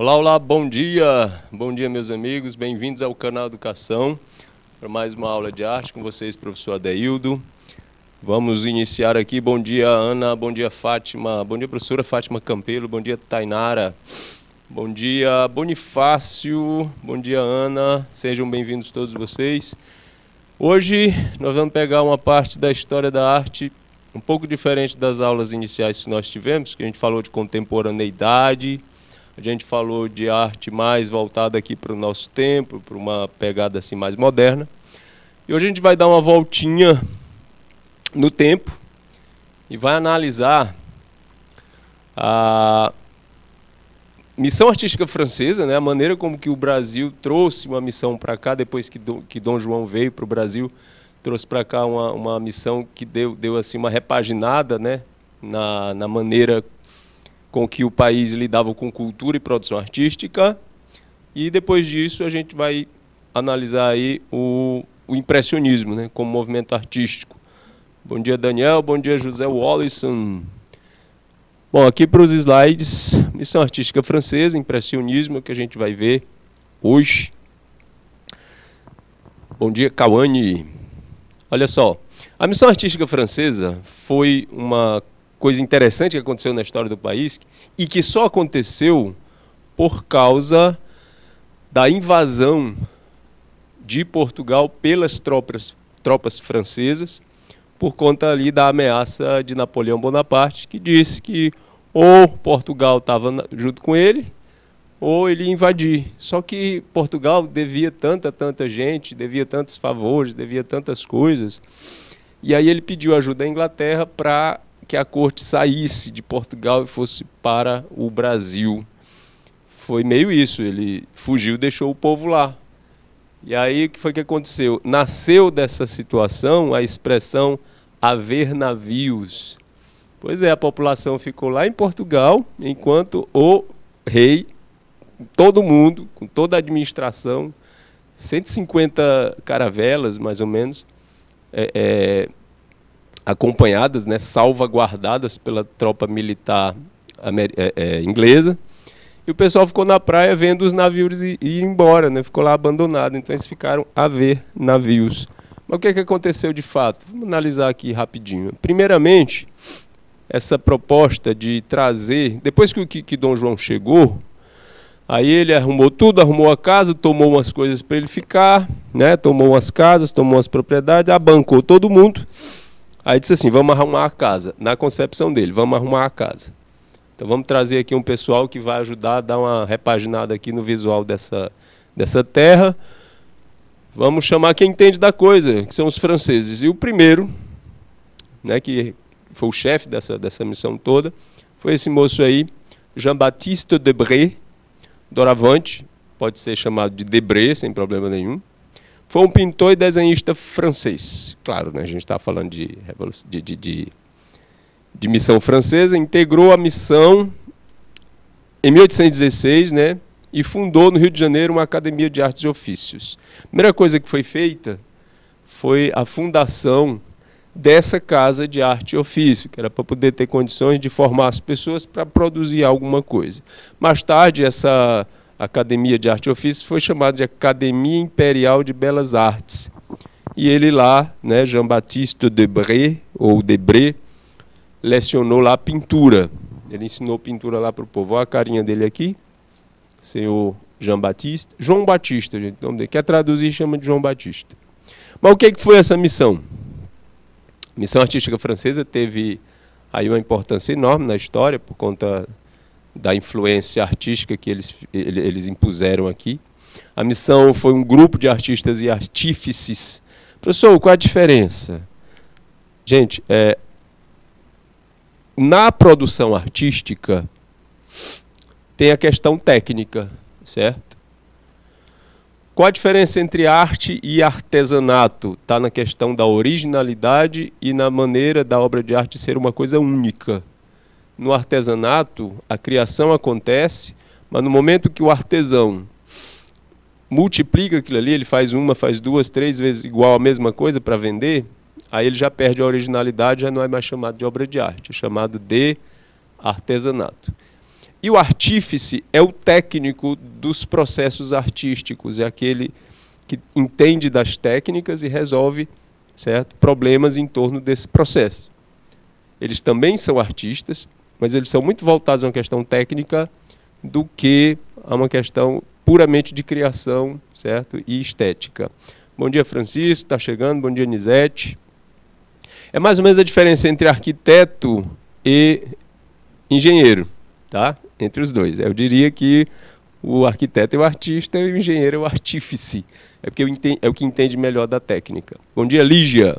Olá, olá, bom dia, bom dia meus amigos, bem-vindos ao canal Educação para mais uma aula de arte com vocês, professor Adeildo. Vamos iniciar aqui, bom dia Ana, bom dia Fátima, bom dia professora Fátima Campelo, bom dia Tainara, bom dia Bonifácio, bom dia Ana, sejam bem-vindos todos vocês. Hoje nós vamos pegar uma parte da história da arte um pouco diferente das aulas iniciais que nós tivemos, que a gente falou de contemporaneidade, a gente falou de arte mais voltada aqui para o nosso tempo, para uma pegada assim mais moderna. E hoje a gente vai dar uma voltinha no tempo e vai analisar a missão artística francesa, né, a maneira como que o Brasil trouxe uma missão para cá depois que, do, que Dom João veio para o Brasil, trouxe para cá uma, uma missão que deu, deu assim uma repaginada, né, na, na maneira com que o país lidava com cultura e produção artística. E depois disso a gente vai analisar aí o, o impressionismo, né, como movimento artístico. Bom dia, Daniel. Bom dia, José Wallison. Bom, aqui para os slides, missão artística francesa, impressionismo, que a gente vai ver hoje. Bom dia, Cauane. Olha só, a missão artística francesa foi uma coisa interessante que aconteceu na história do país e que só aconteceu por causa da invasão de Portugal pelas tropas, tropas francesas, por conta ali da ameaça de Napoleão Bonaparte, que disse que ou Portugal estava junto com ele, ou ele invadir. Só que Portugal devia tanta, tanta gente, devia tantos favores, devia tantas coisas. E aí ele pediu ajuda à Inglaterra para que a corte saísse de Portugal e fosse para o Brasil. Foi meio isso, ele fugiu e deixou o povo lá. E aí o que foi que aconteceu? Nasceu dessa situação a expressão haver navios. Pois é, a população ficou lá em Portugal, enquanto o rei, todo mundo, com toda a administração, 150 caravelas mais ou menos, é, é, acompanhadas, né, salvaguardadas pela tropa militar é, é, inglesa. E o pessoal ficou na praia vendo os navios ir, ir embora, né, ficou lá abandonado. Então eles ficaram a ver navios. Mas o que, é que aconteceu de fato? Vamos analisar aqui rapidinho. Primeiramente, essa proposta de trazer, depois que, que, que Dom João chegou, Aí ele arrumou tudo, arrumou a casa, tomou umas coisas para ele ficar, né? Tomou umas casas, tomou umas propriedades, abancou todo mundo Aí disse assim: vamos arrumar a casa. Na concepção dele, vamos arrumar a casa. Então vamos trazer aqui um pessoal que vai ajudar a dar uma repaginada aqui no visual dessa, dessa terra. Vamos chamar quem entende da coisa, que são os franceses. E o primeiro, né, que foi o chefe dessa, dessa missão toda, foi esse moço aí, Jean-Baptiste Debré, doravante, pode ser chamado de Debré, sem problema nenhum. Foi um pintor e desenhista francês. Claro, né, a gente está falando de, de, de, de, de missão francesa. Integrou a missão em 1816, né? E fundou no Rio de Janeiro uma academia de artes e ofícios. A primeira coisa que foi feita foi a fundação dessa casa de arte e ofício, que era para poder ter condições de formar as pessoas para produzir alguma coisa. Mais tarde, essa Academia de Arte e Ofício foi chamada de Academia Imperial de Belas Artes. E ele lá, né, Jean-Baptiste Debré, ou Debré, lecionou lá pintura. Ele ensinou pintura lá para o povo. Olha a carinha dele aqui, senhor Jean-Baptiste. João Batista, gente, nome dele. Quer traduzir, chama de João Batista. Mas o que, que foi essa missão? A missão artística francesa teve aí uma importância enorme na história, por conta da influência artística que eles, eles impuseram aqui. A missão foi um grupo de artistas e artífices. Professor, qual a diferença? Gente, é, na produção artística tem a questão técnica, certo? Qual a diferença entre arte e artesanato? Está na questão da originalidade e na maneira da obra de arte ser uma coisa única no artesanato, a criação acontece, mas no momento que o artesão multiplica aquilo ali, ele faz uma, faz duas, três vezes igual a mesma coisa para vender, aí ele já perde a originalidade, já não é mais chamado de obra de arte, é chamado de artesanato. E o artífice é o técnico dos processos artísticos, é aquele que entende das técnicas e resolve certo, problemas em torno desse processo. Eles também são artistas, mas eles são muito voltados a uma questão técnica do que a uma questão puramente de criação certo, e estética. Bom dia, Francisco, está chegando. Bom dia, Nisete. É mais ou menos a diferença entre arquiteto e engenheiro, tá? Entre os dois. Eu diria que o arquiteto é o artista e o engenheiro é o artífice. É porque é o que entende melhor da técnica. Bom dia, Lígia.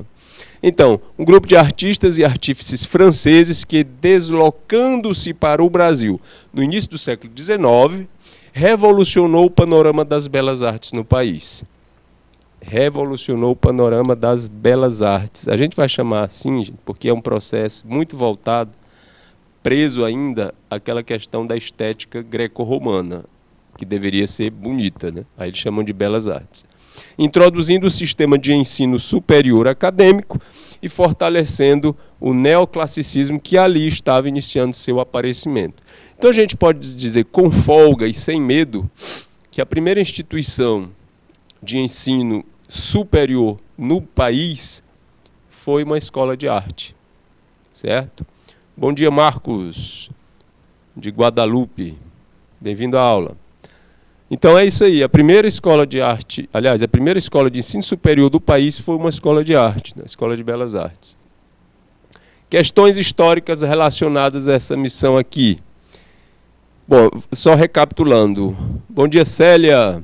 Então, um grupo de artistas e artífices franceses que, deslocando-se para o Brasil no início do século XIX, revolucionou o panorama das belas artes no país. Revolucionou o panorama das belas artes. A gente vai chamar assim, porque é um processo muito voltado, preso ainda àquela questão da estética greco-romana, que deveria ser bonita, né? Aí eles chamam de belas artes introduzindo o sistema de ensino superior acadêmico e fortalecendo o neoclassicismo que ali estava iniciando seu aparecimento. Então a gente pode dizer com folga e sem medo que a primeira instituição de ensino superior no país foi uma escola de arte. Certo? Bom dia, Marcos, de Guadalupe. Bem-vindo à aula. Então é isso aí. A primeira escola de arte, aliás, a primeira escola de ensino superior do país foi uma escola de arte, a Escola de Belas Artes. Questões históricas relacionadas a essa missão aqui. Bom, só recapitulando. Bom dia, Célia.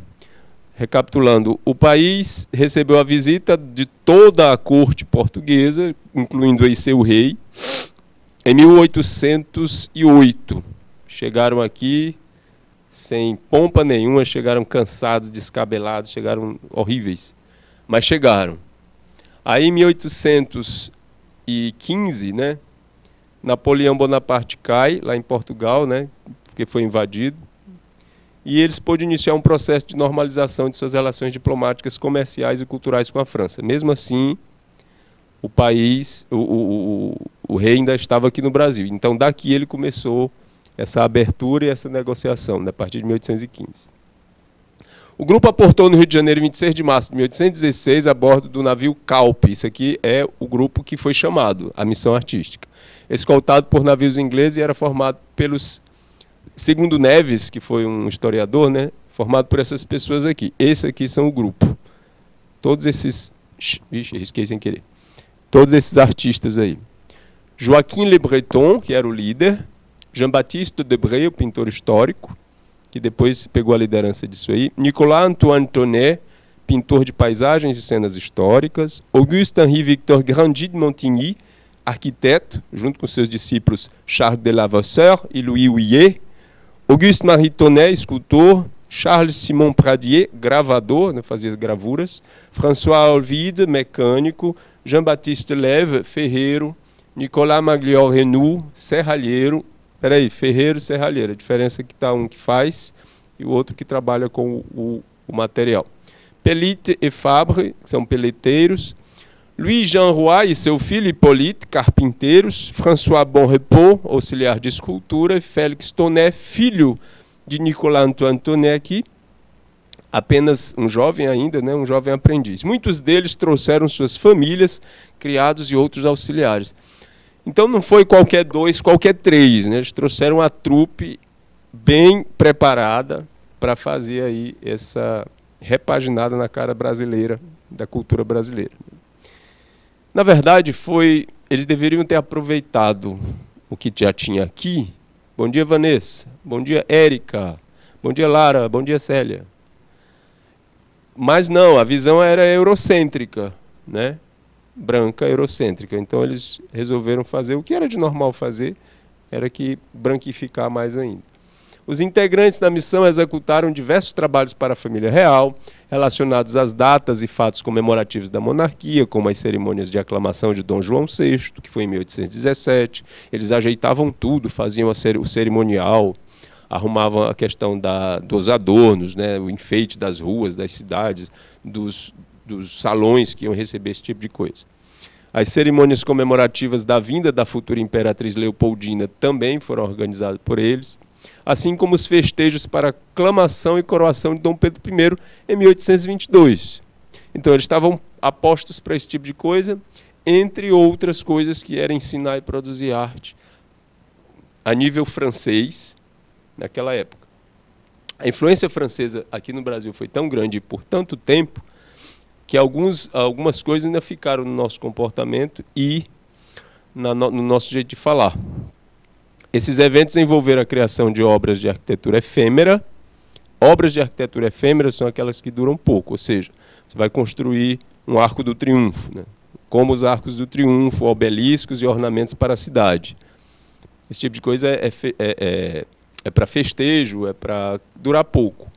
Recapitulando, o país recebeu a visita de toda a corte portuguesa, incluindo aí seu rei, em 1808. Chegaram aqui sem pompa nenhuma, chegaram cansados, descabelados, chegaram horríveis, mas chegaram. Aí em 1815, né, Napoleão Bonaparte cai lá em Portugal, né, porque foi invadido, e eles pôde iniciar um processo de normalização de suas relações diplomáticas, comerciais e culturais com a França. Mesmo assim, o país, o, o, o, o rei ainda estava aqui no Brasil. Então daqui ele começou essa abertura e essa negociação, né, a partir de 1815. O grupo aportou no Rio de Janeiro, 26 de março de 1816, a bordo do navio Calpe. Isso aqui é o grupo que foi chamado, a missão artística. Escoltado por navios ingleses e era formado pelos. Segundo Neves, que foi um historiador, né, formado por essas pessoas aqui. Esse aqui são o grupo. Todos esses. Vixe, risquei sem querer. Todos esses artistas aí. Joaquim Le Breton, que era o líder, Jean-Baptiste Debré, o pintor histórico, que depois pegou a liderança disso aí. Nicolas Antoine Tonnet, pintor de paisagens e cenas históricas. Auguste Henri Victor Grandy de Montigny, arquiteto, junto com seus discípulos Charles de Lavasseur e Louis Houillet. Auguste Marie Tonnet, escultor. Charles Simon Pradier, gravador, né, fazia gravuras. François Olvide, mecânico. Jean-Baptiste Leve, ferreiro. Nicolas Maglior Renou, serralheiro Peraí, ferreiro e serralheiro. A diferença é que está um que faz e o outro que trabalha com o, o material. Pelite e Fabre, que são peleteiros. Louis Jean Roy e seu filho Hippolyte, carpinteiros. François Bonrepos, auxiliar de escultura. E Félix Tonet, filho de Nicolas Antoine Tonet aqui. Apenas um jovem ainda, né, um jovem aprendiz. Muitos deles trouxeram suas famílias, criados e outros auxiliares. Então não foi qualquer dois, qualquer três. Né? Eles trouxeram uma trupe bem preparada para fazer aí essa repaginada na cara brasileira, da cultura brasileira. Na verdade, foi. Eles deveriam ter aproveitado o que já tinha aqui. Bom dia, Vanessa. Bom dia, Érica. Bom dia, Lara. Bom dia, Célia. Mas não, a visão era eurocêntrica, né? Branca eurocêntrica. Então eles resolveram fazer o que era de normal fazer, era que branquificar mais ainda. Os integrantes da missão executaram diversos trabalhos para a família real, relacionados às datas e fatos comemorativos da monarquia, como as cerimônias de aclamação de Dom João VI, que foi em 1817. Eles ajeitavam tudo, faziam o cerimonial, arrumavam a questão da, dos adornos, né, o enfeite das ruas, das cidades, dos, dos salões que iam receber esse tipo de coisa. As cerimônias comemorativas da vinda da futura imperatriz Leopoldina também foram organizadas por eles. assim como os festejos para aclamação e coroação de Dom Pedro I em 1822. Então eles estavam apostos para esse tipo de coisa, entre outras coisas que era ensinar e produzir arte a nível francês naquela época. A influência francesa aqui no Brasil foi tão grande por tanto tempo que alguns, algumas coisas ainda ficaram no nosso comportamento e na, no, no nosso jeito de falar. Esses eventos envolveram a criação de obras de arquitetura efêmera. Obras de arquitetura efêmera são aquelas que duram pouco, ou seja, você vai construir um arco do triunfo, né? como os arcos do triunfo, obeliscos e ornamentos para a cidade. Esse tipo de coisa é, é, é, é para festejo, é para durar pouco.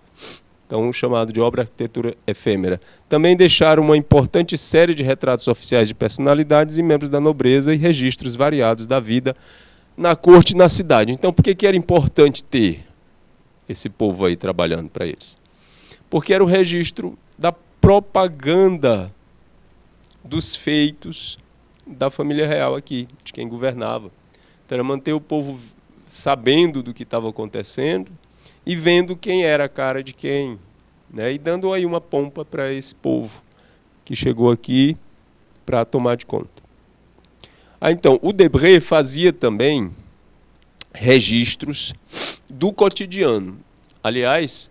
Então, chamado de obra arquitetura efêmera. Também deixaram uma importante série de retratos oficiais de personalidades e membros da nobreza e registros variados da vida na corte e na cidade. Então, por que, que era importante ter esse povo aí trabalhando para eles? Porque era o registro da propaganda dos feitos da família real aqui, de quem governava. Então, era manter o povo sabendo do que estava acontecendo e vendo quem era a cara de quem, né? e dando aí uma pompa para esse povo que chegou aqui para tomar de conta. Ah, então, o Debré fazia também registros do cotidiano. Aliás,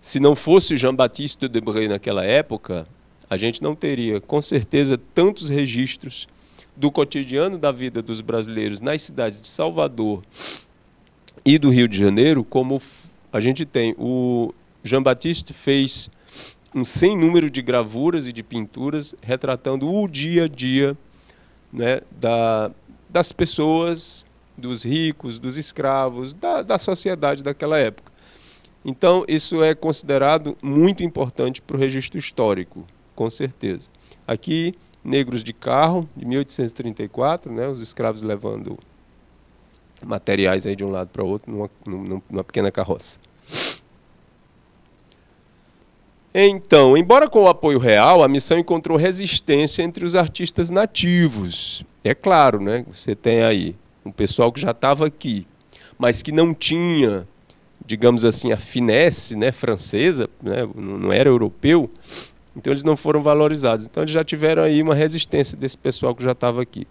se não fosse Jean-Baptiste Debré naquela época, a gente não teria, com certeza, tantos registros do cotidiano da vida dos brasileiros nas cidades de Salvador e do Rio de Janeiro, como a gente tem. O Jean-Baptiste fez um sem número de gravuras e de pinturas retratando o dia a dia né, da, das pessoas, dos ricos, dos escravos, da, da sociedade daquela época. Então, isso é considerado muito importante para o registro histórico, com certeza. Aqui, Negros de Carro, de 1834, né, os escravos levando materiais aí de um lado para o outro numa, numa pequena carroça. Então, embora com o apoio real, a missão encontrou resistência entre os artistas nativos. É claro, né? Você tem aí um pessoal que já estava aqui, mas que não tinha, digamos assim, a finesse né, francesa, né, não era europeu, então eles não foram valorizados. Então eles já tiveram aí uma resistência desse pessoal que já estava aqui.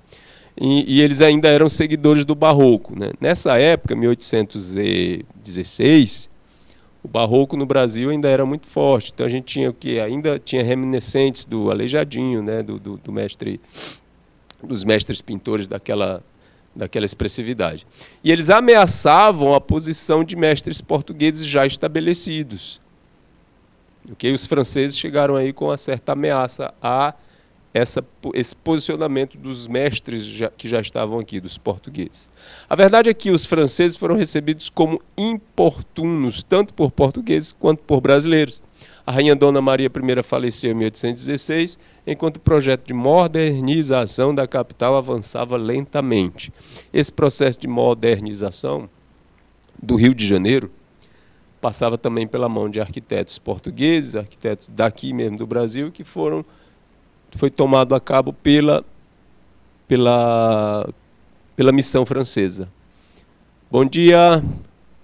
E, e, eles ainda eram seguidores do barroco. Né? Nessa época, 1816, o barroco no Brasil ainda era muito forte. Então a gente tinha o que ainda tinha reminiscentes do Aleijadinho, né? do, do, do mestre, dos mestres pintores daquela daquela expressividade. E eles ameaçavam a posição de mestres portugueses já estabelecidos. Okay? Os franceses chegaram aí com uma certa ameaça a essa, esse posicionamento dos mestres já, que já estavam aqui, dos portugueses. A verdade é que os franceses foram recebidos como importunos, tanto por portugueses quanto por brasileiros. A rainha Dona Maria I faleceu em 1816, enquanto o projeto de modernização da capital avançava lentamente. Esse processo de modernização do Rio de Janeiro passava também pela mão de arquitetos portugueses, arquitetos daqui mesmo do Brasil, que foram foi tomado a cabo pela, pela, pela missão francesa. Bom dia,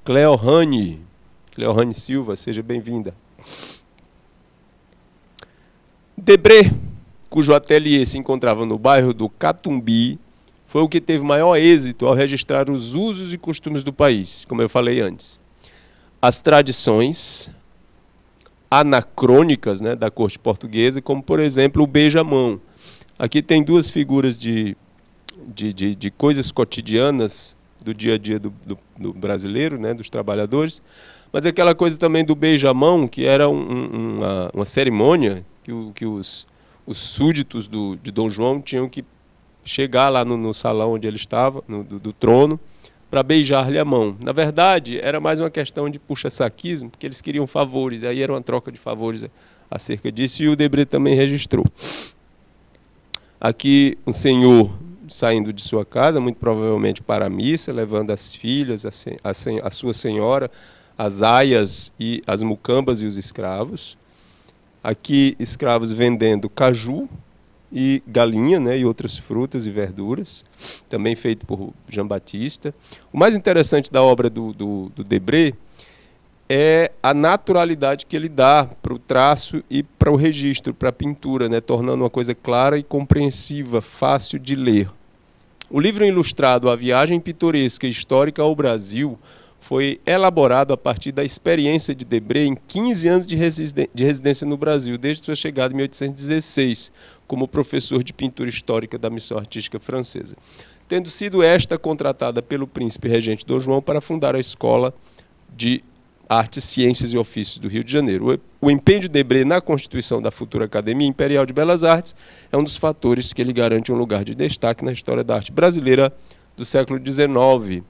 Cleorane. Cleorane Silva, seja bem-vinda. Debré, cujo ateliê se encontrava no bairro do Catumbi, foi o que teve maior êxito ao registrar os usos e costumes do país, como eu falei antes. As tradições, anacrônicas né, da corte portuguesa, como, por exemplo, o beijamão. Aqui tem duas figuras de, de, de, de, coisas cotidianas do dia a dia do, do, do, brasileiro, né, dos trabalhadores, mas aquela coisa também do beijamão, que era um, um, uma, uma, cerimônia que, o, que os, os súditos do, de Dom João tinham que chegar lá no, no salão onde ele estava, no, do, do trono, para beijar-lhe a mão. Na verdade, era mais uma questão de puxa-saquismo, porque eles queriam favores, aí era uma troca de favores acerca disso, e o Debré também registrou. Aqui, um senhor saindo de sua casa, muito provavelmente para a missa, levando as filhas, a, a, a sua senhora, as aias e as mucambas e os escravos. Aqui, escravos vendendo caju, e galinha, né, e outras frutas e verduras, também feito por Jean Batista. O mais interessante da obra do, do, do Debré é a naturalidade que ele dá para o traço e para o registro, para a pintura, né, tornando uma coisa clara e compreensiva, fácil de ler. O livro ilustrado A Viagem Pitoresca e Histórica ao Brasil foi elaborado a partir da experiência de Debré em 15 anos de, residência no Brasil, desde sua chegada em 1816, como professor de pintura histórica da missão artística francesa, tendo sido esta contratada pelo príncipe regente Dom João para fundar a Escola de Artes, Ciências e Ofícios do Rio de Janeiro. O empenho de Debré na constituição da futura Academia Imperial de Belas Artes é um dos fatores que lhe garante um lugar de destaque na história da arte brasileira do século XIX.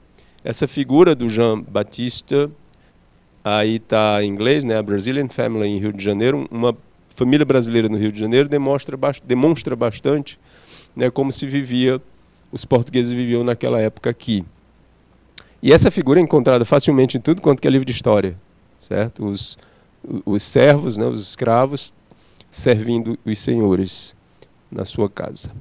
Essa figura do Jean Baptiste, aí está em inglês, né, a Brazilian Family em Rio de Janeiro, uma família brasileira no Rio de Janeiro, demonstra, demonstra bastante né, como se vivia, os portugueses viviam naquela época aqui. E essa figura é encontrada facilmente em tudo quanto é livro de história, certo? Os, os servos, né, os escravos, servindo os senhores na sua casa.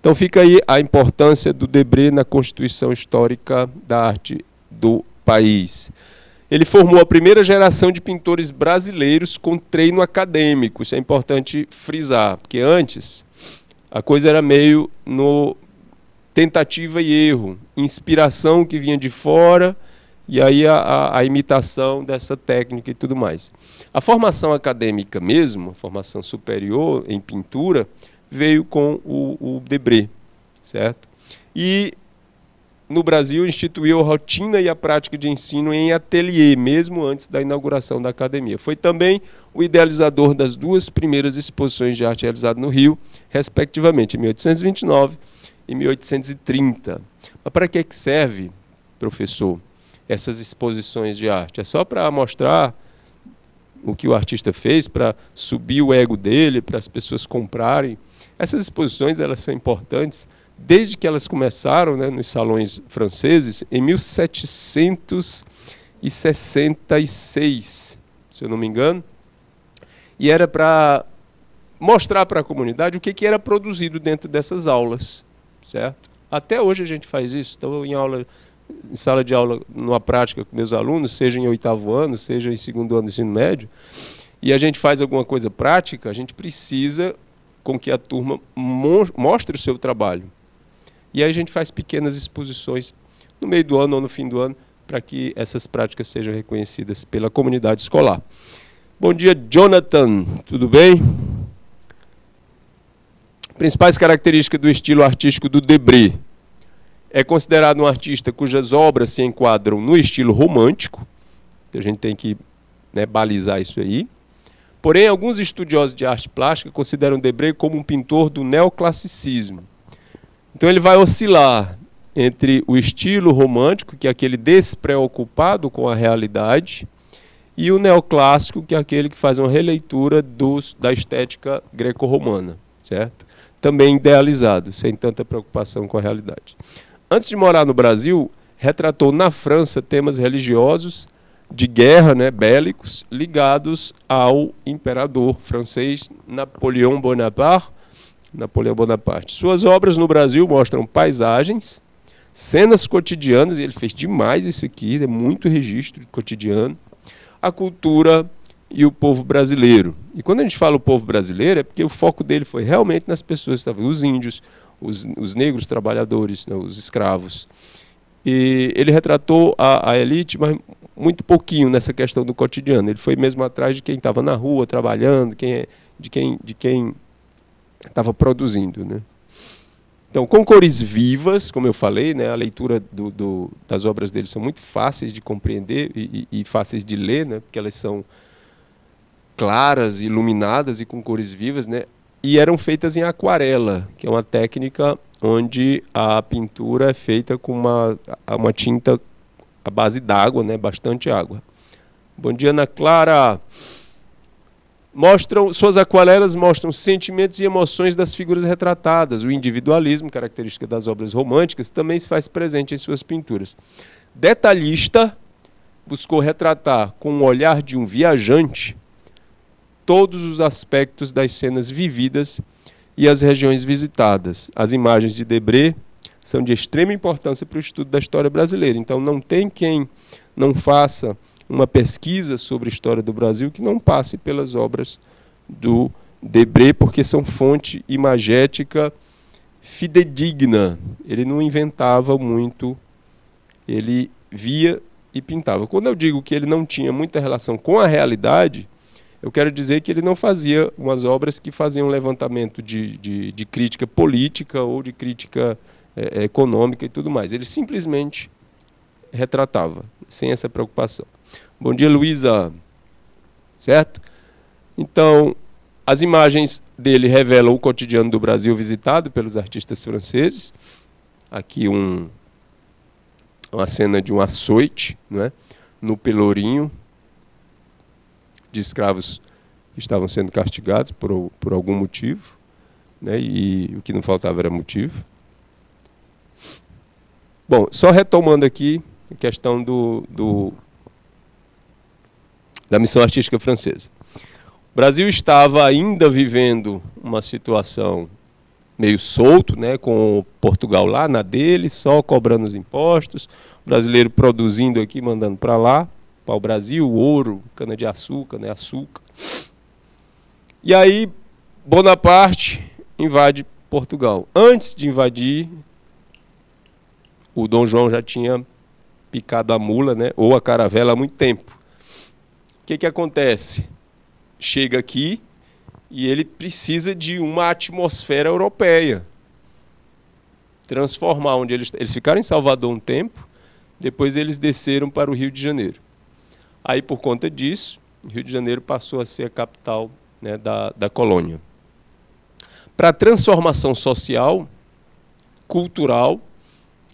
Então fica aí a importância do Debré na constituição histórica da arte do país. Ele formou a primeira geração de pintores brasileiros com treino acadêmico. Isso é importante frisar, porque antes a coisa era meio no tentativa e erro, inspiração que vinha de fora e aí a, a, a, imitação dessa técnica e tudo mais. A formação acadêmica mesmo, a formação superior em pintura, veio com o, o Debré, certo? E no Brasil instituiu a rotina e a prática de ensino em ateliê, mesmo antes da inauguração da academia. Foi também o idealizador das duas primeiras exposições de arte realizadas no Rio, respectivamente em 1829 em 1830. Mas para que serve, professor, essas exposições de arte? É só para mostrar o que o artista fez, para subir o ego dele, para as pessoas comprarem. Essas exposições elas são importantes desde que elas começaram né, nos salões franceses em 1766, se eu não me engano, e era para mostrar para a comunidade o que, que era produzido dentro dessas aulas certo? Até hoje a gente faz isso. Estou em aula, em sala de aula, numa prática com meus alunos, seja em oitavo ano, seja em segundo ano do ensino médio, e a gente faz alguma coisa prática, a gente precisa com que a turma mostre o seu trabalho. E aí a gente faz pequenas exposições no meio do ano ou no fim do ano, para que essas práticas sejam reconhecidas pela comunidade escolar. Bom dia, Jonathan. Tudo bem? Principais características do estilo artístico do Debré. É considerado um artista cujas obras se enquadram no estilo romântico. A gente tem que né, balizar isso aí. Porém, alguns estudiosos de arte plástica consideram Debré como um pintor do neoclassicismo. Então ele vai oscilar entre o estilo romântico, que é aquele despreocupado com a realidade, e o neoclássico, que é aquele que faz uma releitura dos, da estética greco-romana, certo? também idealizado, sem tanta preocupação com a realidade. Antes de morar no Brasil, retratou na França temas religiosos de guerra, né, bélicos, ligados ao imperador francês Napoleão Bonaparte. Napoleão Bonaparte. Suas obras no Brasil mostram paisagens, cenas cotidianas, e ele fez demais isso aqui, é muito registro cotidiano, a cultura e o povo brasileiro. E quando a gente fala o povo brasileiro, é porque o foco dele foi realmente nas pessoas, os índios, os, os negros trabalhadores, né, os escravos. E ele retratou a, a, elite, mas muito pouquinho nessa questão do cotidiano. Ele foi mesmo atrás de quem estava na rua trabalhando, quem, é, de quem de quem estava produzindo, né? Então, com cores vivas, como eu falei, né, a leitura do, do, das obras dele são muito fáceis de compreender e, e, e fáceis de ler, né, porque elas são claras, iluminadas e com cores vivas, né? E eram feitas em aquarela, que é uma técnica onde a pintura é feita com uma, uma tinta à base d'água, né? Bastante água. Bom dia, Ana Clara. Mostram, suas aquarelas mostram sentimentos e emoções das figuras retratadas. O individualismo, característica das obras românticas, também se faz presente em suas pinturas. Detalhista, buscou retratar com o olhar de um viajante todos os aspectos das cenas vividas e as regiões visitadas. As imagens de Debré são de extrema importância para o estudo da história brasileira. Então, não tem quem não faça uma pesquisa sobre a história do Brasil que não passe pelas obras do Debré, porque são fonte imagética fidedigna. Ele não inventava muito, ele via e pintava. Quando eu digo que ele não tinha muita relação com a realidade, eu quero dizer que ele não fazia umas obras que faziam levantamento de, de, de crítica política ou de crítica é, econômica e tudo mais. Ele simplesmente retratava, sem essa preocupação. Bom dia, Luísa. Certo? Então, as imagens dele revelam o cotidiano do Brasil visitado pelos artistas franceses. Aqui um, uma cena de um açoite, não é? no Pelourinho, de escravos que estavam sendo castigados por, por algum motivo, né? e o que não faltava era motivo. Bom, só retomando aqui a questão do, do da missão artística francesa. O Brasil estava ainda vivendo uma situação meio solto, né, com Portugal lá na dele, só cobrando os impostos, o brasileiro produzindo aqui, mandando para lá, para o Brasil, ouro, cana-de-açúcar, né, açúcar. E aí Bonaparte invade Portugal. Antes de invadir, o Dom João já tinha picado a mula, né, ou a caravela há muito tempo. Que, que acontece? chega aqui e ele precisa de uma atmosfera europeia. Transformar onde eles eles ficaram em Salvador um tempo, depois eles desceram para o Rio de Janeiro. Aí por conta disso, Rio de Janeiro passou a ser a capital né, da, da colônia. Para a transformação social, cultural,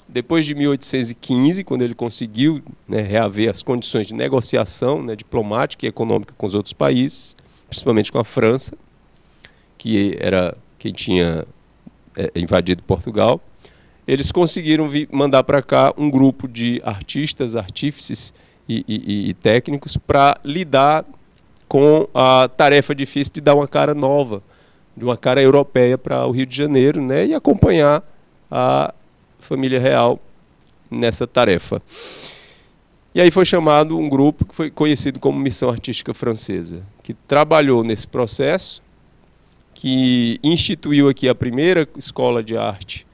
depois de 1815, quando ele conseguiu né, reaver as condições de negociação né, diplomática e econômica com os outros países, principalmente com a França, que era quem tinha é, invadido Portugal, eles conseguiram mandar para cá um grupo de artistas, artífices e, e, e técnicos para lidar com a tarefa difícil de dar uma cara nova, de uma cara europeia para o Rio de Janeiro, né, e acompanhar a família real nessa tarefa. E aí foi chamado um grupo que foi conhecido como Missão Artística Francesa, que trabalhou nesse processo, que instituiu aqui a primeira escola de arte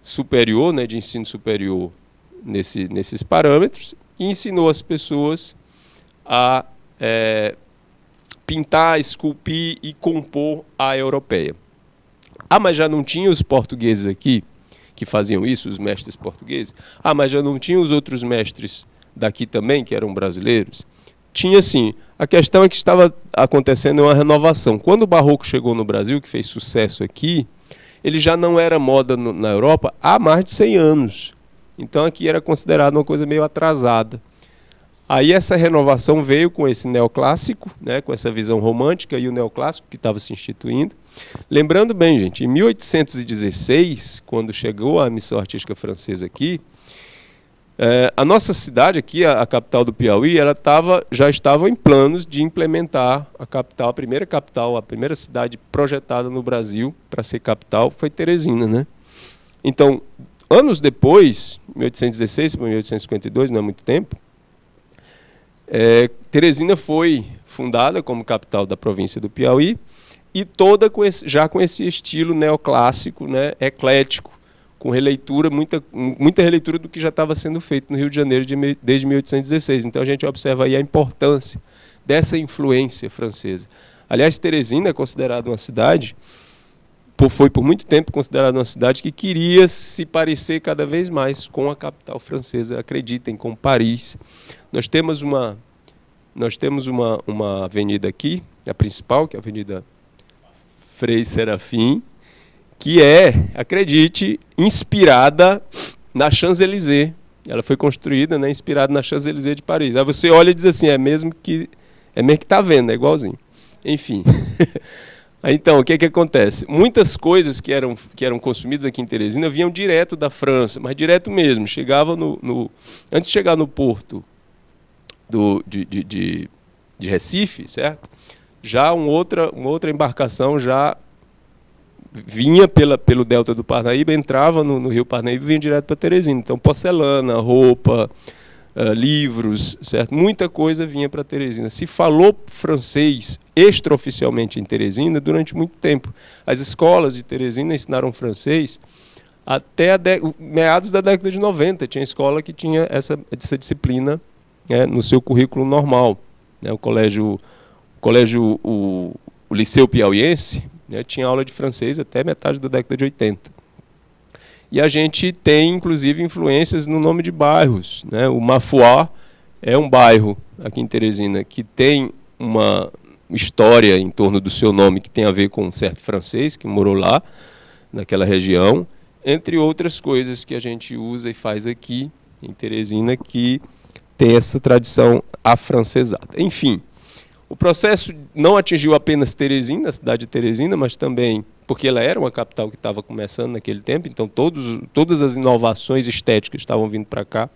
superior, né, de ensino superior nesse, nesses parâmetros, e ensinou as pessoas a é, pintar, esculpir e compor a europeia. Ah, mas já não tinha os portugueses aqui? Que faziam isso, os mestres portugueses. Ah, mas já não tinha os outros mestres daqui também, que eram brasileiros? Tinha sim. A questão é que estava acontecendo uma renovação. Quando o barroco chegou no Brasil, que fez sucesso aqui, ele já não era moda no, na Europa há mais de 100 anos. Então aqui era considerado uma coisa meio atrasada. Aí essa renovação veio com esse neoclássico, né, com essa visão romântica e o neoclássico que estava se instituindo. Lembrando bem, gente, em 1816, quando chegou a missão artística francesa aqui, é, a nossa cidade aqui, a, a, capital do Piauí, ela tava, já estava em planos de implementar a capital, a primeira capital, a primeira cidade projetada no Brasil para ser capital foi Teresina, né? Então, anos depois, 1816 para 1852, não é muito tempo, é, Teresina foi fundada como capital da província do Piauí e toda com esse, já com esse estilo neoclássico, né, eclético, com releitura, muita, muita releitura do que já estava sendo feito no Rio de Janeiro de, desde 1816. Então a gente observa aí a importância dessa influência francesa. Aliás, Teresina é considerada uma cidade, foi por muito tempo considerada uma cidade que queria se parecer cada vez mais com a capital francesa. Acreditem, com Paris. Nós temos uma, nós temos uma, uma avenida aqui, a principal, que é a Avenida Frei Serafim, que é, acredite, inspirada na Champs-Élysées. Ela foi construída, né, inspirada na Champs-Élysées de Paris. Aí você olha e diz assim, é mesmo que é mesmo que tá vendo, é igualzinho. Enfim. então, o que é que acontece? Muitas coisas que eram, que eram consumidas aqui em Teresina vinham direto da França, mas direto mesmo. Chegava no, no antes de chegar no porto do, de, de, de, de Recife, certo? Já um outra, uma outra embarcação já vinha pela, pelo delta do Parnaíba, entrava no, no rio Parnaíba e vinha direto para Teresina. Então, porcelana, roupa, uh, livros, certo? Muita coisa vinha para Teresina. Se falou francês extraoficialmente em Teresina durante muito tempo. As escolas de Teresina ensinaram francês até meados da década de 90. Tinha escola que tinha essa, essa disciplina né, no seu currículo normal. Né? O colégio, colégio o, o Liceu Piauiense, né, tinha aula de francês até metade da década de 80. E a gente tem, inclusive, influências no nome de bairros. Né? O Mafuá é um bairro aqui em Teresina que tem uma história em torno do seu nome que tem a ver com um certo francês que morou lá, naquela região, entre outras coisas que a gente usa e faz aqui em Teresina que tem essa tradição afrancesada. Enfim, o processo não atingiu apenas Teresina, a cidade de Teresina, mas também porque ela era uma capital que estava começando naquele tempo, então todos, todas as inovações estéticas estavam vindo para cá,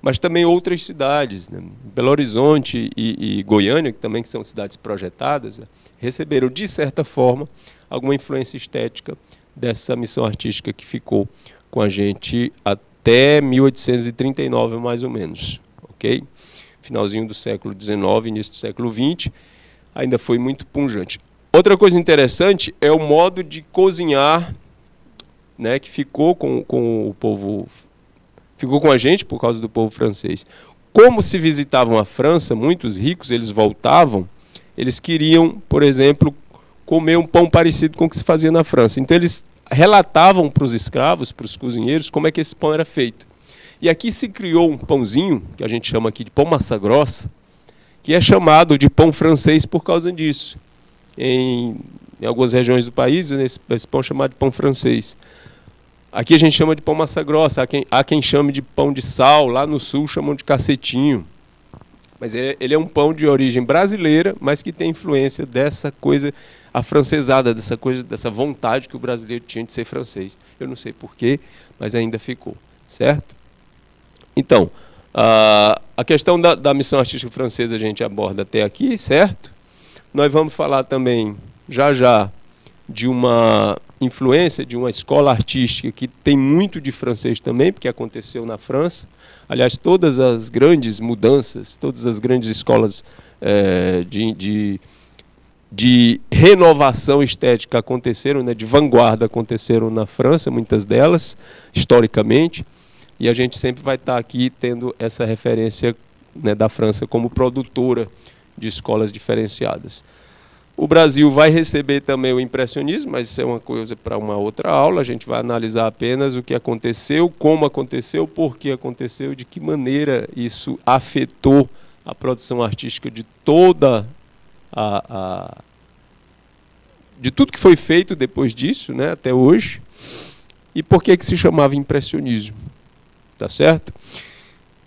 mas também outras cidades, né? Belo Horizonte e, e, Goiânia, que também são cidades projetadas, né? receberam de certa forma alguma influência estética dessa missão artística que ficou com a gente até 1839 mais ou menos, ok? Finalzinho do século XIX, início do século XX, ainda foi muito punjante. Outra coisa interessante é o modo de cozinhar, né, que ficou com, com o povo, ficou com a gente por causa do povo francês. Como se visitavam a França, muitos ricos, eles voltavam, eles queriam, por exemplo, comer um pão parecido com o que se fazia na França. Então eles relatavam para os escravos, para os cozinheiros, como é que esse pão era feito. E aqui se criou um pãozinho, que a gente chama aqui de pão massa grossa, que é chamado de pão francês por causa disso. Em, em algumas regiões do país, esse, esse pão é chamado de pão francês. Aqui a gente chama de pão massa grossa, há quem, há quem chame de pão de sal, lá no sul chamam de cacetinho. Mas é, ele é um pão de origem brasileira, mas que tem influência dessa coisa afrancesada, dessa coisa, dessa vontade que o brasileiro tinha de ser francês. Eu não sei porquê, mas ainda ficou, certo? Então, a, a questão da, da missão artística francesa a gente aborda até aqui, certo? Nós vamos falar também, já já, de uma influência de uma escola artística que tem muito de francês também, porque aconteceu na França. Aliás, todas as grandes mudanças, todas as grandes escolas é, de, de, de, renovação estética aconteceram, né, de vanguarda aconteceram na França, muitas delas, historicamente. E a gente sempre vai estar aqui tendo essa referência né, da França como produtora de escolas diferenciadas. O Brasil vai receber também o impressionismo, mas isso é uma coisa para uma outra aula. A gente vai analisar apenas o que aconteceu, como aconteceu, por que aconteceu, de que maneira isso afetou a produção artística de toda a, a de tudo que foi feito depois disso, né, até hoje, e por que que se chamava impressionismo. Tá certo?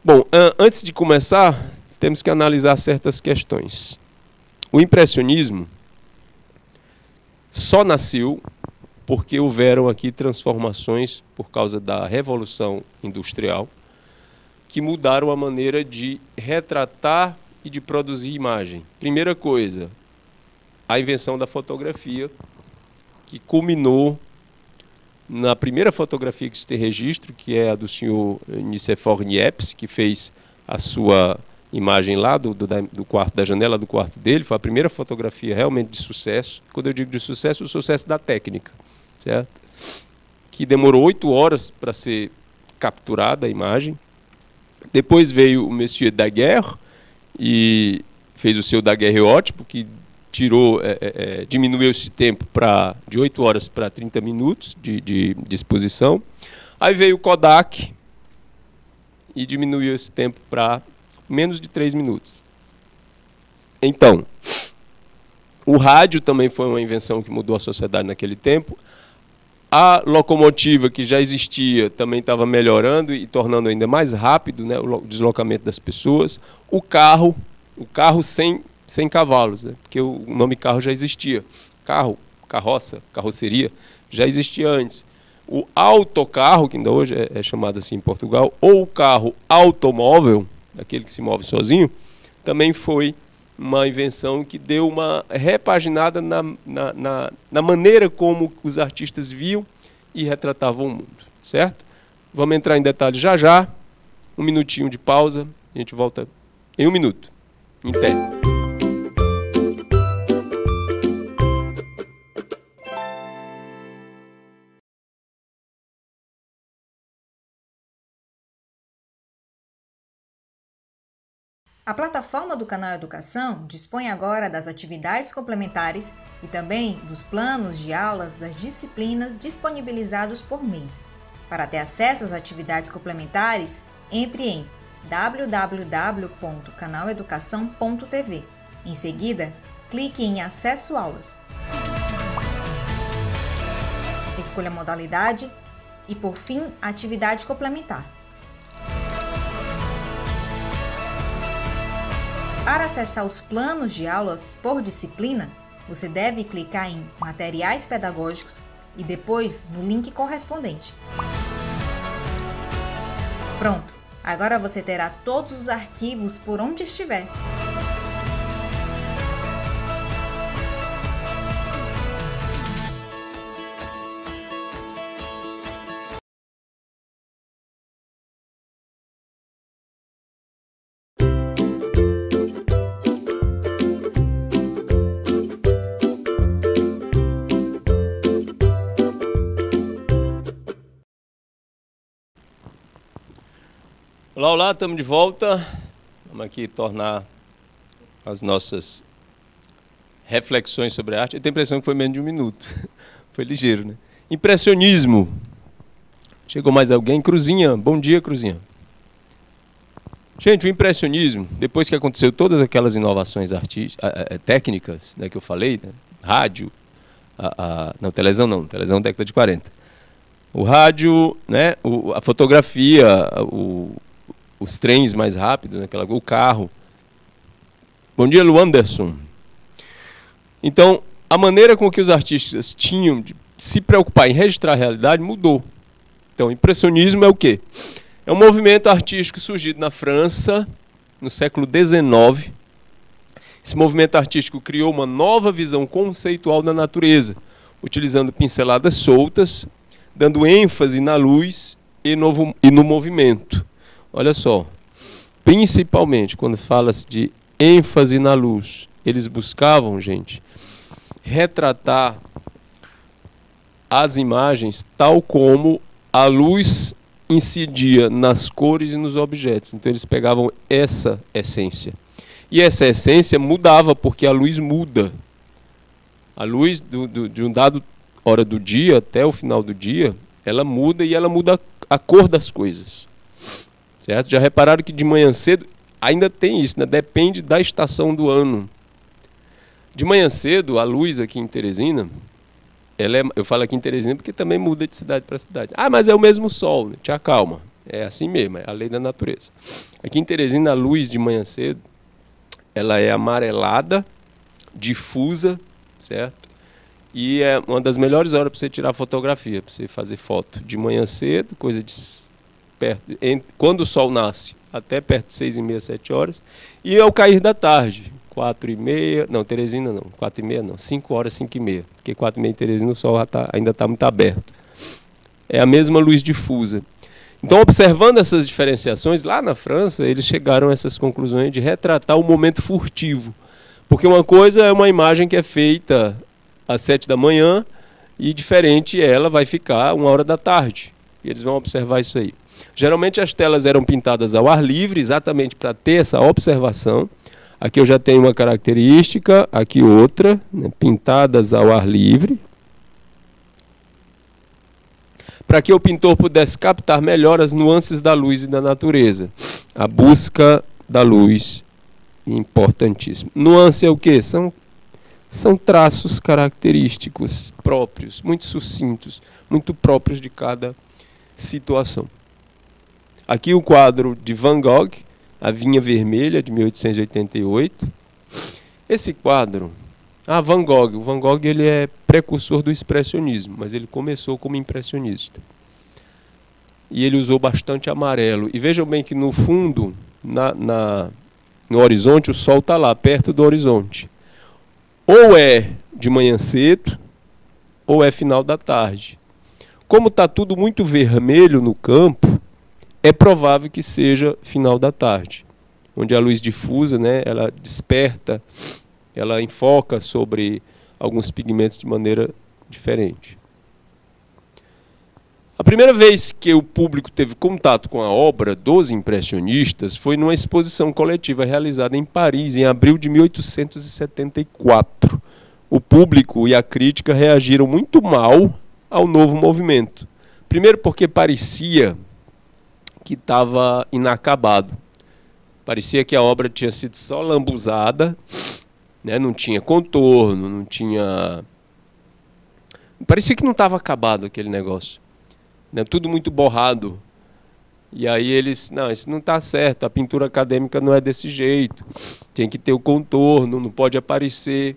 Bom, antes de começar, temos que analisar certas questões. O impressionismo só nasceu porque houveram aqui transformações por causa da revolução industrial que mudaram a maneira de retratar e de produzir imagem. Primeira coisa, a invenção da fotografia, que culminou na primeira fotografia que se tem registro, que é a do senhor Nicephore Niepce, que fez a sua imagem lá do, do, do, quarto, da janela do quarto dele, foi a primeira fotografia realmente de sucesso. Quando eu digo de sucesso, o sucesso da técnica, certo? Que demorou oito horas para ser capturada a imagem. Depois veio o Monsieur Daguerre e fez o seu daguerreótipo, que tirou, é, é, é, diminuiu esse tempo para de 8 horas para 30 minutos de, de, de exposição. Aí veio o Kodak e diminuiu esse tempo para menos de 3 minutos. Então, o rádio também foi uma invenção que mudou a sociedade naquele tempo. A locomotiva que já existia também estava melhorando e tornando ainda mais rápido né, o deslocamento das pessoas. O carro, o carro sem sem cavalos, né? porque o nome carro já existia. Carro, carroça, carroceria, já existia antes. O autocarro, que ainda hoje é, é chamado assim em Portugal, ou o carro automóvel, aquele que se move sozinho, também foi uma invenção que deu uma repaginada na, na, na, na maneira como os artistas viam e retratavam o mundo, certo? Vamos entrar em detalhes já já. Um minutinho de pausa. A gente volta em um minuto. Em A plataforma do canal Educação dispõe agora das atividades complementares e também dos planos de aulas das disciplinas disponibilizados por mês. Para ter acesso às atividades complementares, entre em www.canaleducação.tv. Em seguida, clique em Acesso Aulas. Escolha a modalidade e, por fim, a atividade complementar. Para acessar os planos de aulas por disciplina, você deve clicar em Materiais Pedagógicos e depois no link correspondente. Pronto! Agora você terá todos os arquivos por onde estiver. Olá, olá, estamos de volta. Vamos aqui tornar as nossas reflexões sobre a arte. Eu tenho a impressão que foi menos de um minuto. foi ligeiro, né? Impressionismo. Chegou mais alguém? Cruzinha. Bom dia, Cruzinha. Gente, o impressionismo, depois que aconteceu todas aquelas inovações artísticas, técnicas né, que eu falei, né? rádio, a, a, não, televisão não, televisão década de 40. O rádio, né, o, a fotografia, o, os trens mais rápidos, né, o carro. Bom dia, Luanderson. Então, a maneira com que os artistas tinham de se preocupar em registrar a realidade mudou. Então, impressionismo é o quê? É um movimento artístico surgido na França no século XIX. Esse movimento artístico criou uma nova visão conceitual da natureza, utilizando pinceladas soltas, dando ênfase na luz e no movimento. Olha só, principalmente quando fala-se de ênfase na luz, eles buscavam, gente, retratar as imagens tal como a luz incidia nas cores e nos objetos. Então eles pegavam essa essência. E essa essência mudava, porque a luz muda. A luz do, do, de um dado hora do dia até o final do dia, ela muda e ela muda a cor das coisas. Certo? Já repararam que de manhã cedo ainda tem isso, né? Depende da estação do ano. De manhã cedo, a luz aqui em Teresina, ela é, eu falo aqui em Teresina porque também muda de cidade para cidade. Ah, mas é o mesmo sol, né? te acalma. É assim mesmo, é a lei da natureza. Aqui em Teresina, a luz de manhã cedo, ela é amarelada, difusa, certo? E é uma das melhores horas para você tirar fotografia, para você fazer foto. De manhã cedo, coisa de perto, quando o sol nasce, até perto de seis e meia, sete horas, e ao cair da tarde, quatro e meia, não, Teresina não, quatro e meia não, cinco horas, cinco e meia, porque quatro e meia em Teresina o sol tá, ainda está muito aberto. É a mesma luz difusa. Então, observando essas diferenciações, lá na França, eles chegaram a essas conclusões de retratar o momento furtivo. Porque uma coisa é uma imagem que é feita às sete da manhã e diferente ela vai ficar uma hora da tarde. E eles vão observar isso aí. Geralmente as telas eram pintadas ao ar livre, exatamente para ter essa observação. Aqui eu já tenho uma característica, aqui outra, né, pintadas ao ar livre. Para que o pintor pudesse captar melhor as nuances da luz e da natureza. A busca da luz, importantíssimo. Nuance é o que? São, são traços característicos próprios, muito sucintos, muito próprios de cada situação. Aqui o quadro de Van Gogh, A Vinha Vermelha, de 1888. Esse quadro, ah, Van Gogh, o Van Gogh ele é precursor do expressionismo, mas ele começou como impressionista. E ele usou bastante amarelo. E vejam bem que no fundo, na, na no horizonte, o sol está lá, perto do horizonte. Ou é de manhã cedo, ou é final da tarde. Como está tudo muito vermelho no campo, é provável que seja final da tarde, onde a luz difusa, né, ela desperta, ela enfoca sobre alguns pigmentos de maneira diferente. A primeira vez que o público teve contato com a obra dos impressionistas foi numa exposição coletiva realizada em Paris em abril de 1874. O público e a crítica reagiram muito mal ao novo movimento. Primeiro, porque parecia que estava inacabado. Parecia que a obra tinha sido só lambuzada, né? não tinha contorno, não tinha. Parecia que não estava acabado aquele negócio né, tudo muito borrado. E aí eles, não, isso não está certo, a pintura acadêmica não é desse jeito, tem que ter o contorno, não pode aparecer,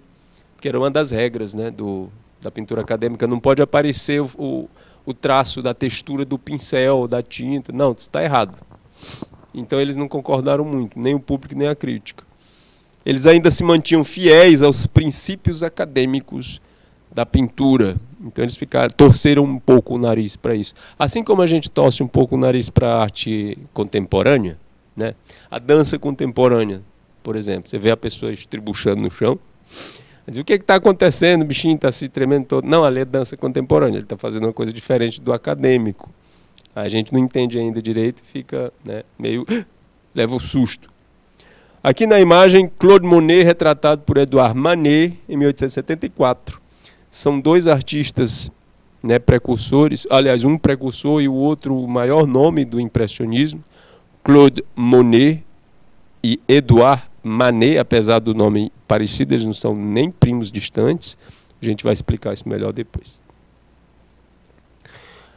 que era uma das regras né, do, da pintura acadêmica, não pode aparecer o, o, o traço da textura do pincel, da tinta, não, isso está errado. Então eles não concordaram muito, nem o público nem a crítica. Eles ainda se mantinham fiéis aos princípios acadêmicos da pintura. Então eles ficaram, torceram um pouco o nariz para isso. Assim como a gente torce um pouco o nariz para a arte contemporânea, né? A dança contemporânea, por exemplo, você vê a pessoa estribuchando no chão, diz, o que está acontecendo? O bichinho está se tremendo todo. Não, ali é dança contemporânea, ele está fazendo uma coisa diferente do acadêmico. A gente não entende ainda direito, fica né, meio. leva o susto. Aqui na imagem, Claude Monet retratado por Edouard Manet em 1874 são dois artistas né, precursores, aliás, um precursor e o outro o maior nome do impressionismo, Claude Monet e Edouard Manet, apesar do nome parecido, eles não são nem primos distantes. A gente vai explicar isso melhor depois.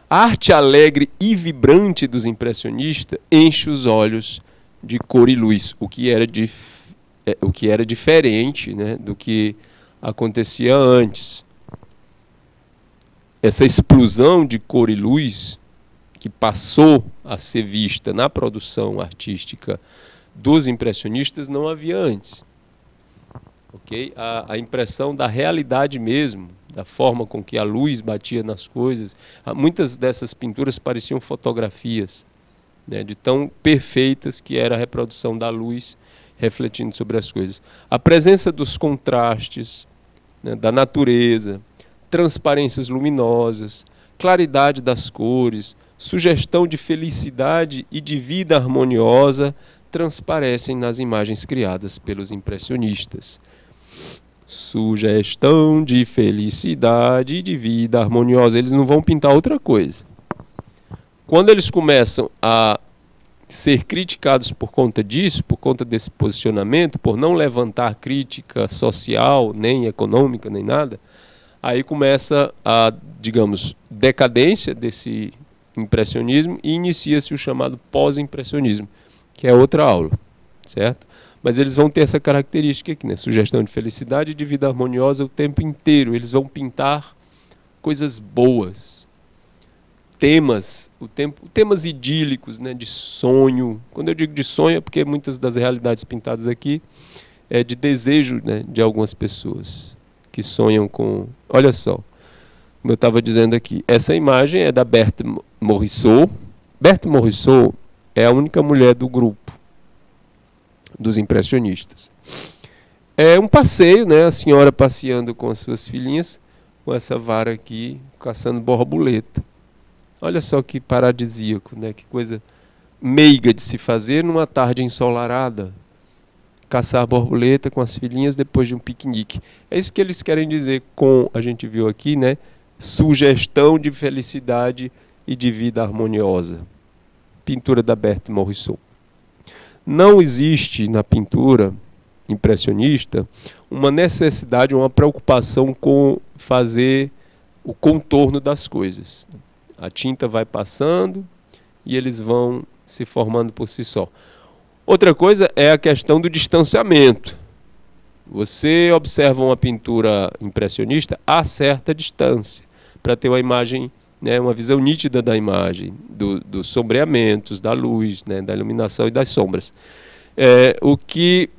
A arte alegre e vibrante dos impressionistas enche os olhos de cor e luz, o que era, dif é, o que era diferente né, do que acontecia antes essa explosão de cor e luz que passou a ser vista na produção artística dos impressionistas não havia antes. Okay? A, a, impressão da realidade mesmo, da forma com que a luz batia nas coisas. Muitas dessas pinturas pareciam fotografias, né, de tão perfeitas que era a reprodução da luz refletindo sobre as coisas. A presença dos contrastes, né, da natureza, transparências luminosas, claridade das cores, sugestão de felicidade e de vida harmoniosa transparecem nas imagens criadas pelos impressionistas. Sugestão de felicidade e de vida harmoniosa. Eles não vão pintar outra coisa. Quando eles começam a ser criticados por conta disso, por conta desse posicionamento, por não levantar crítica social, nem econômica, nem nada, Aí começa a, digamos, decadência desse impressionismo e inicia-se o chamado pós-impressionismo, que é outra aula, certo? Mas eles vão ter essa característica aqui, né? Sugestão de felicidade e de vida harmoniosa o tempo inteiro. Eles vão pintar coisas boas, temas, o tempo, temas idílicos, né, de sonho. Quando eu digo de sonho é porque muitas das realidades pintadas aqui é de desejo, né, de algumas pessoas que sonham com. Olha só, como eu estava dizendo aqui, essa imagem é da Berthe Morisot. Berthe Morisot é a única mulher do grupo dos impressionistas. É um passeio, né? A senhora passeando com as suas filhinhas, com essa vara aqui, caçando borboleta. Olha só que paradisíaco, né? Que coisa meiga de se fazer numa tarde ensolarada caçar borboleta com as filhinhas depois de um piquenique. É isso que eles querem dizer com, a gente viu aqui, né? Sugestão de felicidade e de vida harmoniosa. Pintura da Berthe Morisot. Não existe na pintura impressionista uma necessidade, uma preocupação com fazer o contorno das coisas. A tinta vai passando e eles vão se formando por si só. Outra coisa é a questão do distanciamento. Você observa uma pintura impressionista a certa distância, para ter uma imagem, né, uma visão nítida da imagem, do, dos sombreamentos, da luz, né, da iluminação e das sombras. É, o que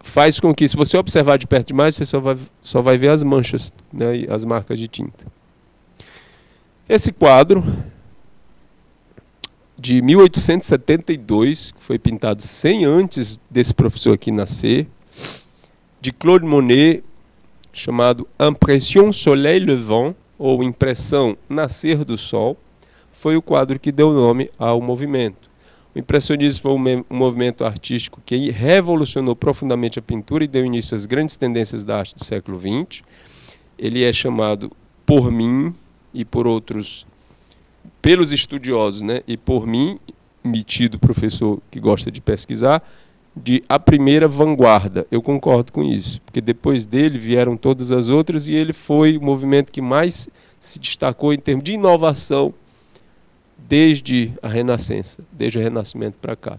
faz com que, se você observar de perto demais, você só vai, só vai ver as manchas, né, as marcas de tinta. Esse quadro, de 1872, que foi pintado 100 antes desse professor aqui nascer, de Claude Monet, chamado Impression Soleil Levant, ou Impressão Nascer do Sol, foi o quadro que deu nome ao movimento. O impressionismo foi um, movimento artístico que revolucionou profundamente a pintura e deu início às grandes tendências da arte do século XX. Ele é chamado por mim e por outros, pelos estudiosos, né, e por mim, metido professor que gosta de pesquisar, de a primeira vanguarda. Eu concordo com isso, porque depois dele vieram todas as outras e ele foi o movimento que mais se destacou em termos de inovação desde a Renascença, desde o Renascimento para cá.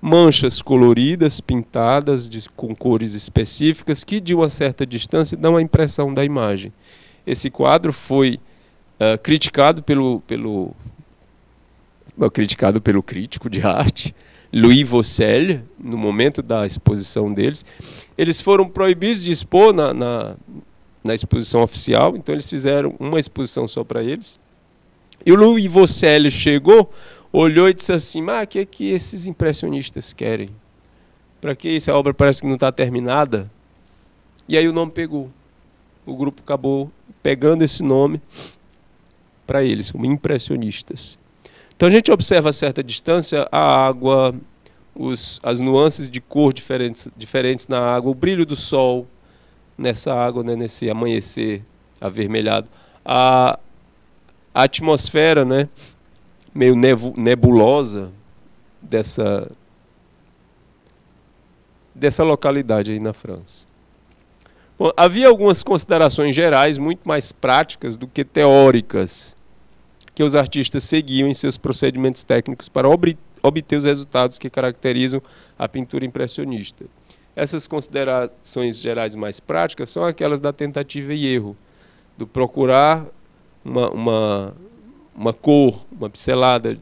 Manchas coloridas, pintadas de, com cores específicas, que de uma certa distância dão a impressão da imagem. Esse quadro foi uh, criticado pelo, pelo criticado pelo crítico de arte, Louis Vaucel, no momento da exposição deles. Eles foram proibidos de expor na, na, na exposição oficial, então eles fizeram uma exposição só para eles. E o Louis Vosselli chegou, olhou e disse assim: Mas o que, é que esses impressionistas querem? Para que essa obra parece que não está terminada? E aí o nome pegou. O grupo acabou pegando esse nome para eles, como impressionistas. Então a gente observa a certa distância a água, os, as nuances de cor diferentes, diferentes na água, o brilho do sol nessa água, né, nesse amanhecer avermelhado. A, a atmosfera, né, meio nebulosa dessa dessa localidade aí na França. Bom, havia algumas considerações gerais muito mais práticas do que teóricas que os artistas seguiam em seus procedimentos técnicos para obter os resultados que caracterizam a pintura impressionista. Essas considerações gerais mais práticas são aquelas da tentativa e erro, do procurar uma, uma, uma cor, uma pincelada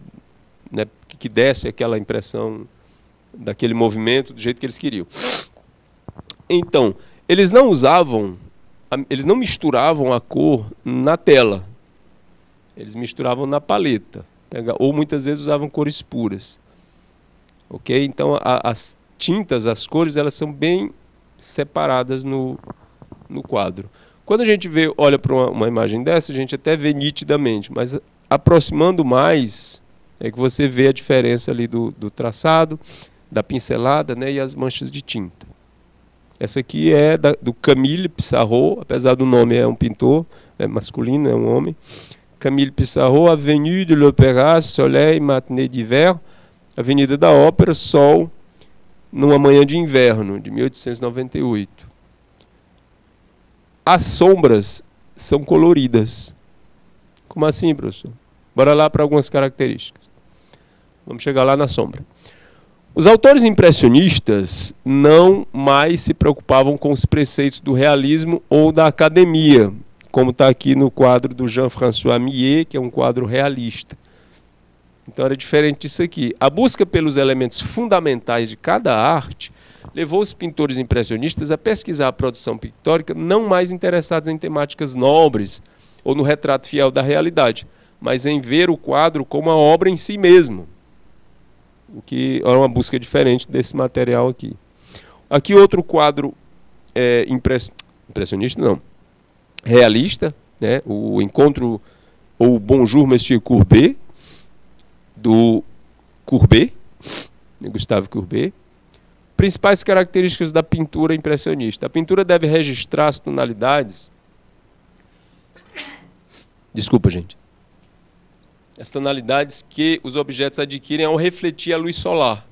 né, que desse aquela impressão daquele movimento do jeito que eles queriam. Então, eles não usavam, eles não misturavam a cor na tela. Eles misturavam na paleta, ou muitas vezes usavam cores puras. OK? Então, a, as tintas, as cores, elas são bem separadas no, no quadro. Quando a gente vê, olha para uma, uma, imagem dessa, a gente até vê nitidamente, mas aproximando mais, é que você vê a diferença ali do, do traçado, da pincelada né, e as manchas de tinta. Essa aqui é da, do Camille Pissarro, apesar do nome é um pintor, é masculino, é um homem. Camille Pissarro, Avenue de l'Opéra, Soleil, Matinée d'Hiver, Avenida da Ópera, Sol, numa manhã de inverno, de 1898 as sombras são coloridas. Como assim, professor? Bora lá para algumas características. Vamos chegar lá na sombra. Os autores impressionistas não mais se preocupavam com os preceitos do realismo ou da academia, como está aqui no quadro do Jean-François Millet, que é um quadro realista. Então era diferente disso aqui. A busca pelos elementos fundamentais de cada arte levou os pintores impressionistas a pesquisar a produção pictórica não mais interessados em temáticas nobres ou no retrato fiel da realidade, mas em ver o quadro como uma obra em si mesmo. O que é uma busca diferente desse material aqui. Aqui outro quadro é, impress... impressionista, não, realista, né? o encontro, ou Bonjour Monsieur Courbet, do Courbet, Gustave Courbet, Principais características da pintura impressionista. A pintura deve registrar as tonalidades. Desculpa, gente. As tonalidades que os objetos adquirem ao refletir a luz solar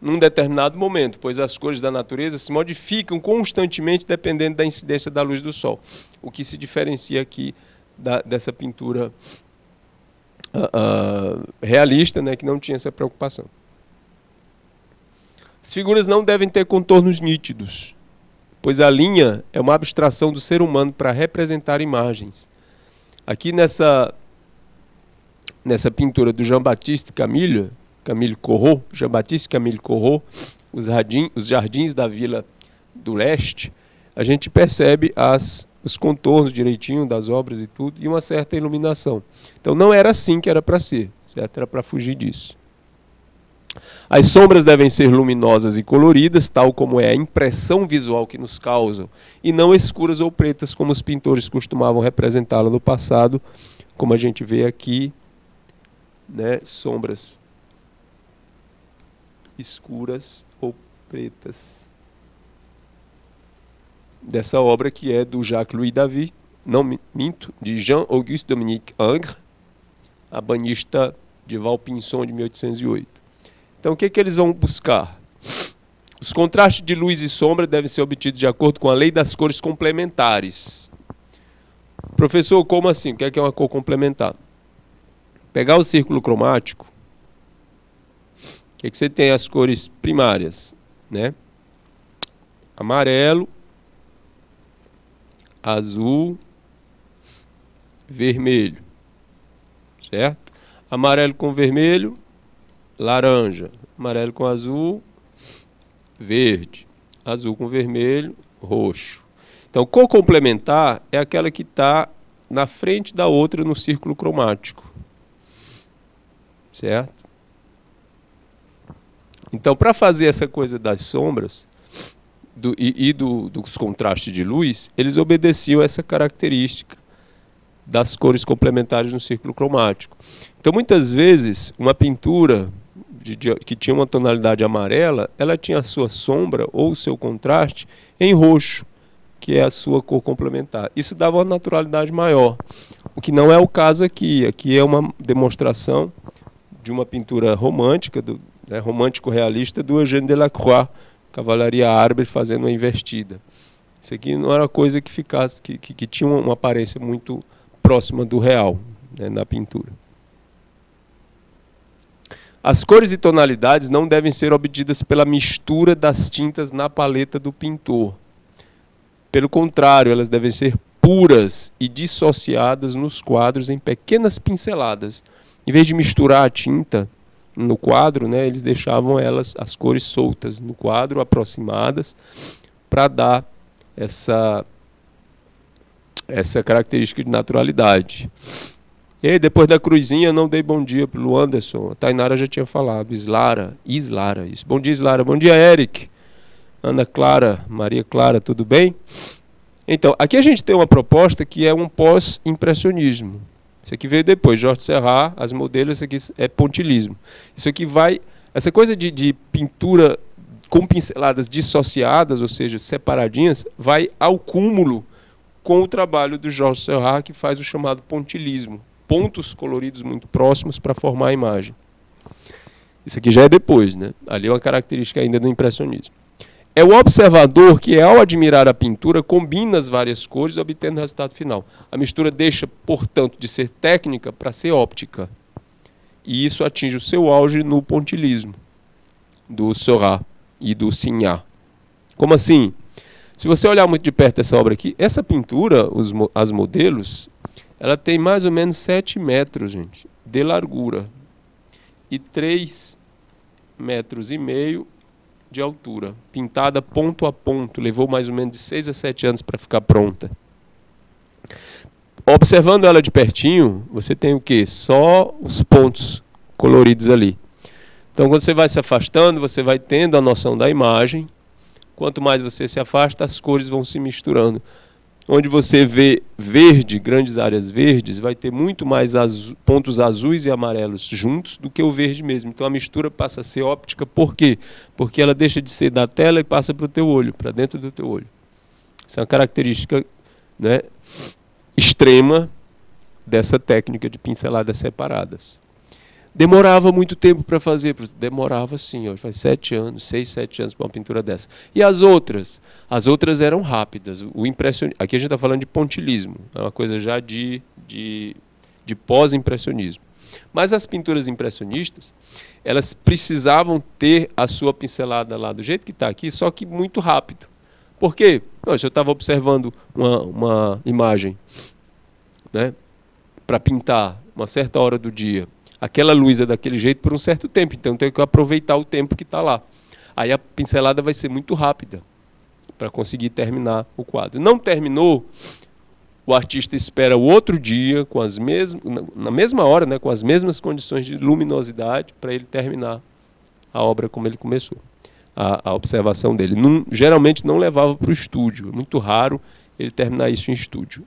num determinado momento, pois as cores da natureza se modificam constantemente dependendo da incidência da luz do sol, o que se diferencia aqui da, dessa pintura uh, uh, realista, né, que não tinha essa preocupação. As figuras não devem ter contornos nítidos, pois a linha é uma abstração do ser humano para representar imagens. Aqui nessa nessa pintura do Jean-Baptiste Camille, Camille Corot, Jean-Baptiste Camille Corot, os, jardim, os jardins da Vila do Leste, a gente percebe as, os contornos direitinho das obras e tudo, e uma certa iluminação. Então não era assim que era para ser, certo? Era para fugir disso. As sombras devem ser luminosas e coloridas, tal como é a impressão visual que nos causam, e não escuras ou pretas, como os pintores costumavam representá-la no passado, como a gente vê aqui, né, sombras escuras ou pretas. Dessa obra que é do Jacques-Louis David, não minto, de Jean-Auguste Dominique Ingres, a banista de Valpinson de 1808. Então o que, que eles vão buscar? Os contrastes de luz e sombra devem ser obtidos de acordo com a lei das cores complementares. Professor, como assim? O que é, que é uma cor complementar? Pegar o círculo cromático, que, que você tem as cores primárias, né? Amarelo, azul, vermelho, certo? Amarelo com vermelho, laranja, amarelo com azul, verde, azul com vermelho, roxo. Então, cor complementar é aquela que está na frente da outra no círculo cromático, certo? Então, para fazer essa coisa das sombras do, e, e do, dos contrastes de luz, eles obedeciam essa característica das cores complementares no círculo cromático. Então, muitas vezes, uma pintura de, de, que tinha uma tonalidade amarela, ela tinha a sua sombra ou o seu contraste em roxo, que é a sua cor complementar. Isso dava uma naturalidade maior, o que não é o caso aqui. Aqui é uma demonstração de uma pintura romântica, do, né, romântico-realista do Eugène Delacroix, cavalaria árabe fazendo uma invertida. Isso aqui não era coisa que ficasse, que, que, que tinha uma aparência muito próxima do real né, na pintura. As cores e tonalidades não devem ser obtidas pela mistura das tintas na paleta do pintor. Pelo contrário, elas devem ser puras e dissociadas nos quadros em pequenas pinceladas. Em vez de misturar a tinta, no quadro, né, eles deixavam elas as cores soltas no quadro, aproximadas, para dar essa essa característica de naturalidade. E aí, depois da cruzinha, não dei bom dia para o Anderson. A Tainara já tinha falado. Islara, Islara, isso. Bom dia, Islara. Bom dia, Eric. Ana Clara, Maria Clara, tudo bem? Então, aqui a gente tem uma proposta que é um pós-impressionismo. Isso aqui veio depois, Jorge Serra, as modelos, isso aqui é pontilismo. Isso aqui vai. Essa coisa de, de pintura com pinceladas dissociadas, ou seja, separadinhas, vai ao cúmulo com o trabalho do Jorge Serra, que faz o chamado pontilismo. Pontos coloridos muito próximos para formar a imagem. Isso aqui já é depois, né? Ali é uma característica ainda do impressionismo. É o observador que, ao admirar a pintura, combina as várias cores, obtendo o resultado final. A mistura deixa, portanto, de ser técnica para ser óptica. E isso atinge o seu auge no pontilismo do Seurat e do Signac. Como assim? Se você olhar muito de perto essa obra aqui, essa pintura, os, as modelos, ela tem mais ou menos 7 metros, gente, de largura e 3 metros e meio de altura, pintada ponto a ponto, levou mais ou menos de 6 a 7 anos para ficar pronta. Observando ela de pertinho, você tem o que? Só os pontos coloridos ali. Então, quando você vai se afastando, você vai tendo a noção da imagem. Quanto mais você se afasta, as cores vão se misturando. Onde você vê verde, grandes áreas verdes, vai ter muito mais azu pontos azuis e amarelos juntos do que o verde mesmo. Então a mistura passa a ser óptica. Por quê? Porque ela deixa de ser da tela e passa para o teu olho, para dentro do teu olho. Isso é uma característica né, extrema dessa técnica de pinceladas separadas. Demorava muito tempo para fazer, demorava sim, ó, faz sete anos, seis, sete anos para uma pintura dessa. E as outras? As outras eram rápidas. O impression... Aqui a gente está falando de pontilismo, é uma coisa já de, de, de pós-impressionismo. Mas as pinturas impressionistas, elas precisavam ter a sua pincelada lá do jeito que está aqui, só que muito rápido. Por quê? Hoje eu estava observando uma, uma imagem né, para pintar uma certa hora do dia aquela luz é daquele jeito por um certo tempo, então tem que aproveitar o tempo que está lá. Aí a pincelada vai ser muito rápida para conseguir terminar o quadro. Não terminou, o artista espera o outro dia com as mesmas na mesma hora, né, com as mesmas condições de luminosidade para ele terminar a obra como ele começou. A, a observação dele. Geralmente não levava para o estúdio. É muito raro ele terminar isso em estúdio.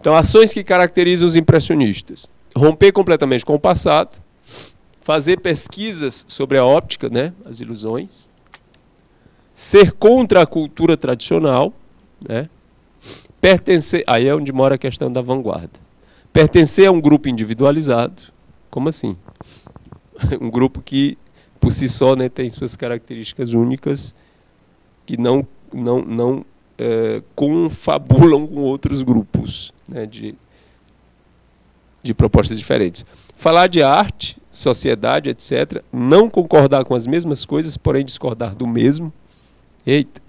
Então, ações que caracterizam os impressionistas: romper completamente com o passado, fazer pesquisas sobre a óptica, né, as ilusões, ser contra a cultura tradicional, né, pertencer, aí é onde mora a questão da vanguarda. Pertencer a um grupo individualizado, como assim? um grupo que por si só né, tem suas características únicas e não não não é, confabulam com outros grupos né, de de propostas diferentes. Falar de arte, sociedade, etc., não concordar com as mesmas coisas, porém discordar do mesmo. Eita.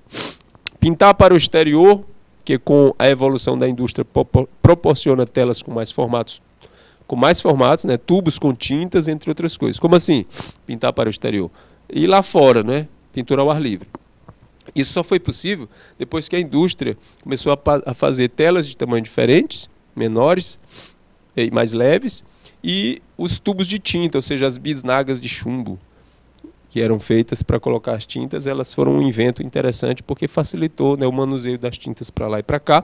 Pintar para o exterior, que com a evolução da indústria proporciona telas com mais formatos, com mais formatos, né, tubos com tintas, entre outras coisas. Como assim? Pintar para o exterior. E lá fora, né, pintura ao ar livre. Isso só foi possível depois que a indústria começou a, a fazer telas de tamanho diferentes, menores e mais leves, e os tubos de tinta, ou seja, as bisnagas de chumbo que eram feitas para colocar as tintas, elas foram um invento interessante porque facilitou né, o manuseio das tintas para lá e para cá.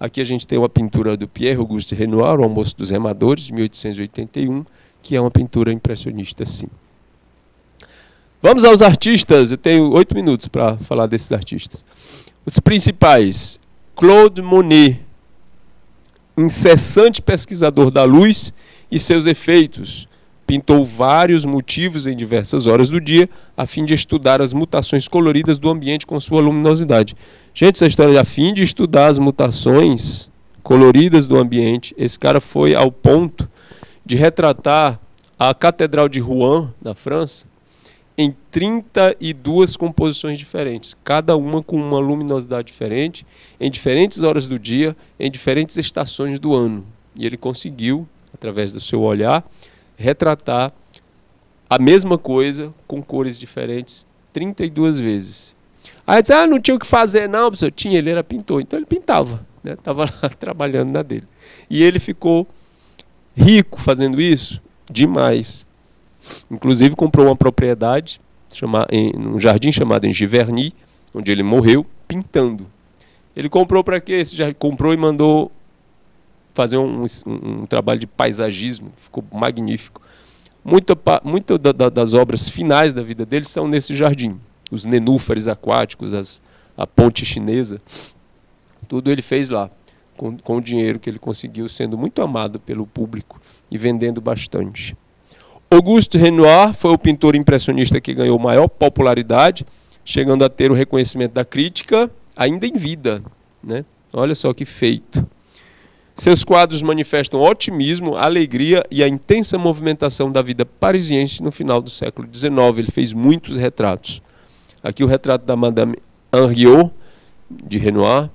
Aqui a gente tem uma pintura do Pierre Auguste Renoir, o Almoço dos Remadores, de 1881, que é uma pintura impressionista, sim. Vamos aos artistas, eu tenho oito minutos para falar desses artistas. Os principais, Claude Monet, incessante pesquisador da luz e seus efeitos, pintou vários motivos em diversas horas do dia, a fim de estudar as mutações coloridas do ambiente com sua luminosidade. Gente, essa história de a fim de estudar as mutações coloridas do ambiente, esse cara foi ao ponto de retratar a Catedral de Rouen, na França, em 32 composições diferentes, cada uma com uma luminosidade diferente, em diferentes horas do dia, em diferentes estações do ano. E ele conseguiu, através do seu olhar, retratar a mesma coisa com cores diferentes 32 vezes. Aí disse, ah, não tinha o que fazer não, professor. Tinha, ele era pintor, então ele pintava, né? Tava lá trabalhando na dele. E ele ficou rico fazendo isso demais. Inclusive comprou uma propriedade chama, em um jardim chamado em Giverny, onde ele morreu pintando. Ele comprou para quê? Esse jardim comprou e mandou fazer um, um, um trabalho de paisagismo, ficou magnífico. Muita, muita da, da, das obras finais da vida dele são nesse jardim. Os nenúfares aquáticos, as, a ponte chinesa, tudo ele fez lá, com, com o dinheiro que ele conseguiu, sendo muito amado pelo público e vendendo bastante. Auguste Renoir foi o pintor impressionista que ganhou maior popularidade, chegando a ter o reconhecimento da crítica ainda em vida. Né? Olha só que feito. Seus quadros manifestam otimismo, alegria e a intensa movimentação da vida parisiense no final do século XIX. Ele fez muitos retratos. Aqui o retrato da Madame Henriot, de Renoir,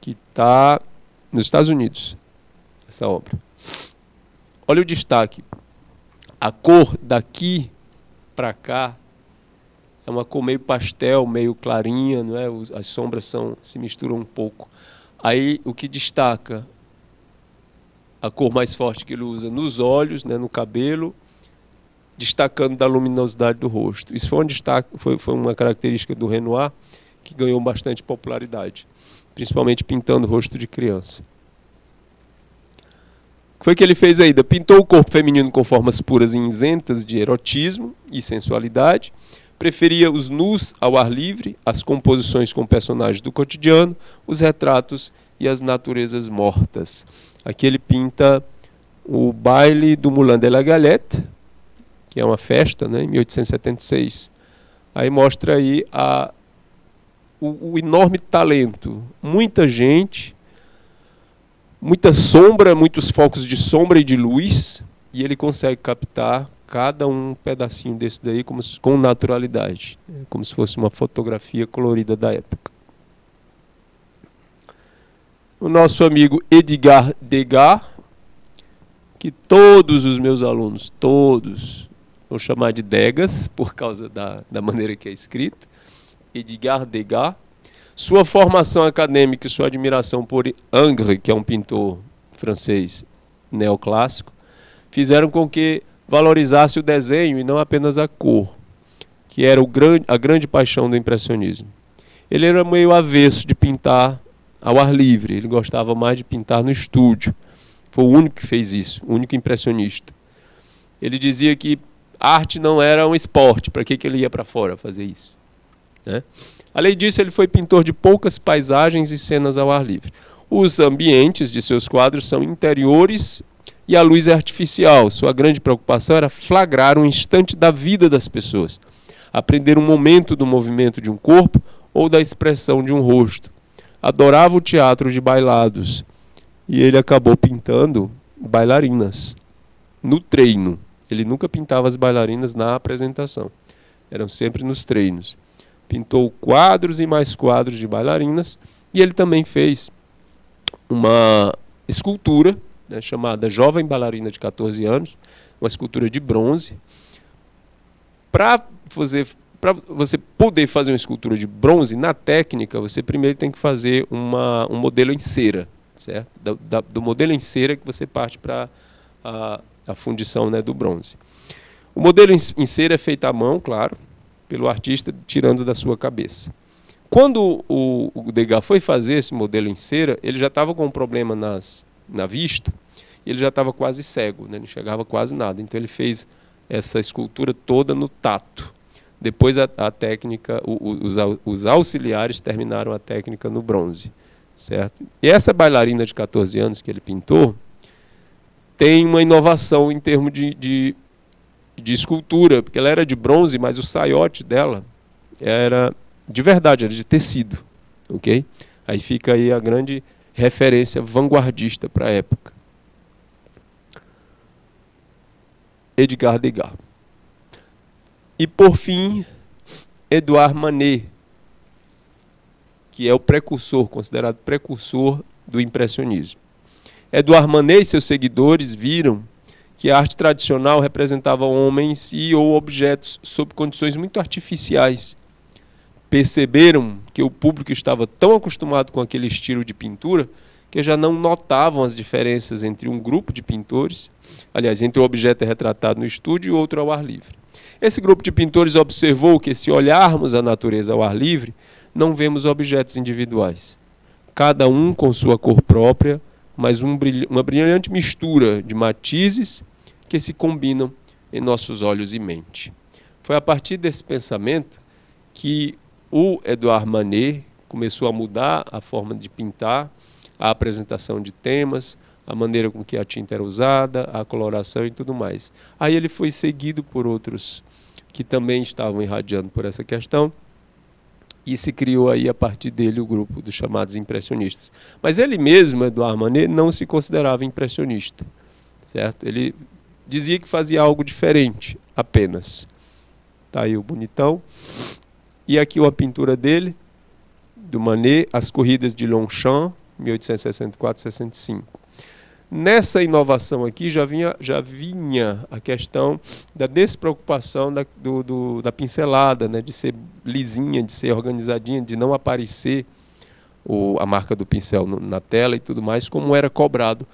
que está nos Estados Unidos, essa obra. Olha o destaque. A cor daqui para cá é uma cor meio pastel, meio clarinha, não é? As sombras são, se misturam um pouco. Aí o que destaca a cor mais forte que ele usa nos olhos, né, no cabelo, destacando da luminosidade do rosto. Isso foi, um destaque, foi, foi uma característica do Renoir que ganhou bastante popularidade, principalmente pintando o rosto de criança. Que foi que ele fez ainda? Pintou o corpo feminino com formas puras e isentas de erotismo e sensualidade, preferia os nus ao ar livre, as composições com personagens do cotidiano, os retratos e as naturezas mortas. Aqui ele pinta o baile do Moulin de la Galette, que é uma festa, né, em 1876. Aí mostra aí a, o, o enorme talento. Muita gente, muita sombra, muitos focos de sombra e de luz, e ele consegue captar cada um pedacinho desse daí como, com naturalidade, como se fosse uma fotografia colorida da época. O nosso amigo Edgar Degas, que todos os meus alunos, todos, vou chamar de Degas, por causa da, da maneira que é escrito, Edgar Degas, sua formação acadêmica e sua admiração por Ingres, que é um pintor francês neoclássico, fizeram com que valorizasse o desenho e não apenas a cor, que era grande, a grande paixão do impressionismo. Ele era meio avesso de pintar ao ar livre, ele gostava mais de pintar no estúdio. Foi o único que fez isso, o único impressionista. Ele dizia que arte não era um esporte, para que, que ele ia para fora fazer isso? Né? Além disso, ele foi pintor de poucas paisagens e cenas ao ar livre. Os ambientes de seus quadros são interiores e a luz é artificial. Sua grande preocupação era flagrar um instante da vida das pessoas, aprender um momento do movimento de um corpo ou da expressão de um rosto. Adorava o teatro de bailados e ele acabou pintando bailarinas no treino. Ele nunca pintava as bailarinas na apresentação, eram sempre nos treinos pintou quadros e mais quadros de bailarinas, e ele também fez uma escultura né, chamada Jovem Bailarina de 14 anos, uma escultura de bronze. Para fazer para você poder fazer uma escultura de bronze, na técnica, você primeiro tem que fazer uma, um modelo em cera, certo? Da, da, do modelo em cera que você parte para a, a fundição né, do bronze. O modelo em cera é feito à mão, claro, pelo artista tirando da sua cabeça. Quando o, Degas foi fazer esse modelo em cera, ele já estava com um problema nas, na vista, ele já estava quase cego, né? não enxergava quase nada. Então ele fez essa escultura toda no tato. Depois a, a técnica, o, o, os, os auxiliares terminaram a técnica no bronze. Certo? E essa bailarina de 14 anos que ele pintou tem uma inovação em termos de, de de escultura, porque ela era de bronze, mas o saiote dela era de verdade, era de tecido, ok? Aí fica aí a grande referência vanguardista para a época. Edgar Degas. E por fim, Edouard Manet, que é o precursor, considerado precursor do impressionismo. Edouard Manet e seus seguidores viram que a arte tradicional representava homens e ou objetos sob condições muito artificiais. Perceberam que o público estava tão acostumado com aquele estilo de pintura que já não notavam as diferenças entre um grupo de pintores, aliás, entre o objeto retratado no estúdio e outro ao ar livre. Esse grupo de pintores observou que, se olharmos a natureza ao ar livre, não vemos objetos individuais. Cada um com sua cor própria, mas um uma brilhante mistura de matizes que se combinam em nossos olhos e mente. Foi a partir desse pensamento que o Edouard Manet começou a mudar a forma de pintar, a apresentação de temas, a maneira com que a tinta era usada, a coloração e tudo mais. Aí ele foi seguido por outros que também estavam irradiando por essa questão e se criou aí a partir dele o grupo dos chamados impressionistas. Mas ele mesmo, Edouard Manet, não se considerava impressionista, certo? Ele dizia que fazia algo diferente apenas. Tá aí o bonitão. E aqui uma pintura dele, do Manet, As Corridas de Longchamp, 1864-65. Nessa inovação aqui já vinha, já vinha a questão da despreocupação da, do, do, da pincelada, né, de ser lisinha, de ser organizadinha, de não aparecer o, a marca do pincel no, na tela e tudo mais, como era cobrado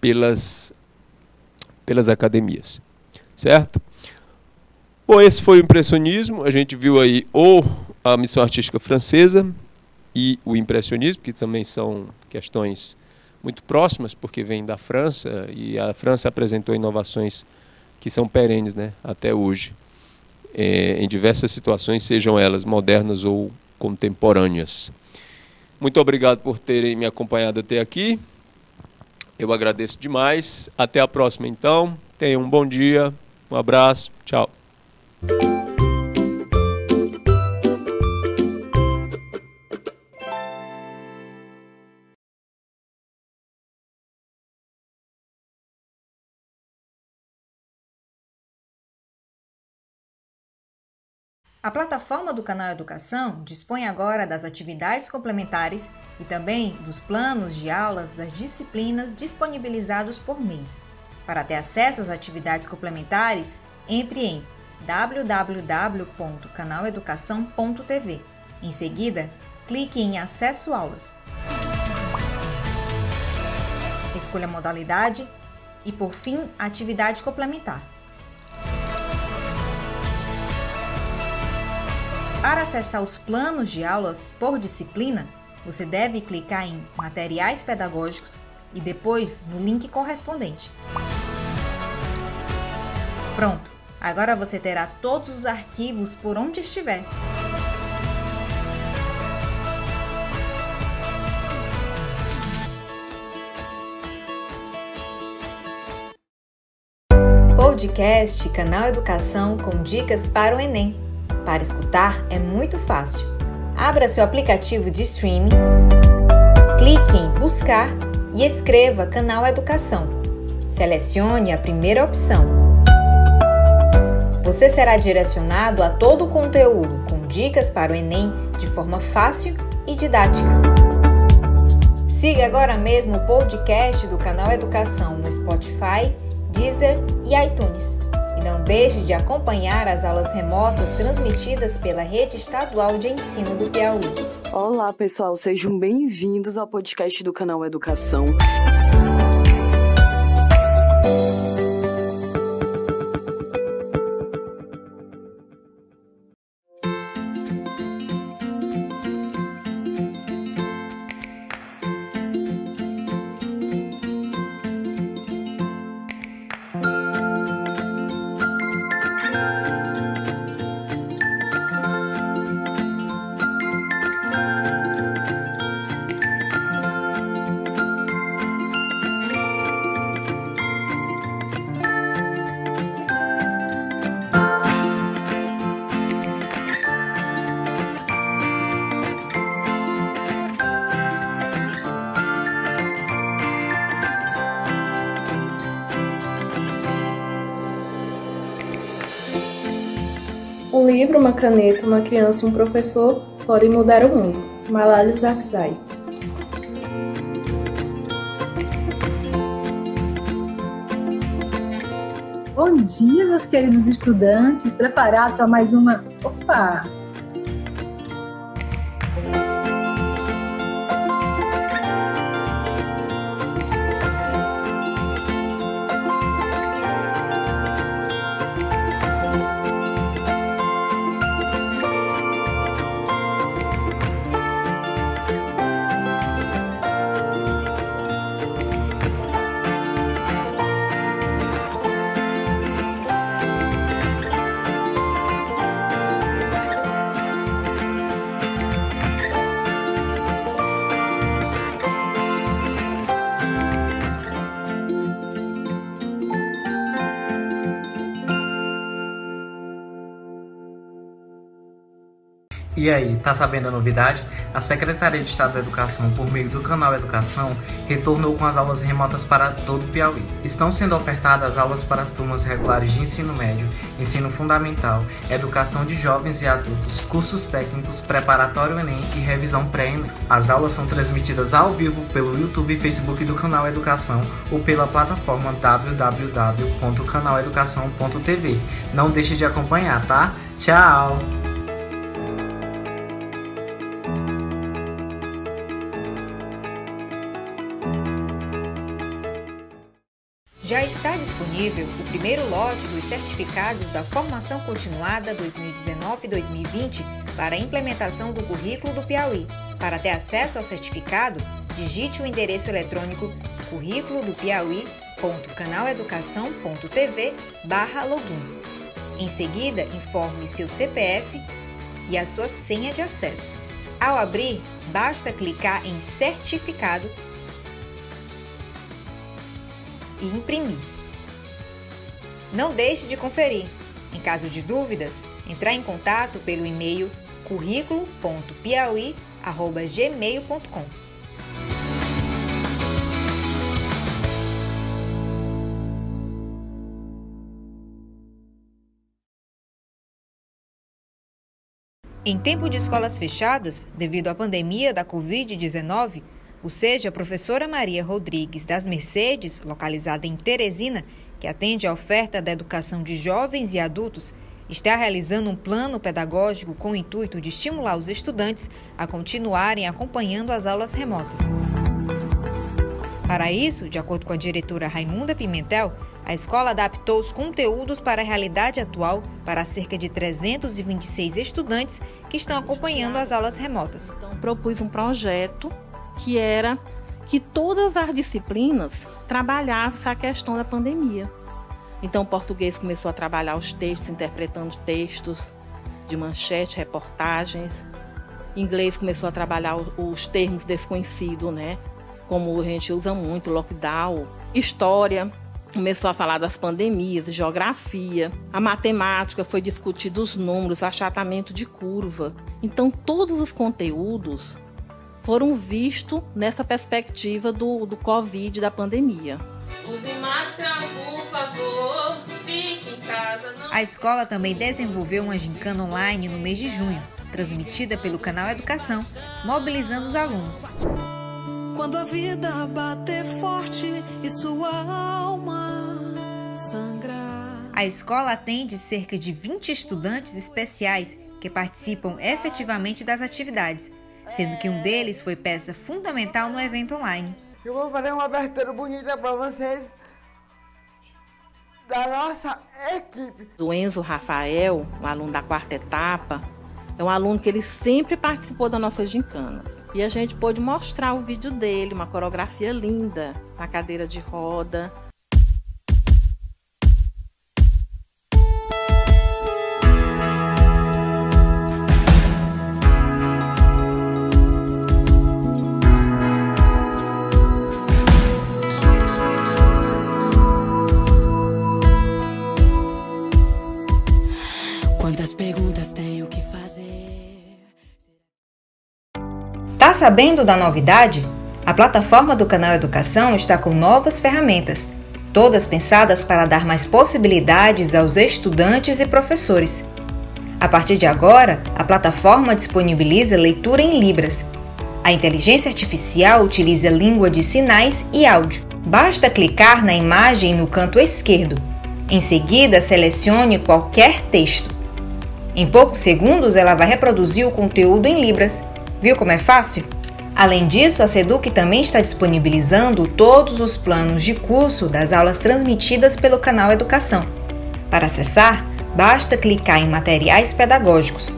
pelas pelas academias. Certo? Bom, esse foi o impressionismo. A gente viu aí ou a missão artística francesa e o impressionismo, que também são questões muito próximas, porque vêm da França e a França apresentou inovações que são perenes né, até hoje, é, em diversas situações, sejam elas modernas ou contemporâneas. Muito obrigado por terem me acompanhado até aqui. Eu agradeço demais. Até a próxima, então. Tenha um bom dia. Um abraço. Tchau. A plataforma do canal Educação dispõe agora das atividades complementares e também dos planos de aulas das disciplinas disponibilizados por mês. Para ter acesso às atividades complementares, entre em www.canaleducação.tv. Em seguida, clique em Acesso Aulas. Escolha a modalidade e, por fim, a atividade complementar. Para acessar os planos de aulas por disciplina, você deve clicar em Materiais Pedagógicos e depois no link correspondente. Pronto! Agora você terá todos os arquivos por onde estiver. Podcast Canal Educação com dicas para o Enem. Para escutar é muito fácil. Abra seu aplicativo de streaming, clique em Buscar e escreva Canal Educação. Selecione a primeira opção. Você será direcionado a todo o conteúdo com dicas para o Enem de forma fácil e didática. Siga agora mesmo o podcast do canal Educação no Spotify, Deezer e iTunes. E não deixe de acompanhar as aulas remotas transmitidas pela Rede Estadual de Ensino do Piauí. Olá, pessoal, sejam bem-vindos ao podcast do canal Educação. Caneta, uma criança e um professor podem mudar o mundo. Malala Yousafzai. Bom dia, meus queridos estudantes, preparados para mais uma. Opa! E aí, tá sabendo a novidade? A Secretaria de Estado da Educação, por meio do canal Educação, retornou com as aulas remotas para todo o Piauí. Estão sendo ofertadas aulas para as turmas regulares de ensino médio, ensino fundamental, educação de jovens e adultos, cursos técnicos, preparatório Enem e revisão pré-Enem. As aulas são transmitidas ao vivo pelo YouTube e Facebook do canal Educação ou pela plataforma www.canaleducação.tv. Não deixe de acompanhar, tá? Tchau! Disponível o primeiro lote dos certificados da Formação Continuada 2019-2020 para a implementação do currículo do Piauí. Para ter acesso ao certificado, digite o endereço eletrônico currículo do Piauí.canaleducação.tv login. Em seguida, informe seu CPF e a sua senha de acesso. Ao abrir, basta clicar em Certificado e imprimir. Não deixe de conferir. Em caso de dúvidas, entrar em contato pelo e-mail currículo.piauí@gmail.com. Em tempo de escolas fechadas, devido à pandemia da Covid-19, Ou seja, a professora Maria Rodrigues das Mercedes, localizada em Teresina, que atende à oferta da educação de jovens e adultos, está realizando um plano pedagógico com o intuito de estimular os estudantes a continuarem acompanhando as aulas remotas. Para isso, de acordo com a diretora Raimunda Pimentel, a escola adaptou os conteúdos para a realidade atual para cerca de 326 estudantes que estão acompanhando as aulas remotas. Então, propus um projeto que era que todas as disciplinas trabalhassem a questão da pandemia. Então, o português começou a trabalhar os textos, interpretando textos de manchete, reportagens. O inglês começou a trabalhar os termos desconhecidos, né? Como a gente usa muito, lockdown. História, começou a falar das pandemias, geografia. A matemática foi discutido os números, achatamento de curva. Então, todos os conteúdos foram vistos nessa perspectiva do, do Covid, da pandemia. Use máscara, por favor, fique em casa. Não... A escola também desenvolveu uma gincana online no mês de junho, transmitida pelo canal Educação, mobilizando os alunos. Quando a vida bater forte e sua alma sangrar. A escola atende cerca de 20 estudantes especiais que participam efetivamente das atividades sendo que um deles foi peça fundamental no evento online. Eu vou fazer uma abertura bonita para vocês da nossa equipe. O Enzo Rafael, um aluno da quarta etapa, é um aluno que ele sempre participou das nossas gincanas. E a gente pôde mostrar o vídeo dele, uma coreografia linda, na cadeira de roda, sabendo da novidade? A plataforma do canal Educação está com novas ferramentas, todas pensadas para dar mais possibilidades aos estudantes e professores. A partir de agora, a plataforma disponibiliza leitura em Libras. A inteligência artificial utiliza língua de sinais e áudio. Basta clicar na imagem no canto esquerdo. Em seguida, selecione qualquer texto. Em poucos segundos, ela vai reproduzir o conteúdo em Libras Viu como é fácil? Além disso, a Seduc também está disponibilizando todos os planos de curso das aulas transmitidas pelo canal Educação. Para acessar, basta clicar em Materiais Pedagógicos.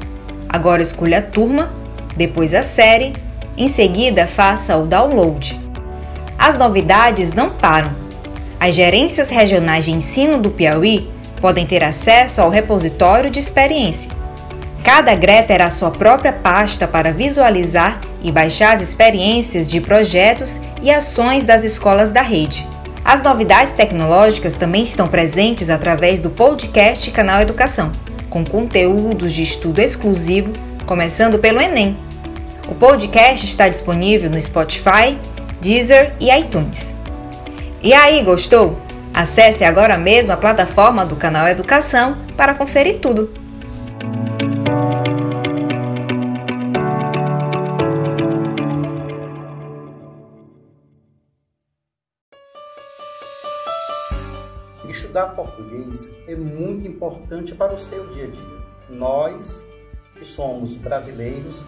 Agora escolha a turma, depois a série, em seguida faça o download. As novidades não param. As gerências regionais de ensino do Piauí podem ter acesso ao repositório de experiência Cada GRE terá sua própria pasta para visualizar e baixar as experiências de projetos e ações das escolas da rede. As novidades tecnológicas também estão presentes através do podcast Canal Educação, com conteúdos de estudo exclusivo, começando pelo Enem. O podcast está disponível no Spotify, Deezer e iTunes. E aí, gostou? Acesse agora mesmo a plataforma do Canal Educação para conferir tudo. Português é muito importante para o seu dia a dia. Nós, que somos brasileiros,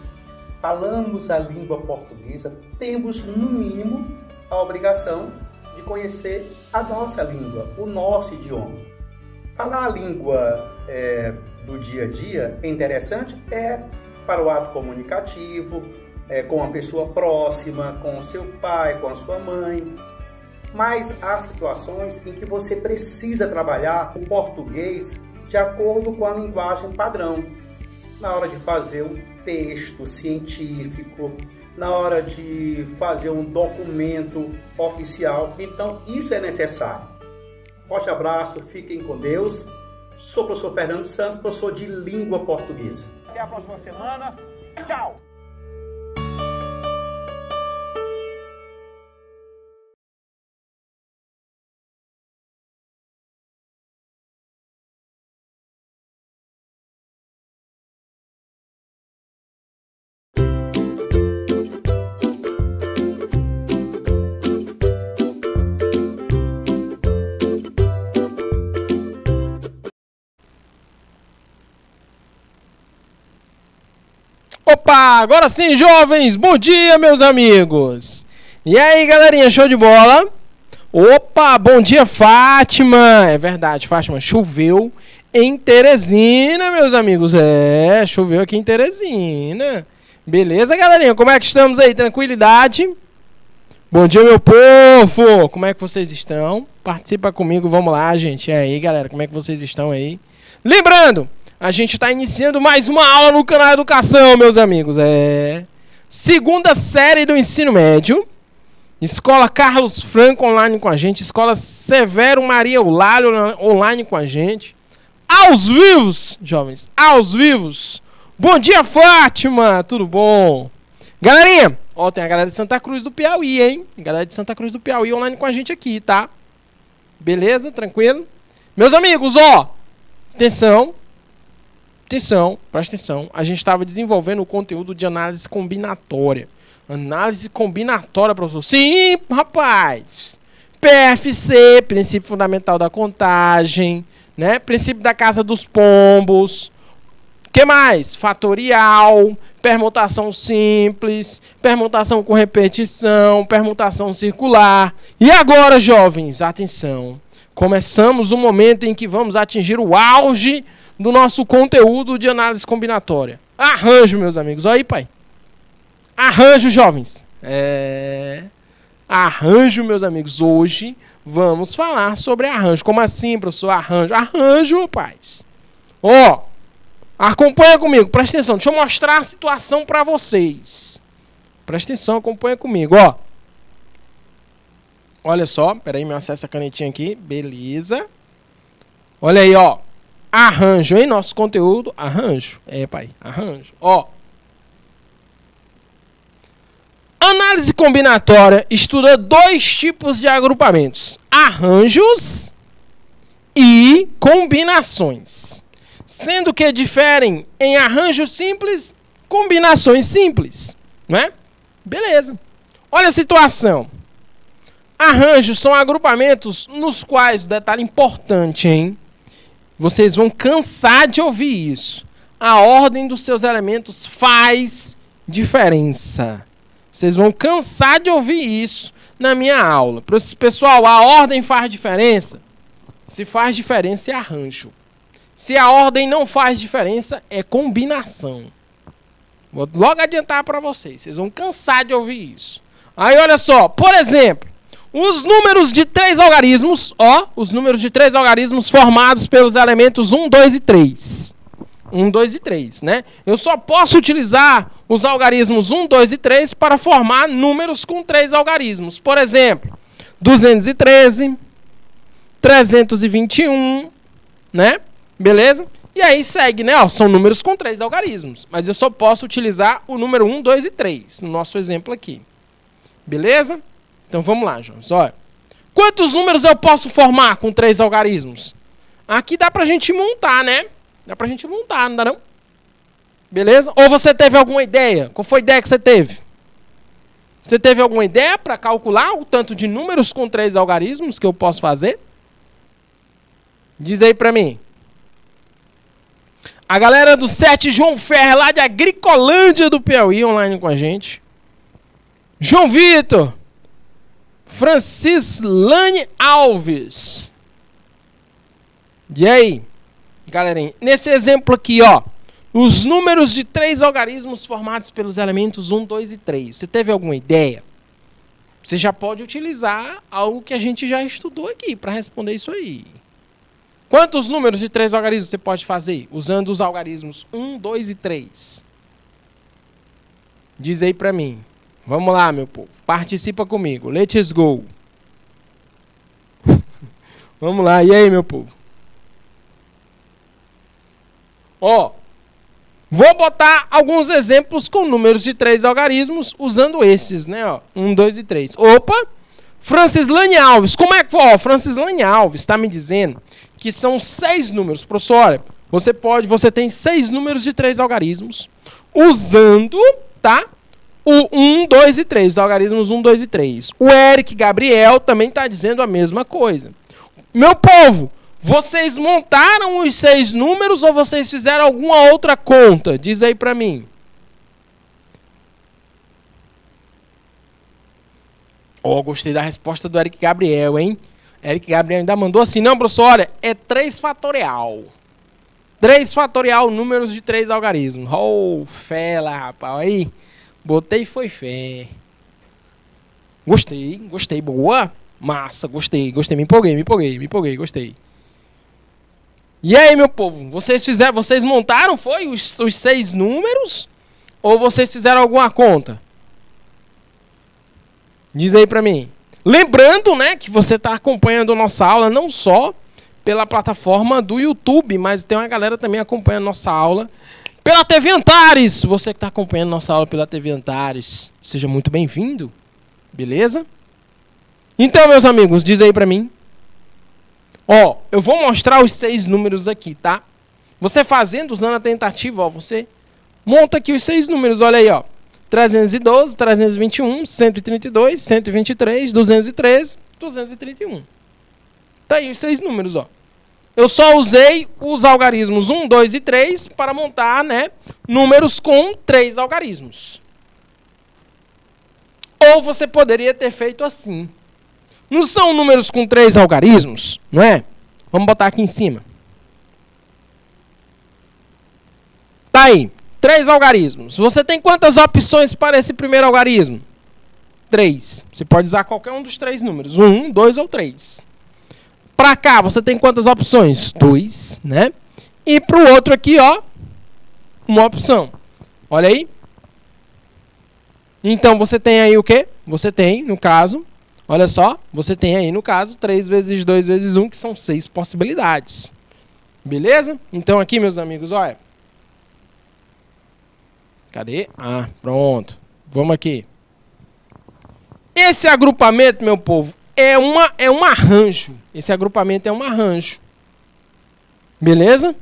falamos a língua portuguesa, temos, no mínimo, a obrigação de conhecer a nossa língua, o nosso idioma. Falar a língua é, do dia a dia é interessante? É para o ato comunicativo, é, com a pessoa próxima, com o seu pai, com a sua mãe, mas há situações em que você precisa trabalhar o português de acordo com a linguagem padrão. Na hora de fazer um texto científico, na hora de fazer um documento oficial. Então, isso é necessário. Forte abraço, fiquem com Deus. Sou o professor Fernando Santos, professor de língua portuguesa. Até a próxima semana. Tchau! Agora sim, jovens! Bom dia, meus amigos! E aí, galerinha, show de bola? Opa, bom dia, Fátima! É verdade, Fátima, choveu em Teresina, meus amigos. É, choveu aqui em Teresina. Beleza, galerinha? Como é que estamos aí? Tranquilidade? Bom dia, meu povo! Como é que vocês estão? Participa comigo, vamos lá, gente. E aí, galera, como é que vocês estão aí? Lembrando, a gente está iniciando mais uma aula no canal Educação, meus amigos. É. Segunda série do ensino médio. Escola Carlos Franco online com a gente. Escola Severo Maria Eulário online com a gente. Aos vivos, jovens. Aos vivos. Bom dia, Fátima. Tudo bom? Galerinha, ó, tem a galera de Santa Cruz do Piauí, hein? Galera de Santa Cruz do Piauí online com a gente aqui, tá? Beleza? Tranquilo? Meus amigos, ó. Atenção. Atenção, presta atenção. A gente estava desenvolvendo o conteúdo de análise combinatória. Análise combinatória, professor. Sim, rapaz. PFC, princípio fundamental da contagem, né? Princípio da casa dos pombos. Que mais? Fatorial, permutação simples, permutação com repetição, permutação circular. E agora, jovens, atenção. Começamos o momento em que vamos atingir o auge do nosso conteúdo de análise combinatória. Arranjo, meus amigos. Olha aí, pai. Arranjo, jovens. É... Arranjo, meus amigos. Hoje vamos falar sobre arranjo. Como assim, professor? Arranjo. Arranjo, rapaz. Ó, acompanha comigo. Presta atenção. Deixa eu mostrar a situação para vocês. Presta atenção, acompanha comigo. Ó. Olha só. Peraí, me acessa a canetinha aqui. Beleza. Olha aí, ó. Arranjo, em nosso conteúdo, arranjo. É, pai, arranjo. Ó. Análise combinatória estuda dois tipos de agrupamentos: arranjos e combinações. Sendo que diferem em arranjos simples, combinações simples, né? Beleza. Olha a situação. Arranjos são agrupamentos nos quais, detalhe importante, hein? Vocês vão cansar de ouvir isso. A ordem dos seus elementos faz diferença. Vocês vão cansar de ouvir isso na minha aula. Pessoal, a ordem faz diferença? Se faz diferença, é arranjo. Se a ordem não faz diferença, é combinação. Vou logo adiantar para vocês. Vocês vão cansar de ouvir isso. Aí, olha só. Por exemplo, os números de três algarismos, ó, os números de três algarismos formados pelos elementos 1, 2 e 3. 1, 2 e 3, né? Eu só posso utilizar os algarismos 1, 2 e 3 para formar números com três algarismos. Por exemplo, 213, 321, né? Beleza? E aí segue, né? Ó, são números com três algarismos. Mas eu só posso utilizar o número 1, 2 e 3, no nosso exemplo aqui. Beleza? Então vamos lá, Jones. Olha. Quantos números eu posso formar com três algarismos? Aqui dá pra gente montar, né? Dá pra gente montar, não dá não? Beleza? Ou você teve alguma ideia? Qual foi a ideia que você teve? Você teve alguma ideia para calcular o tanto de números com três algarismos que eu posso fazer? Diz aí pra mim. A galera do 7 João Ferrer, lá de Agricolândia do Piauí, online com a gente. João Vitor. Francislane Alves. E aí, galerinha? Nesse exemplo aqui, ó. Os números de três algarismos formados pelos elementos 1, 2 e 3. Você teve alguma ideia? Você já pode utilizar algo que a gente já estudou aqui para responder isso aí. Quantos números de três algarismos você pode fazer usando os algarismos 1, 2 e 3? Diz aí para mim. Vamos lá, meu povo. Participa comigo. Let's go. Vamos lá. E aí, meu povo? Ó, vou botar alguns exemplos com números de três algarismos usando esses, né? Ó, um, dois e três. Opa! Francis Lane Alves. Como é que foi? Francis Lane Alves está me dizendo que são seis números. Professor, olha, você pode, você tem seis números de três algarismos usando, tá? o 1, 2 e 3, os algarismos 1, 2 e 3. O Eric Gabriel também está dizendo a mesma coisa. Meu povo, vocês montaram os seis números ou vocês fizeram alguma outra conta? Diz aí para mim. Oh, gostei da resposta do Eric Gabriel, hein? Eric Gabriel ainda mandou assim, não, professor, olha, é 3 fatorial. 3 fatorial, números de três algarismos. Oh, fela, rapaz, aí. Botei foi fé. Gostei, gostei, boa. Massa, gostei, gostei, me empolguei, me empolguei, me empolguei, gostei. E aí, meu povo, vocês fizeram, vocês montaram, foi, os, os seis números? Ou vocês fizeram alguma conta? Diz aí pra mim. Lembrando, né, que você está acompanhando nossa aula não só pela plataforma do YouTube, mas tem uma galera também acompanhando nossa aula pela TV Antares. Você que está acompanhando nossa aula pela TV Antares, seja muito bem-vindo. Beleza? Então, meus amigos, diz aí para mim. Ó, eu vou mostrar os seis números aqui, tá? Você fazendo, usando a tentativa, ó, você monta aqui os seis números, olha aí, ó. 312, 321, 132, 123, 213, 231. Tá aí os seis números, ó. Eu só usei os algarismos 1, 2 e 3 para montar, né, números com três algarismos. Ou você poderia ter feito assim. Não são números com três algarismos, não é? Vamos botar aqui em cima. Tá aí. Três algarismos. Você tem quantas opções para esse primeiro algarismo? Três. Você pode usar qualquer um dos três números. Um, dois ou três. Para cá, você tem quantas opções? Dois, né? E para o outro aqui, ó, uma opção. Olha aí. Então, você tem aí o quê? Você tem, no caso, olha só, você tem aí, no caso, 3 vezes 2 vezes 1, que são seis possibilidades. Beleza? Então, aqui, meus amigos, olha. Cadê? Ah, pronto. Vamos aqui. Esse agrupamento, meu povo, é, uma, é um arranjo. Esse agrupamento é um arranjo. Beleza?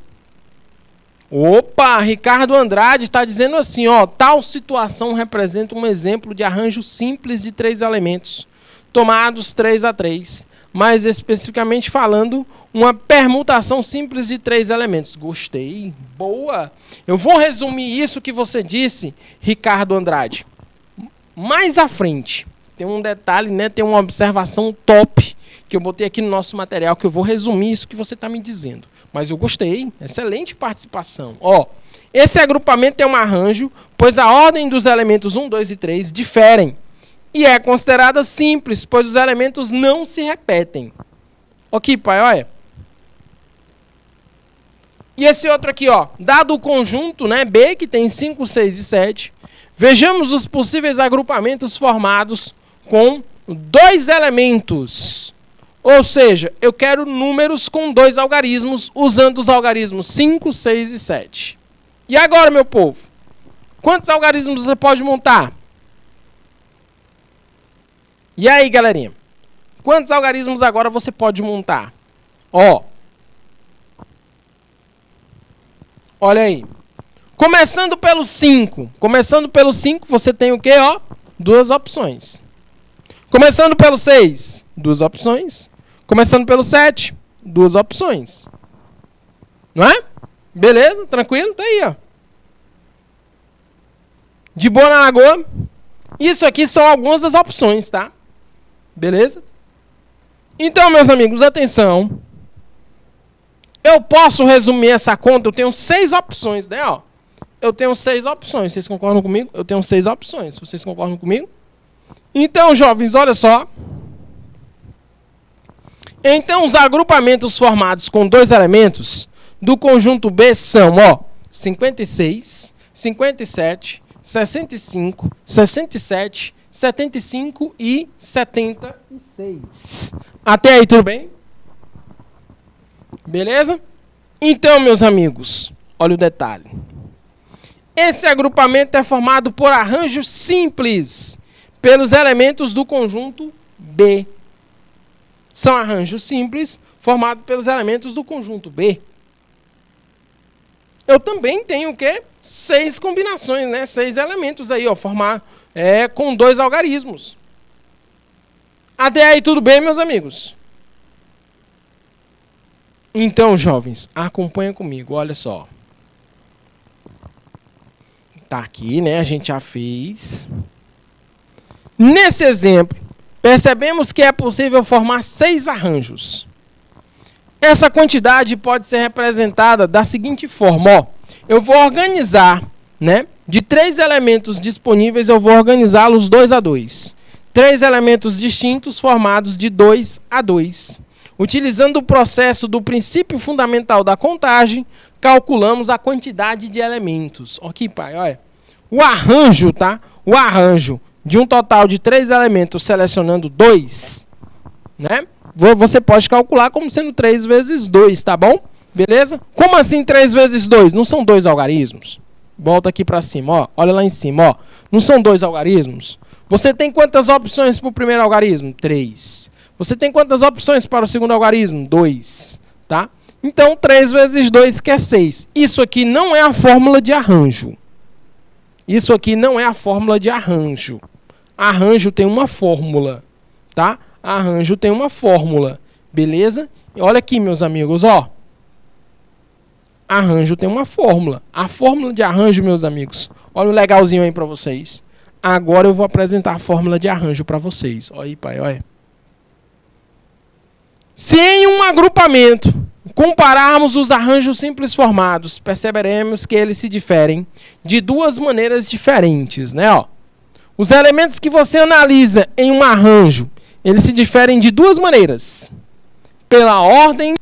Opa, Ricardo Andrade está dizendo assim, ó, tal situação representa um exemplo de arranjo simples de três elementos, tomados três a três mais especificamente falando, uma permutação simples de três elementos. Gostei, boa. Eu vou resumir isso que você disse, Ricardo Andrade. Mais à frente, tem um detalhe, né? Tem uma observação top que eu botei aqui no nosso material que eu vou resumir isso que você está me dizendo. Mas eu gostei, excelente participação. Ó, esse agrupamento é um arranjo, pois a ordem dos elementos 1, 2 e 3 diferem e é considerada simples, pois os elementos não se repetem. Ok, pai, olha. E esse outro aqui, ó, dado o conjunto, né, B, que tem 5, 6 e 7, vejamos os possíveis agrupamentos formados com dois elementos. Ou seja, eu quero números com dois algarismos, usando os algarismos 5, 6 e 7. E agora, meu povo? Quantos algarismos você pode montar? E aí, galerinha? Quantos algarismos agora você pode montar? Ó. Olha aí. Começando pelo 5. Começando pelo 5, você tem o quê, ó? Duas opções. Começando pelo 6, duas opções. Começando pelo 7, duas opções. Não é? Beleza? Tranquilo? Tá aí, ó. De boa na lagoa. Isso aqui são algumas das opções, tá? Beleza? Então, meus amigos, atenção. Eu posso resumir essa conta, eu tenho seis opções, né? Ó, eu tenho seis opções. Vocês concordam comigo? Eu tenho seis opções. Vocês concordam comigo? Então, jovens, olha só. Então, os agrupamentos formados com dois elementos do conjunto B são, ó, 56, 57, 65, 67, 75 e 76. Até aí, tudo bem? Beleza? Então, meus amigos, olha o detalhe. Esse agrupamento é formado por arranjos simples pelos elementos do conjunto B. São arranjos simples formados pelos elementos do conjunto B. Eu também tenho o quê? Seis combinações, né? Seis elementos aí, ó, formar é, com dois algarismos. Até aí tudo bem, meus amigos? Então, jovens, acompanha comigo, olha só. Tá aqui, né? A gente já fez. Nesse exemplo, percebemos que é possível formar seis arranjos. Essa quantidade pode ser representada da seguinte forma: ó, eu vou organizar, né? De três elementos disponíveis, eu vou organizá-los dois a dois. Três elementos distintos formados de dois a dois. Utilizando o processo do princípio fundamental da contagem, calculamos a quantidade de elementos. Aqui, pai, olha. O arranjo, tá? O arranjo de um total de três elementos selecionando dois, né? Você pode calcular como sendo 3 vezes 2, tá bom? Beleza? Como assim 3 vezes 2? Não são dois algarismos? Volta aqui para cima, ó. Olha lá em cima, ó. Não são dois algarismos? Você tem quantas opções para o primeiro algarismo? 3. Você tem quantas opções para o segundo algarismo? 2, tá? Então, 3 vezes 2 que é 6. Isso aqui não é a fórmula de arranjo. Isso aqui não é a fórmula de arranjo. Arranjo tem uma fórmula, tá? Arranjo tem uma fórmula, beleza? Olha aqui, meus amigos, ó. Arranjo tem uma fórmula. A fórmula de arranjo, meus amigos, olha o legalzinho aí para vocês. Agora eu vou apresentar a fórmula de arranjo para vocês. Olha aí, pai, olha. Se em um agrupamento compararmos os arranjos simples formados, perceberemos que eles se diferem de duas maneiras diferentes, né? Ó, os elementos que você analisa em um arranjo, eles se diferem de duas maneiras. Pela ordem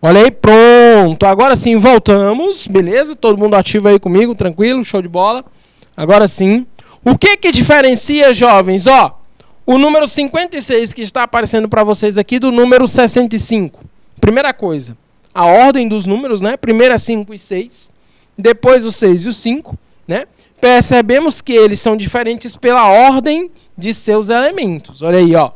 Olha aí, pronto. Agora sim, voltamos. Beleza? Todo mundo ativo aí comigo, tranquilo, show de bola. Agora sim. O que que diferencia, jovens? Ó, o número 56 que está aparecendo para vocês aqui do número 65. Primeira coisa, a ordem dos números, né? Primeiro é 5 e 6, depois o 6 e o 5, né? Percebemos que eles são diferentes pela ordem de seus elementos. Olha aí, ó.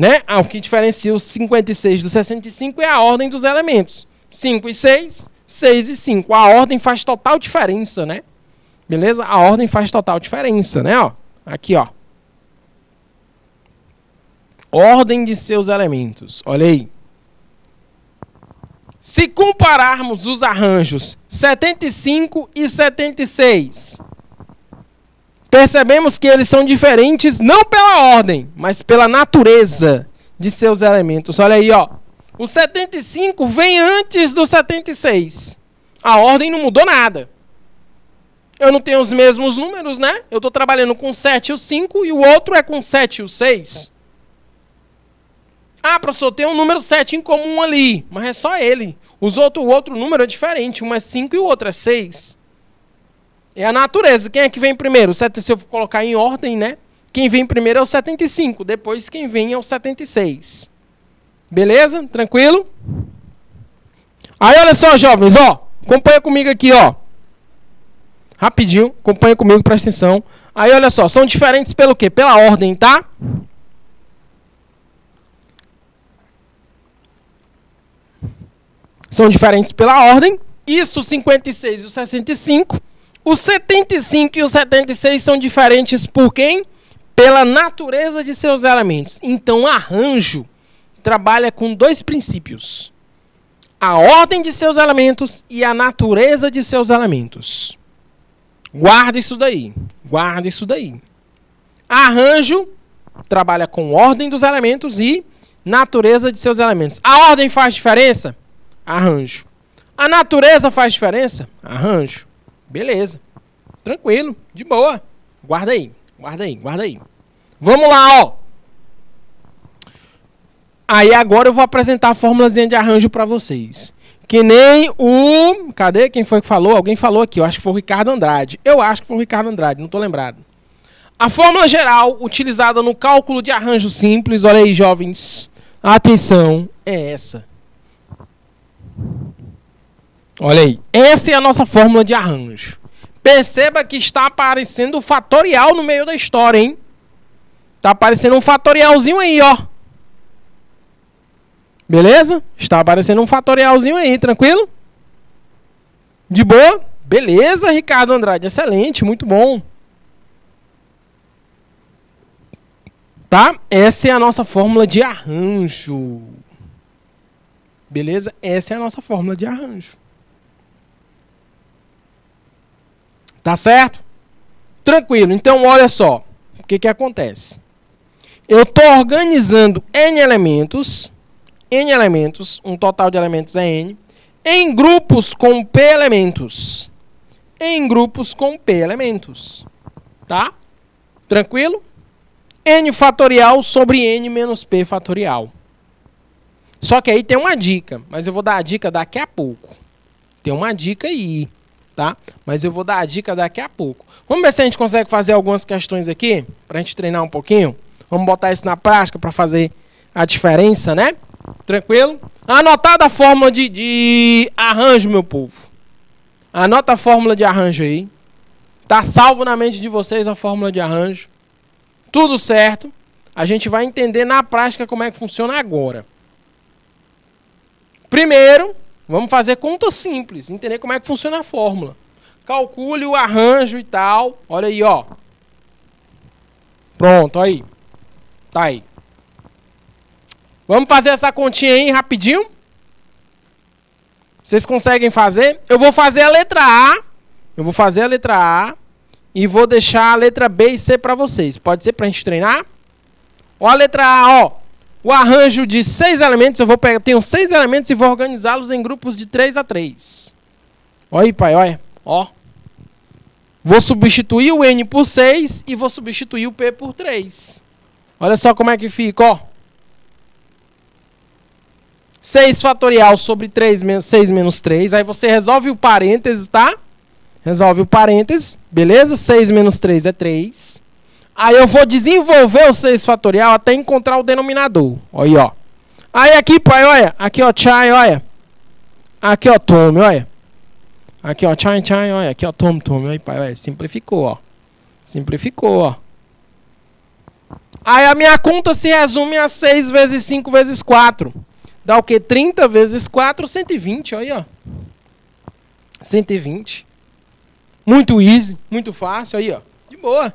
Né? Ah, o que diferencia os 56 do 65 é a ordem dos elementos. 5 e 6, 6 e 5. A ordem faz total diferença, né? Beleza? A ordem faz total diferença, né? Ó, aqui, ó. Ordem de seus elementos. Olha aí. Se compararmos os arranjos 75 e 76, percebemos que eles são diferentes não pela ordem, mas pela natureza de seus elementos. Olha aí, ó. O 75 vem antes do 76. A ordem não mudou nada. Eu não tenho os mesmos números, né? Eu estou trabalhando com 7 e o 5 e o outro é com 7 e o 6. Ah, professor, tem um número 7 em comum ali, mas é só ele. Os outro, o outro número é diferente, um é 5 e o outro é 6. É a natureza. Quem é que vem primeiro? Se eu colocar em ordem, né? Quem vem primeiro é o 75, depois quem vem é o 76. Beleza? Tranquilo? Aí olha só, jovens, ó. Acompanha comigo aqui, ó. Rapidinho, acompanha comigo, presta atenção. Aí olha só, são diferentes pelo quê? Pela ordem, tá? São diferentes pela ordem. Isso, 56 e o 65 os 75 e os 76 são diferentes por quem? Pela natureza de seus elementos. Então, arranjo trabalha com dois princípios: a ordem de seus elementos e a natureza de seus elementos. Guarda isso daí. Guarda isso daí. Arranjo trabalha com ordem dos elementos e natureza de seus elementos. A ordem faz diferença? Arranjo. A natureza faz diferença? Arranjo. Beleza. Tranquilo, de boa. Guarda aí, guarda aí, guarda aí. Vamos lá, ó. Aí agora eu vou apresentar a fórmulazinha de arranjo para vocês. Que nem o. Cadê? Quem foi que falou? Alguém falou aqui. Eu acho que foi o Ricardo Andrade. Eu acho que foi o Ricardo Andrade, não estou lembrado. A fórmula geral utilizada no cálculo de arranjo simples, olha aí, jovens. Atenção, é essa. Olha aí. Essa é a nossa fórmula de arranjo. Perceba que está aparecendo o fatorial no meio da história, hein? Tá aparecendo um fatorialzinho aí, ó. Beleza? Está aparecendo um fatorialzinho aí, tranquilo? De boa? Beleza, Ricardo Andrade. Excelente, muito bom. Tá? Essa é a nossa fórmula de arranjo. Beleza? Essa é a nossa fórmula de arranjo. Tá certo? Tranquilo. Então, olha só. O que, que acontece? Eu estou organizando N elementos. N elementos. Um total de elementos é N. Em grupos com P elementos. Em grupos com P elementos. Tá? Tranquilo? N fatorial sobre N menos P fatorial. Só que aí tem uma dica. Mas eu vou dar a dica daqui a pouco. Tem uma dica aí tá? Mas eu vou dar a dica daqui a pouco. Vamos ver se a gente consegue fazer algumas questões aqui, para a gente treinar um pouquinho. Vamos botar isso na prática para fazer a diferença, né? Tranquilo? Anotada a fórmula de, de arranjo, meu povo. Anota a fórmula de arranjo aí. Tá salvo na mente de vocês a fórmula de arranjo. Tudo certo. A gente vai entender na prática como é que funciona agora. Primeiro, Vamos fazer conta simples, entender como é que funciona a fórmula. Calcule o arranjo e tal. Olha aí, ó. Pronto, aí. Tá aí. Vamos fazer essa continha aí rapidinho? Vocês conseguem fazer? Eu vou fazer a letra A. Eu vou fazer a letra A. E vou deixar a letra B e C para vocês. Pode ser para a gente treinar? Ó a letra A, ó o arranjo de seis elementos, eu vou pegar, tenho seis elementos e vou organizá-los em grupos de três a três. Olha aí, pai, olha. Ó. Vou substituir o N por 6 e vou substituir o P por 3. Olha só como é que fica, ó. 6 fatorial sobre 3, 6 menos 3. Aí você resolve o parênteses, tá? Resolve o parênteses, beleza? 6 menos 3 é 3. Aí eu vou desenvolver o 6 fatorial até encontrar o denominador. Aí, ó. Aí aqui, pai, olha. Aqui, ó, chai, olha. Aqui, ó, tome, olha. Aqui, ó, chai, chai, olha. Aqui, ó, tome, tome. Aí, pai, olha. Simplificou, ó. Simplificou, ó. Aí a minha conta se resume a 6 vezes 5 vezes 4. Dá o quê? 30 vezes 4, 120, olha aí, ó. 120. Muito easy, muito fácil, aí, ó. De boa.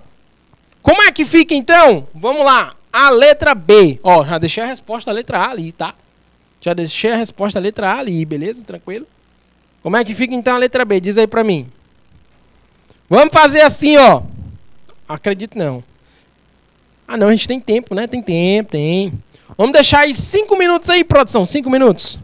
Como é que fica então? Vamos lá. A letra B. Ó, já deixei a resposta da letra A ali, tá? Já deixei a resposta da letra A ali, beleza? Tranquilo? Como é que fica então a letra B? Diz aí pra mim. Vamos fazer assim, ó. Acredito não. Ah, não, a gente tem tempo, né? Tem tempo, tem. Vamos deixar aí 5 minutos aí, produção. 5 minutos.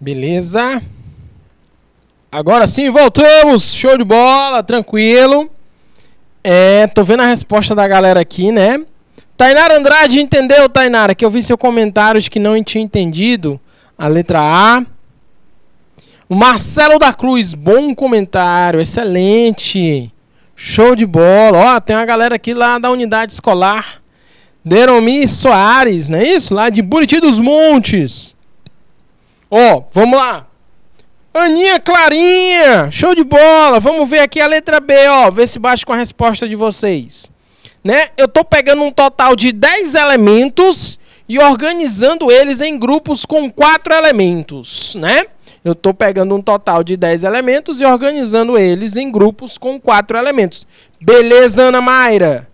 Beleza. Agora sim, voltamos. Show de bola, tranquilo. É, tô vendo a resposta da galera aqui, né? Tainara Andrade entendeu, Tainara, que eu vi seu comentário de que não tinha entendido a letra A. O Marcelo da Cruz, bom comentário, excelente. Show de bola. Ó, tem uma galera aqui lá da unidade escolar. Deromi Soares, não é isso? Lá de Buriti dos Montes. Ó, vamos lá. Aninha Clarinha, show de bola. Vamos ver aqui a letra B, ó, ver se bate com a resposta de vocês. Né? Eu tô pegando um total de 10 elementos e organizando eles em grupos com 4 elementos, né? Eu tô pegando um total de 10 elementos e organizando eles em grupos com 4 elementos. Beleza, Ana Mayra?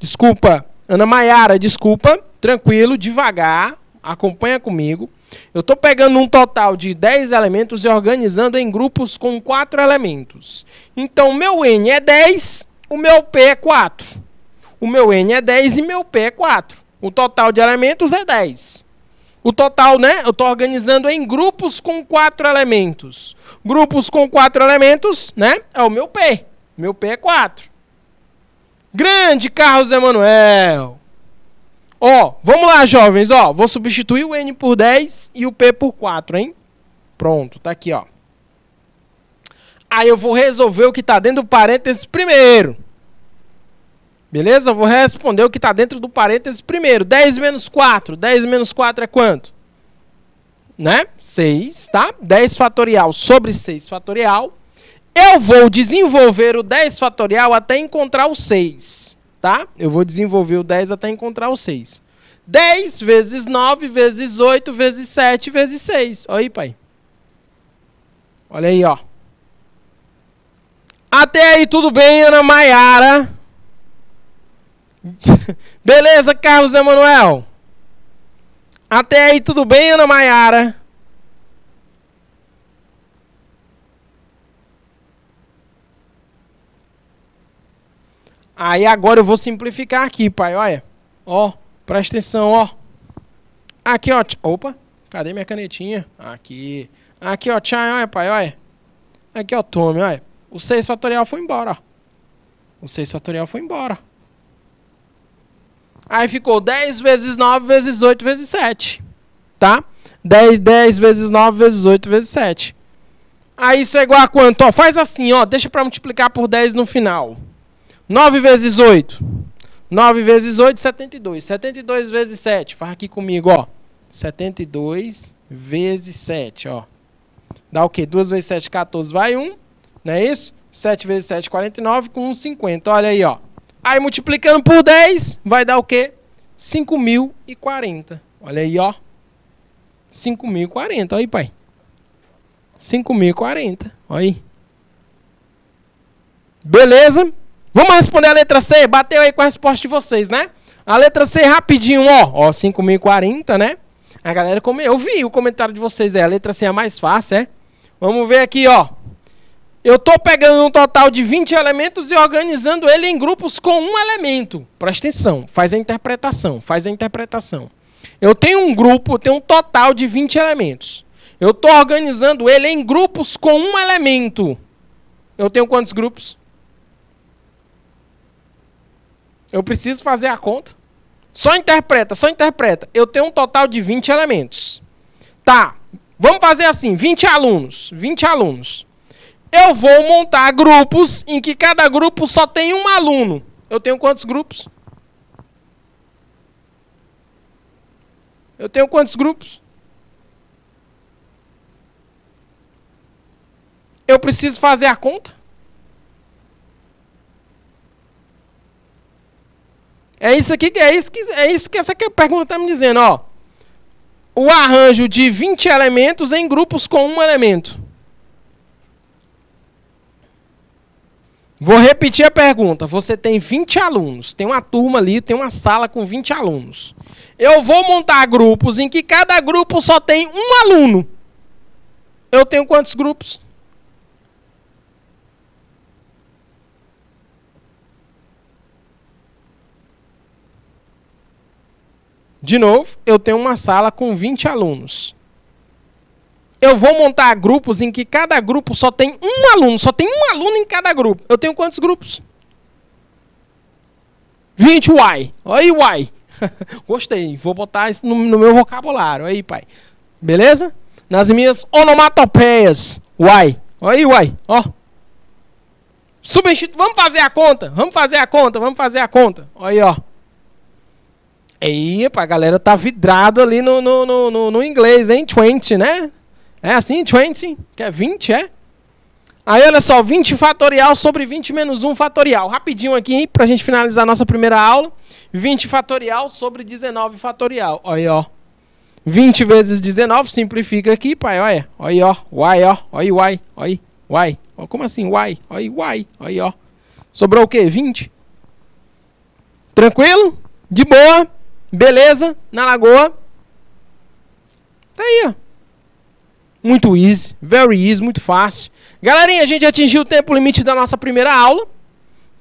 Desculpa, Ana Maiara, desculpa. Tranquilo, devagar. Acompanha comigo. Eu estou pegando um total de 10 elementos e organizando em grupos com 4 elementos. Então, meu N é 10, o meu P é 4. O meu N é 10 e meu P é 4. O total de elementos é 10. O total, né? Eu estou organizando em grupos com 4 elementos. Grupos com 4 elementos, né? É o meu P. Meu P é 4. Grande Carlos Emanuel. Ó, vamos lá, jovens, ó. Vou substituir o N por 10 e o P por 4, hein? Pronto, tá aqui, ó. Aí eu vou resolver o que está dentro do parênteses primeiro. Beleza? Eu vou responder o que está dentro do parênteses primeiro. 10 menos 4. 10 menos 4 é quanto? Né? 6, tá? 10 fatorial sobre 6 fatorial. Eu vou desenvolver o 10 fatorial até encontrar o 6 tá? Eu vou desenvolver o 10 até encontrar o 6. 10 vezes 9 vezes 8 vezes 7 vezes 6. Olha aí, pai. Olha aí, ó. Até aí tudo bem, Ana Maiara? Beleza, Carlos Emanuel? Até aí tudo bem, Ana Maiara? Aí agora eu vou simplificar aqui, pai, olha. Ó, presta atenção, ó. Aqui, ó. Opa, cadê minha canetinha? Aqui. Aqui, ó, tchau, olha, pai, olha. Aqui, ó, tome, olha. O 6 fatorial foi embora, ó. O 6 fatorial foi embora. Aí ficou 10 vezes 9 vezes 8 vezes 7. Tá? 10, 10 vezes 9 vezes 8 vezes 7. Aí isso é igual a quanto? Ó, faz assim, ó. Deixa pra multiplicar por 10 no final. 9 vezes 8. 9 vezes 8, 72. 72 vezes 7. Faz aqui comigo, ó. 72 vezes 7, ó. Dá o quê? 2 vezes 7, 14, vai 1. Não é isso? 7 vezes 7, 49, com 1, 50. Olha aí, ó. Aí multiplicando por 10, vai dar o quê? 5.040. Olha aí, ó. 5.040. Olha aí, pai. 5.040. Olha aí. Beleza? Vamos responder a letra C? Bateu aí com a resposta de vocês, né? A letra C rapidinho, ó. Ó, 5040, né? A galera come... Eu vi o comentário de vocês, é. A letra C é mais fácil, é? Vamos ver aqui, ó. Eu estou pegando um total de 20 elementos e organizando ele em grupos com um elemento. Presta atenção, faz a interpretação, faz a interpretação. Eu tenho um grupo, eu tenho um total de 20 elementos. Eu estou organizando ele em grupos com um elemento. Eu tenho quantos grupos? Eu preciso fazer a conta. Só interpreta, só interpreta. Eu tenho um total de 20 elementos. Tá. Vamos fazer assim, 20 alunos, 20 alunos. Eu vou montar grupos em que cada grupo só tem um aluno. Eu tenho quantos grupos? Eu tenho quantos grupos? Eu preciso fazer a conta? É isso aqui, é isso que, é isso que essa pergunta está me dizendo, ó. O arranjo de 20 elementos em grupos com um elemento. Vou repetir a pergunta. Você tem 20 alunos, tem uma turma ali, tem uma sala com 20 alunos. Eu vou montar grupos em que cada grupo só tem um aluno. Eu tenho quantos grupos? De novo, eu tenho uma sala com 20 alunos. eu vou montar grupos em que cada grupo só tem um aluno, só tem um aluno em cada grupo. Eu tenho quantos grupos? 20 uai. Aí, uai. Gostei. Vou botar isso no, no, meu vocabulário. Aí, pai. Beleza? Nas minhas onomatopeias. Uai. Aí, uai. Ó. Substitu... Vamos fazer a conta. Vamos fazer a conta. Vamos fazer a conta. Aí, ó. Aí, a galera tá vidrado ali no, no, no, no, inglês, hein? 20, né? É assim, 20? Que é 20, é? Aí, olha só, 20 fatorial sobre 20 menos 1 fatorial. Rapidinho aqui, pra gente finalizar nossa primeira aula. 20 fatorial sobre 19 fatorial. Olha, ó. 20 vezes 19, simplifica aqui, pai, olha. Olha, ó. Y, ó. Olha, Y. Olha, Y. Como assim, Y? Olha, Y. Olha, ó. Sobrou o quê? 20? Tranquilo? De boa? Beleza, na lagoa. Tá aí, ó. Muito easy, very easy, muito fácil. Galerinha, a gente atingiu o tempo limite da nossa primeira aula,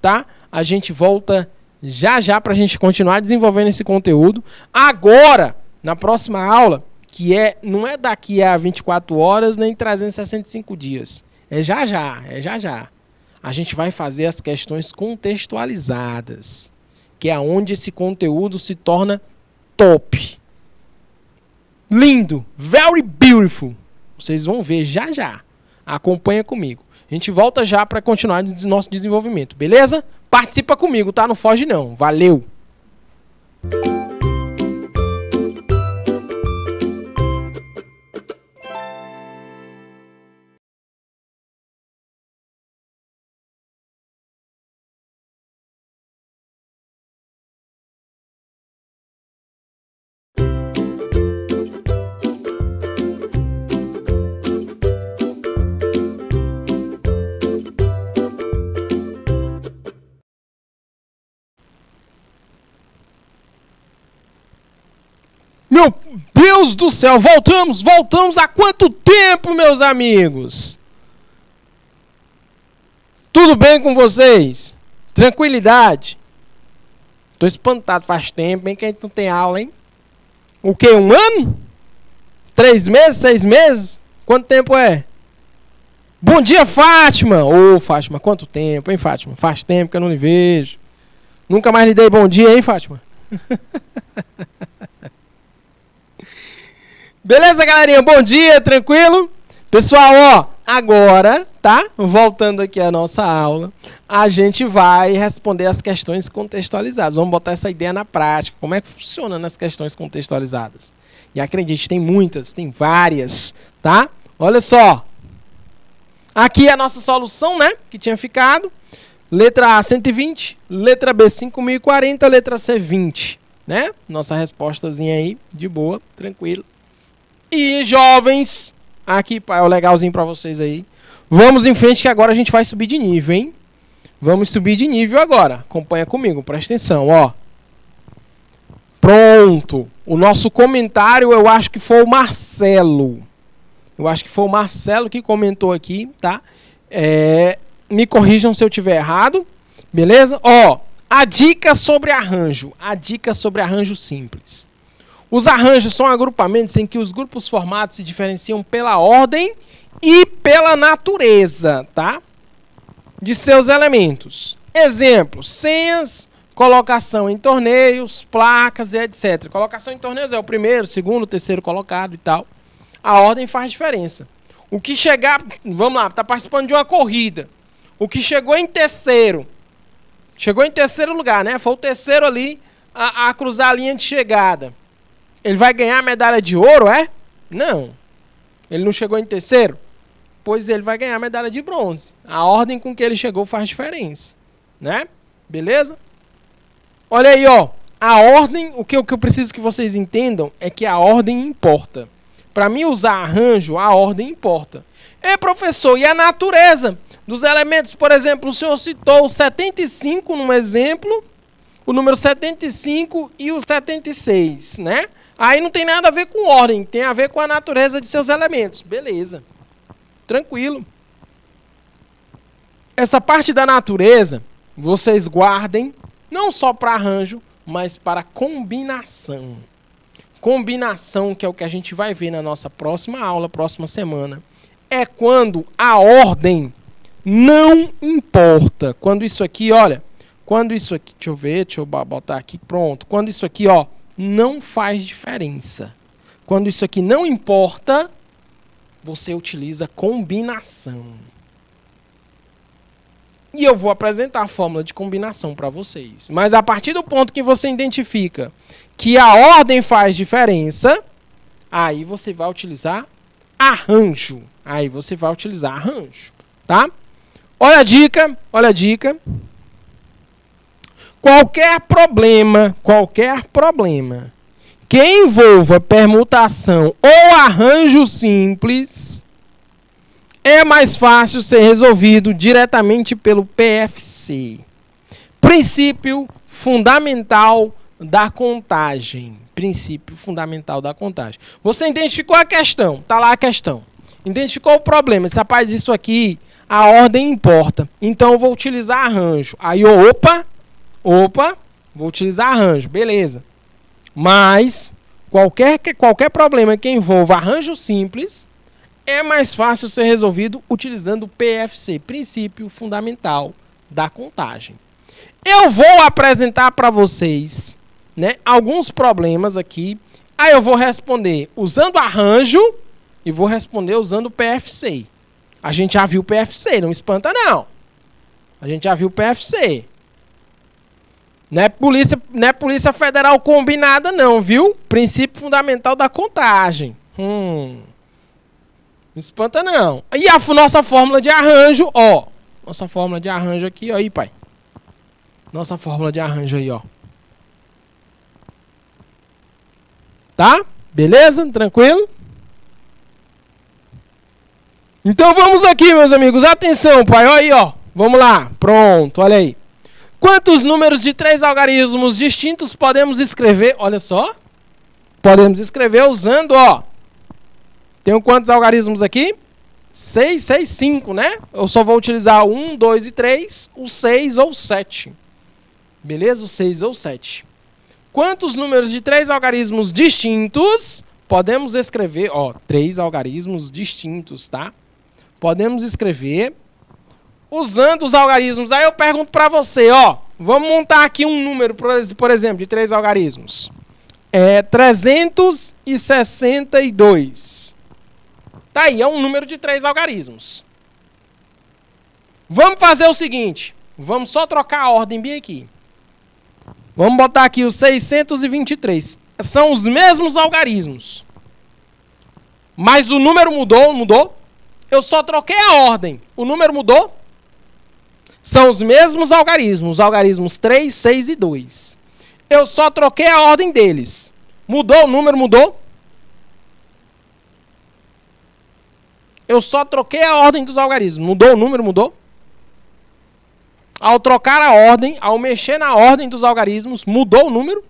tá? A gente volta já já para a gente continuar desenvolvendo esse conteúdo. Agora, na próxima aula, que é não é daqui a 24 horas nem 365 dias. É já já, é já já. A gente vai fazer as questões contextualizadas que é onde esse conteúdo se torna top. Lindo, very beautiful. Vocês vão ver já já. Acompanha comigo. A gente volta já para continuar o nosso desenvolvimento, beleza? Participa comigo, tá? Não foge não. Valeu. Deus do céu, voltamos, voltamos há quanto tempo, meus amigos? Tudo bem com vocês? Tranquilidade? Tô espantado, faz tempo, hein, que a gente não tem aula, hein? O que, um ano? Três meses, seis meses? Quanto tempo é? Bom dia, Fátima! Ô, oh, Fátima, quanto tempo, hein, Fátima? Faz tempo que eu não lhe vejo. Nunca mais lhe dei bom dia, hein, Fátima? Beleza, galerinha? Bom dia, tranquilo? Pessoal, ó, agora, tá? Voltando aqui à nossa aula, a gente vai responder as questões contextualizadas. Vamos botar essa ideia na prática. Como é que funciona nas questões contextualizadas? E acredite, tem muitas, tem várias, tá? Olha só. Aqui é a nossa solução, né? Que tinha ficado. Letra A, 120. Letra B, 5040. Letra C, 20. Né? Nossa respostazinha aí, de boa, tranquilo. E jovens, aqui é o legalzinho para vocês aí. Vamos em frente que agora a gente vai subir de nível, hein? Vamos subir de nível agora. Acompanha comigo, presta atenção, ó. Pronto. O nosso comentário, eu acho que foi o Marcelo. Eu acho que foi o Marcelo que comentou aqui, tá? É, me corrijam se eu tiver errado. Beleza? Ó, a dica sobre arranjo. A dica sobre arranjo simples. Os arranjos são agrupamentos em que os grupos formados se diferenciam pela ordem e pela natureza, tá? De seus elementos. Exemplos: senhas, colocação em torneios, placas e etc. Colocação em torneios é o primeiro, segundo, terceiro colocado e tal. A ordem faz diferença. O que chegar, vamos lá, está participando de uma corrida. O que chegou em terceiro, chegou em terceiro lugar, né? Foi o terceiro ali a, a cruzar a linha de chegada. Ele vai ganhar a medalha de ouro, é? Não. Ele não chegou em terceiro? Pois ele vai ganhar a medalha de bronze. A ordem com que ele chegou faz diferença. Né? Beleza? Olha aí, ó. A ordem, o que, o que eu preciso que vocês entendam é que a ordem importa. Para mim usar arranjo, a ordem importa. E professor, e a natureza dos elementos? Por exemplo, o senhor citou 75 num exemplo, o número 75 e o 76, né? Aí não tem nada a ver com ordem, tem a ver com a natureza de seus elementos. Beleza. Tranquilo. Essa parte da natureza, vocês guardem não só para arranjo, mas para combinação. combinação, que é o que a gente vai ver na nossa próxima aula, próxima semana, é quando a ordem não importa. Quando isso aqui, olha, quando isso aqui, deixa eu ver, deixa eu botar aqui, pronto. Quando isso aqui, ó, não faz diferença. Quando isso aqui não importa, você utiliza combinação. E eu vou apresentar a fórmula de combinação para vocês. Mas a partir do ponto que você identifica que a ordem faz diferença, aí você vai utilizar arranjo. Aí você vai utilizar arranjo, tá? Olha a dica, olha a dica. Qualquer problema, qualquer problema que envolva permutação ou arranjo simples é mais fácil ser resolvido diretamente pelo PFC. Princípio fundamental da contagem. Princípio fundamental da contagem. Você identificou a questão, tá lá a questão. Identificou o problema. Rapaz, isso aqui, a ordem importa. Então eu vou utilizar arranjo. Aí, opa, opa, vou utilizar arranjo, beleza. Mas qualquer, qualquer problema que envolva arranjo simples é mais fácil ser resolvido utilizando o PFC, princípio fundamental da contagem. Eu vou apresentar para vocês né, alguns problemas aqui. Aí eu vou responder usando arranjo e vou responder usando o PFC. A gente já viu o PFC, não espanta não. A gente já viu o PFC. Não é polícia, não é polícia federal combinada não, viu? Princípio fundamental da contagem. Hum. Não espanta não. E a nossa fórmula de arranjo, ó. Nossa fórmula de arranjo aqui, ó aí, pai. Nossa fórmula de arranjo aí, ó. Tá? Beleza? Tranquilo? Então vamos aqui, meus amigos. Atenção, pai. Olha aí, ó. Vamos lá. Pronto, olha aí. Quantos números de três algarismos distintos podemos escrever? Olha só. Podemos escrever usando, ó. Tenho quantos algarismos aqui? 6, 6, 5, né? Eu só vou utilizar o 1, 2 e 3, o 6 ou 7. Beleza? O 6 ou 7. Quantos números de três algarismos distintos podemos escrever? Ó, três algarismos distintos, tá? Podemos escrever usando os algarismos. Aí eu pergunto para você, ó, vamos montar aqui um número, por exemplo, de três algarismos. É 362. Tá aí, é um número de três algarismos. Vamos fazer o seguinte, vamos só trocar a ordem bem aqui. Vamos botar aqui os 623. São os mesmos algarismos. Mas o número mudou, mudou? Eu só troquei a ordem. O número mudou? São os mesmos algarismos, algarismos 3, 6 e 2. Eu só troquei a ordem deles. Mudou o número, mudou? Eu só troquei a ordem dos algarismos. Mudou o número, mudou? Ao trocar a ordem, ao mexer na ordem dos algarismos, mudou o número?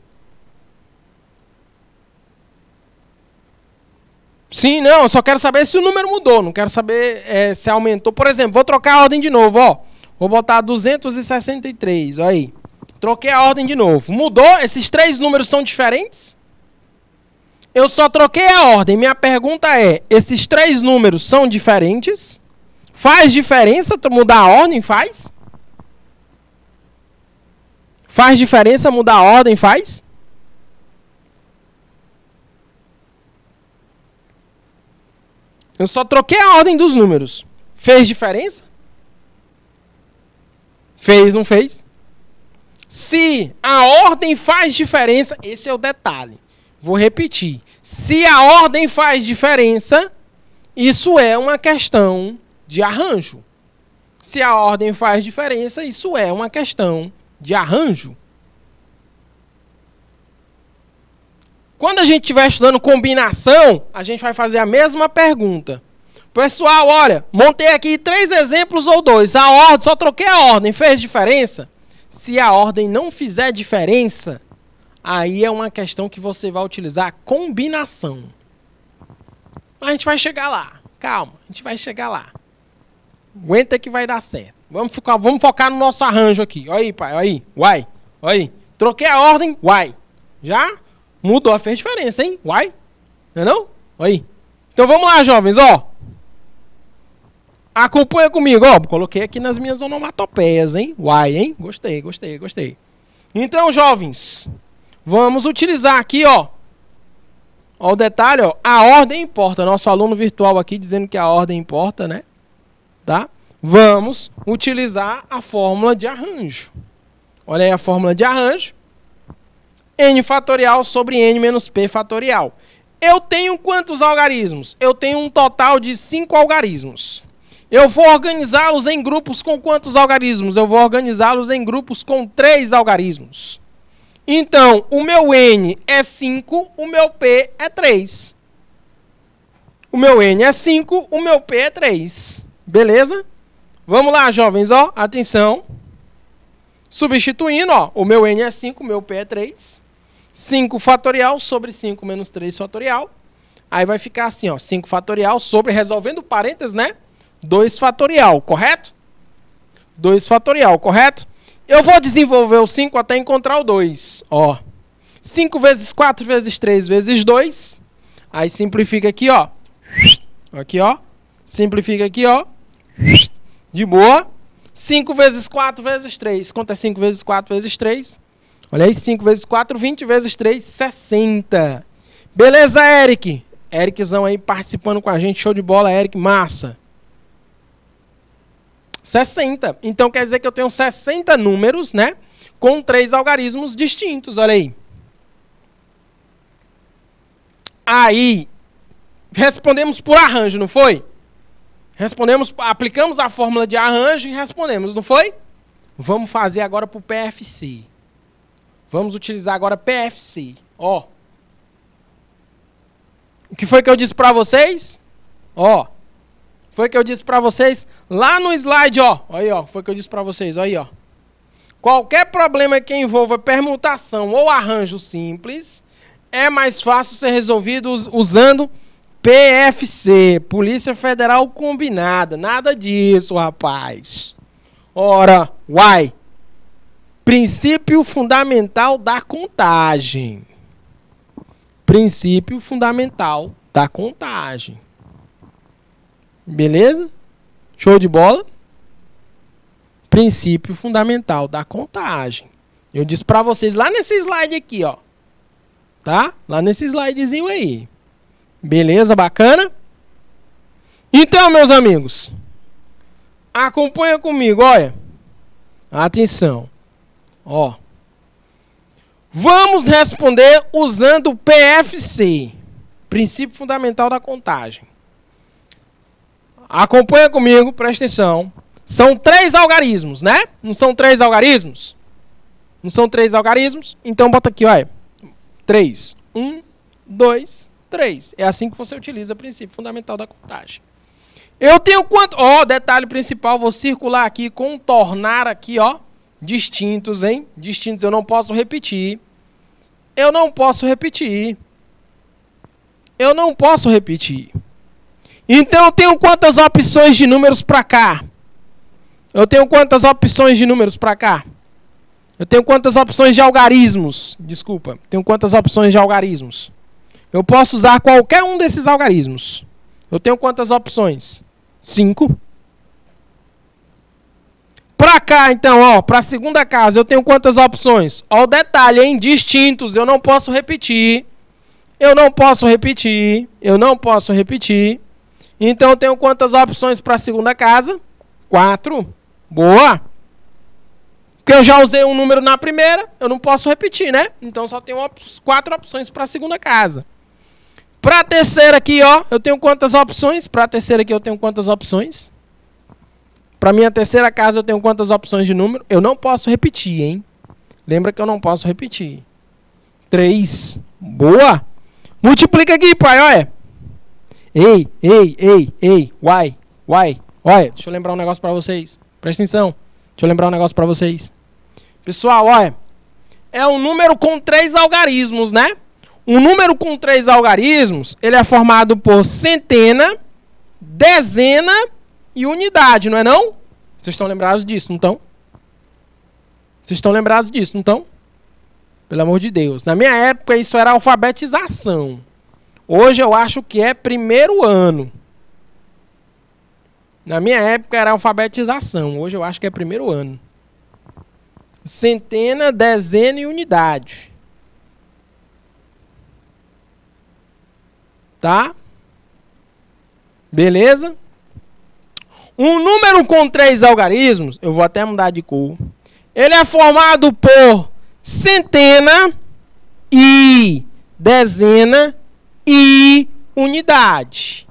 Sim, não, eu só quero saber se o número mudou, não quero saber é, se aumentou. Por exemplo, vou trocar a ordem de novo, ó. Vou botar 263, ó aí. Troquei a ordem de novo. Mudou? Esses três números são diferentes? Eu só troquei a ordem. Minha pergunta é: esses três números são diferentes? Faz diferença mudar a ordem? Faz? Faz diferença mudar a ordem? Faz? Eu só troquei a ordem dos números. Fez diferença? Fez, não fez? Se a ordem faz diferença, esse é o detalhe. Vou repetir. Se a ordem faz diferença, isso é uma questão de arranjo. Se a ordem faz diferença, isso é uma questão de arranjo. Quando a gente estiver estudando combinação, a gente vai fazer a mesma pergunta. Pessoal, olha, montei aqui três exemplos ou dois. A ordem, só troquei a ordem, fez diferença? Se a ordem não fizer diferença, aí é uma questão que você vai utilizar combinação. Mas a gente vai chegar lá. Calma, a gente vai chegar lá. Aguenta que vai dar certo. Vamos, ficar, vamos focar no nosso arranjo aqui. Olha aí, pai. Olha aí. Uai. Olha aí. Troquei a ordem. Uai. Já? Mudou, fez diferença, hein? Uai. Não é não? Aí. Então vamos lá, jovens, ó. Acompanha comigo, ó. Coloquei aqui nas minhas onomatopeias, hein? Uai, hein? Gostei, gostei, gostei. Então, jovens, vamos utilizar aqui, ó. Ó o detalhe, ó. A ordem importa. Nosso aluno virtual aqui dizendo que a ordem importa, né? Tá? Vamos utilizar a fórmula de arranjo. Olha aí a fórmula de arranjo. N fatorial sobre N menos P fatorial. Eu tenho quantos algarismos? Eu tenho um total de 5 algarismos. Eu vou organizá-los em grupos com quantos algarismos? Eu vou organizá-los em grupos com 3 algarismos. Então, o meu N é 5, o meu P é 3. O meu N é 5, o meu P é 3. Beleza? Vamos lá, jovens, ó. Atenção. Substituindo, ó. O meu N é 5, o meu P é 3. 5 fatorial sobre 5 menos 3 fatorial. Aí vai ficar assim, ó. 5 fatorial sobre, resolvendo parênteses, né? 2 fatorial, correto? 2 fatorial, correto? Eu vou desenvolver o 5 até encontrar o 2. Ó. 5 vezes 4 vezes 3 vezes 2. Aí simplifica aqui, ó. Aqui, ó. Simplifica aqui, ó. De boa. 5 vezes 4 vezes 3. Quanto é 5 vezes 4 vezes 3? Olha aí, 5 vezes 4, 20 vezes 3, 60. Beleza, Eric? Ericzão aí participando com a gente. Show de bola, Eric. Massa. 60. Então quer dizer que eu tenho 60 números, né? Com três algarismos distintos. Olha aí. Aí, respondemos por arranjo, não foi? Respondemos, aplicamos a fórmula de arranjo e respondemos, não foi? Vamos fazer agora para o PFC. Vamos utilizar agora PFC. Ó. O que foi que eu disse para vocês? Ó. Foi que eu disse para vocês lá no slide, ó. Aí, ó. Foi que eu disse para vocês, aí, ó. Qualquer problema que envolva permutação ou arranjo simples é mais fácil ser resolvido usando PFC, Polícia Federal Combinada. Nada disso, rapaz. Ora, uai. Princípio fundamental da contagem. Princípio fundamental da contagem. Beleza? Show de bola? Princípio fundamental da contagem. Eu disse para vocês lá nesse slide aqui, ó. Tá? Lá nesse slidezinho aí. Beleza, bacana? Então, meus amigos, acompanha comigo, olha. Atenção. Ó. Vamos responder usando o PFC, princípio fundamental da contagem. Acompanha comigo, presta atenção. São três algarismos, né? Não são três algarismos? Não são três algarismos? Então bota aqui, olha. Três. Um, dois, três. É assim que você utiliza o princípio fundamental da contagem. Eu tenho quanto... Ó, detalhe principal, vou circular aqui, contornar aqui, ó distintos, hein? Distintos, eu não posso repetir. Eu não posso repetir. Eu não posso repetir. Então eu tenho quantas opções de números para cá? Eu tenho quantas opções de números para cá? Eu tenho quantas opções de algarismos? Desculpa. Tenho quantas opções de algarismos? Eu posso usar qualquer um desses algarismos. Eu tenho quantas opções? Cinco. Pra cá, então, ó, pra segunda casa, eu tenho quantas opções? Ó, o detalhe, hein? Distintos, eu não posso repetir. Eu não posso repetir. Eu não posso repetir. Então, eu tenho quantas opções pra segunda casa? Quatro. Boa. Porque eu já usei um número na primeira, eu não posso repetir, né? Então, só tenho op quatro opções pra segunda casa. Pra terceira aqui, ó, eu tenho quantas opções? Pra terceira aqui, eu tenho quantas opções? Para minha terceira casa eu tenho quantas opções de número? Eu não posso repetir, hein? Lembra que eu não posso repetir. 3. Boa! Multiplica aqui, pai, olha. Ei, ei, ei, ei, uai, uai, olha. Deixa eu lembrar um negócio para vocês. Presta atenção. Deixa eu lembrar um negócio para vocês. Pessoal, olha. É um número com três algarismos, né? Um número com três algarismos, ele é formado por centena, dezena e unidade, não é não? Vocês estão lembrados disso, não estão? Vocês estão lembrados disso, não estão? Pelo amor de Deus. Na minha época, isso era alfabetização. Hoje eu acho que é primeiro ano. Na minha época era alfabetização. Hoje eu acho que é primeiro ano. Centena, dezena e unidade. Tá? Beleza? Um número com três algarismos, eu vou até mudar de cor. Ele é formado por centena e dezena e unidade.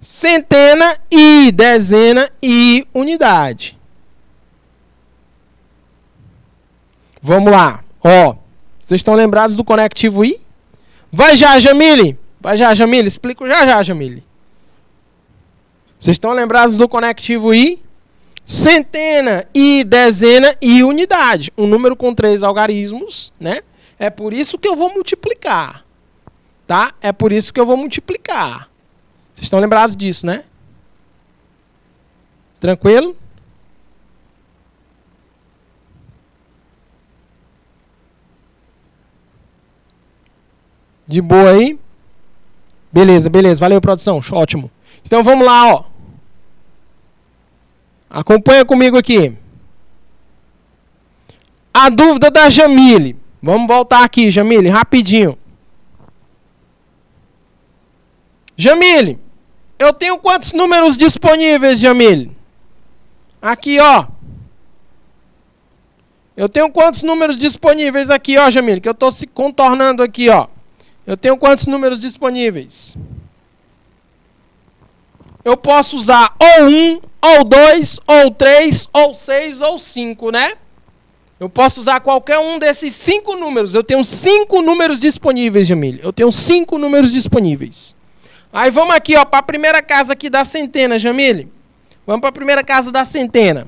Centena e dezena e unidade. Vamos lá. Ó, vocês estão lembrados do conectivo I? Vai já, Jamile. Vai já, Jamile. Explico já já, Jamile. Vocês estão lembrados do conectivo I? Centena e dezena e unidade. Um número com três algarismos, né? É por isso que eu vou multiplicar. Tá? É por isso que eu vou multiplicar. Vocês estão lembrados disso, né? Tranquilo? De boa aí? Beleza, beleza. Valeu, produção. Ótimo. Então vamos lá, ó. Acompanha comigo aqui. A dúvida da Jamile. Vamos voltar aqui, Jamile, rapidinho. Jamile, eu tenho quantos números disponíveis, Jamile? Aqui, ó. Eu tenho quantos números disponíveis aqui, ó, Jamile? Que eu estou se contornando aqui, ó. Eu tenho quantos números disponíveis? Eu posso usar ou um, ou dois, ou três, ou seis, ou cinco, né? Eu posso usar qualquer um desses cinco números. Eu tenho cinco números disponíveis, Jamile. Eu tenho cinco números disponíveis. Aí vamos aqui, ó, para a primeira casa aqui da centena, Jamile. Vamos para a primeira casa da centena.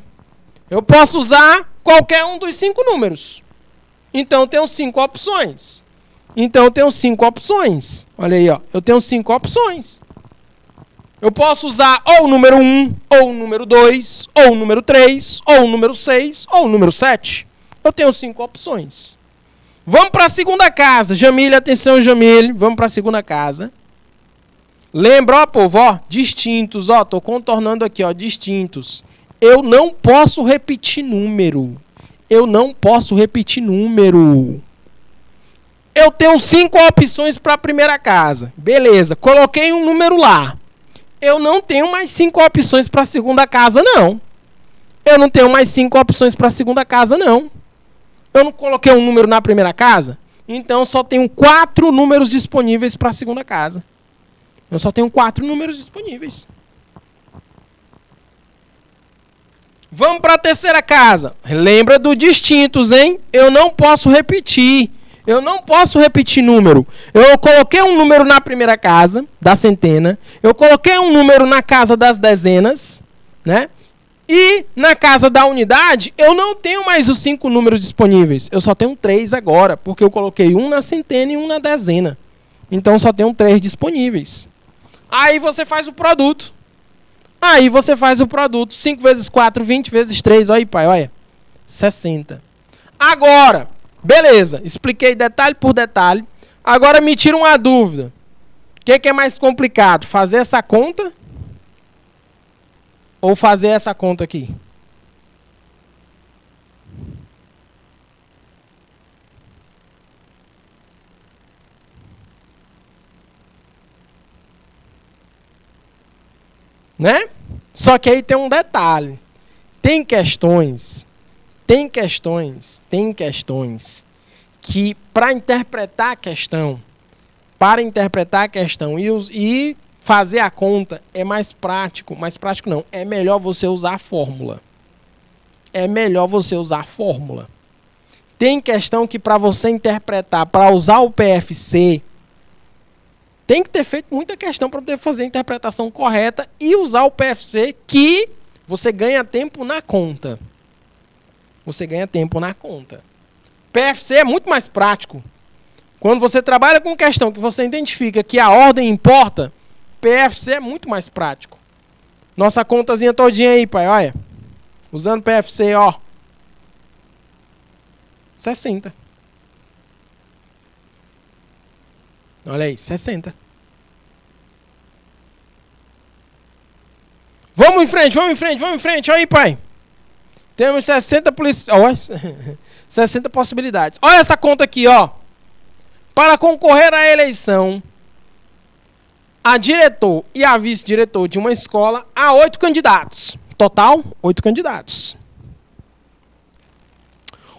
Eu posso usar qualquer um dos cinco números. Então eu tenho cinco opções. Então eu tenho cinco opções. Olha aí, ó. Eu tenho cinco opções. Eu posso usar ou o número 1, ou o número 2, ou o número 3, ou o número 6, ou o número 7. Eu tenho cinco opções. Vamos para a segunda casa. Jamile, atenção, Jamile. Vamos para a segunda casa. Lembra, ó, povo, ó, distintos, ó, tô contornando aqui, ó, distintos. Eu não posso repetir número. Eu não posso repetir número. Eu tenho cinco opções para a primeira casa. Beleza, coloquei um número lá. Eu não tenho mais cinco opções para a segunda casa, não. Eu não tenho mais cinco opções para a segunda casa, não. Eu não coloquei um número na primeira casa, então só tenho quatro números disponíveis para a segunda casa. Eu só tenho quatro números disponíveis. Vamos para a terceira casa. Lembra do distintos, hein? Eu não posso repetir. Eu não posso repetir número. Eu coloquei um número na primeira casa, da centena. Eu coloquei um número na casa das dezenas, né? E na casa da unidade, eu não tenho mais os cinco números disponíveis. Eu só tenho três agora, porque eu coloquei um na centena e um na dezena. Então só tenho três disponíveis. Aí você faz o produto. Aí você faz o produto. 5 vezes 4, 20 vezes 3. Olha aí, pai, olha. 60. Agora, Beleza, expliquei detalhe por detalhe. Agora me tira uma dúvida. O que, que, é mais complicado? Fazer essa conta? Ou fazer essa conta aqui? Né? Só que aí tem um detalhe. Tem questões tem questões, tem questões que para interpretar a questão, para interpretar a questão e, e fazer a conta é mais prático, mais prático não, é melhor você usar a fórmula. É melhor você usar a fórmula. Tem questão que para você interpretar, para usar o PFC, tem que ter feito muita questão para poder fazer a interpretação correta e usar o PFC que você ganha tempo na conta você ganha tempo na conta. PFC é muito mais prático. Quando você trabalha com questão que você identifica que a ordem importa, PFC é muito mais prático. Nossa contazinha todinha aí, pai, olha. Usando PFC, ó. 60. Olha aí, 60. Vamos em frente, vamos em frente, vamos em frente. Olha aí, pai. Temos 60 policiais. 60 possibilidades. Olha essa conta aqui, ó. Para concorrer à eleição a diretor e a vice-diretor de uma escola, há oito candidatos. Total, oito candidatos.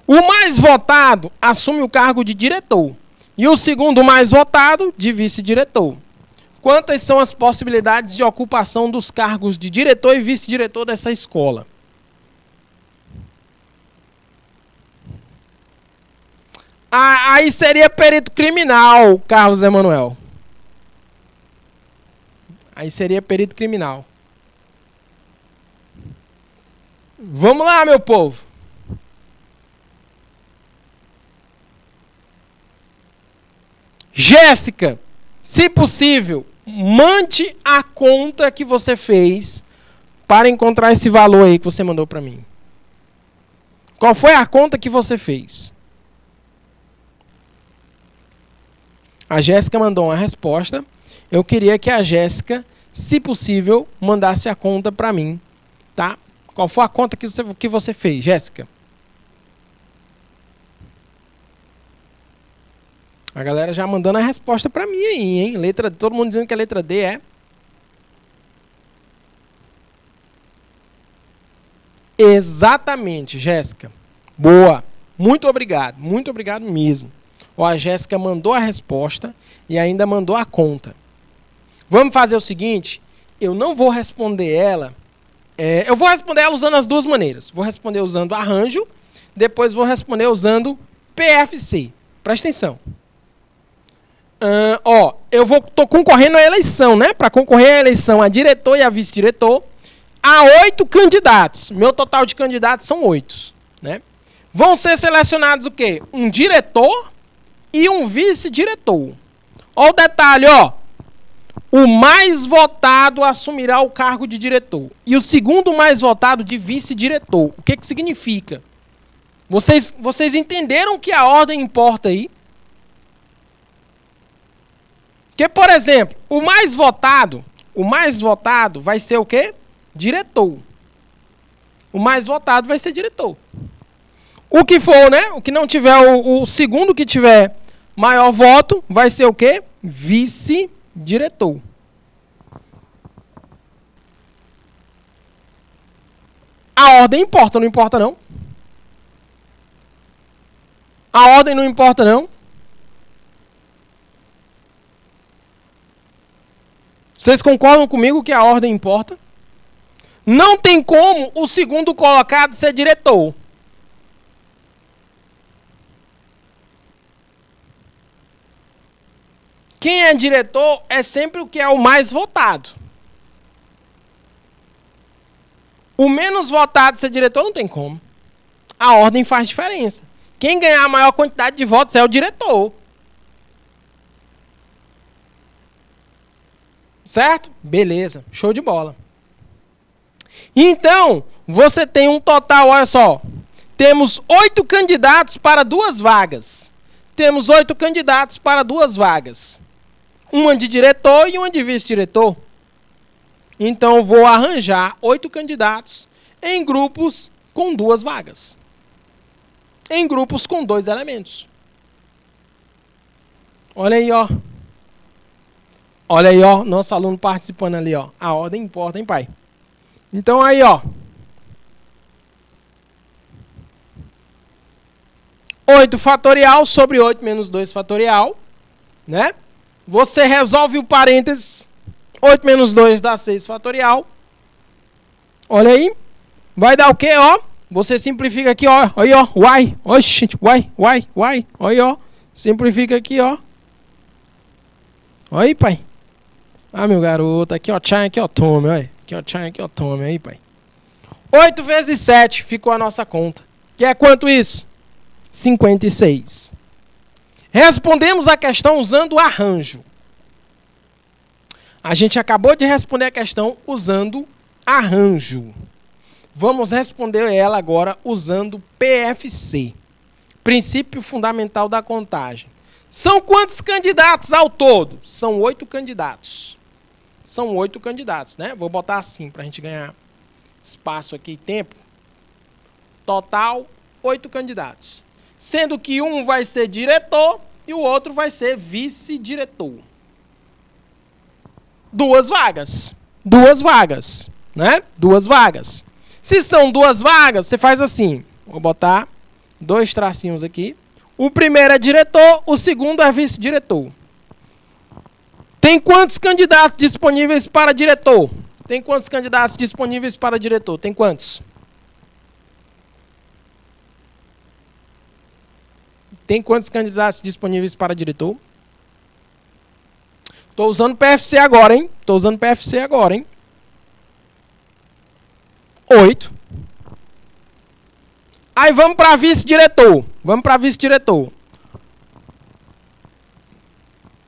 O mais votado assume o cargo de diretor. E o segundo mais votado, de vice-diretor. Quantas são as possibilidades de ocupação dos cargos de diretor e vice-diretor dessa escola? Ah, aí seria perito criminal, Carlos Emanuel. Aí seria perito criminal. Vamos lá, meu povo. Jéssica, se possível, mande a conta que você fez para encontrar esse valor aí que você mandou para mim. Qual foi a conta que você fez? A Jéssica mandou uma resposta. Eu queria que a Jéssica, se possível, mandasse a conta para mim, tá? Qual foi a conta que você, que você fez, Jéssica? A galera já mandando a resposta para mim aí, hein? Letra, todo mundo dizendo que a letra D é. Exatamente, Jéssica. Boa. Muito obrigado. Muito obrigado mesmo. Ó, a Jéssica mandou a resposta e ainda mandou a conta. Vamos fazer o seguinte: eu não vou responder ela. É, eu vou responder ela usando as duas maneiras. Vou responder usando arranjo, depois vou responder usando PFC. Presta atenção. Uh, ó, eu vou tô concorrendo à eleição, né? Para concorrer à eleição a diretor e a vice-diretor, há oito candidatos. Meu total de candidatos são oito, né? Vão ser selecionados o quê? Um diretor e um vice-diretor. Ó o detalhe, ó. O mais votado assumirá o cargo de diretor e o segundo mais votado de vice-diretor. O que que significa? Vocês, vocês entenderam que a ordem importa aí? Que, por exemplo, o mais votado, o mais votado vai ser o quê? Diretor. O mais votado vai ser diretor. O que for, né? O que não tiver, o, o segundo que tiver maior voto, vai ser o quê? Vice-diretor. A ordem importa, não importa não? A ordem não importa não? Vocês concordam comigo que a ordem importa? Não tem como o segundo colocado ser diretor. Quem é diretor é sempre o que é o mais votado. O menos votado ser diretor não tem como. A ordem faz diferença. Quem ganhar a maior quantidade de votos é o diretor. Certo? Beleza, show de bola. Então, você tem um total, olha só. Temos oito candidatos para duas vagas. Temos oito candidatos para duas vagas. Uma de diretor e uma de vice-diretor. Então, vou arranjar oito candidatos em grupos com duas vagas. Em grupos com dois elementos. Olha aí, ó. Olha aí, ó, nosso aluno participando ali, ó. A ordem importa, hein, pai? Então aí, ó. 8 fatorial sobre 8 menos 2 fatorial, né? Você resolve o parênteses. 8 menos 2 dá 6 fatorial. Olha aí. Vai dar o quê, ó? Você simplifica aqui, ó. Aí, ó. Y. Oxi, y, y, y. Aí, ó. Simplifica aqui, ó. Aí, pai. Ah, meu garoto, aqui ó, tchau, aqui ó, tome, olha. Aqui ó, tchau, aqui ó, tome, aí, pai. 8 vezes 7 ficou a nossa conta. Que é quanto isso? 56. Respondemos a questão usando arranjo. A gente acabou de responder a questão usando arranjo. Vamos responder ela agora usando PFC. Princípio fundamental da contagem. São quantos candidatos ao todo? São oito candidatos. São oito candidatos, né? Vou botar assim para a gente ganhar espaço aqui e tempo. Total, oito candidatos. Sendo que um vai ser diretor e o outro vai ser vice-diretor. Duas vagas. Duas vagas, né? Duas vagas. Se são duas vagas, você faz assim. Vou botar dois tracinhos aqui. O primeiro é diretor, o segundo é vice-diretor. Tem quantos candidatos disponíveis para diretor? Tem quantos candidatos disponíveis para diretor? Tem quantos? Tem quantos candidatos disponíveis para diretor? Estou usando PFC agora, hein? Estou usando PFC agora, hein? Oito. Aí vamos para vice-diretor. Vamos para vice-diretor.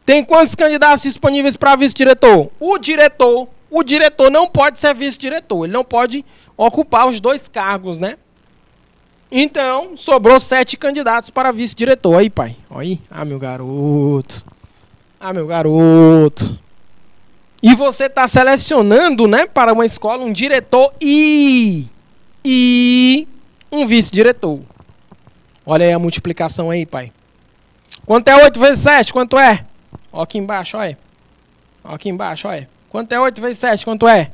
Tem quantos candidatos disponíveis para vice-diretor? O diretor, o diretor não pode ser vice-diretor, ele não pode ocupar os dois cargos, né? Então, sobrou sete candidatos para vice-diretor. Aí, pai. Aí. Ah, meu garoto. Ah, meu garoto. E você está selecionando, né, para uma escola um diretor e e um vice-diretor. Olha aí a multiplicação aí, pai. Quanto é 8 vezes 7? Quanto é? Ó aqui embaixo, olha. Ó aqui embaixo, olha. Quanto é 8 vezes 7? Quanto é?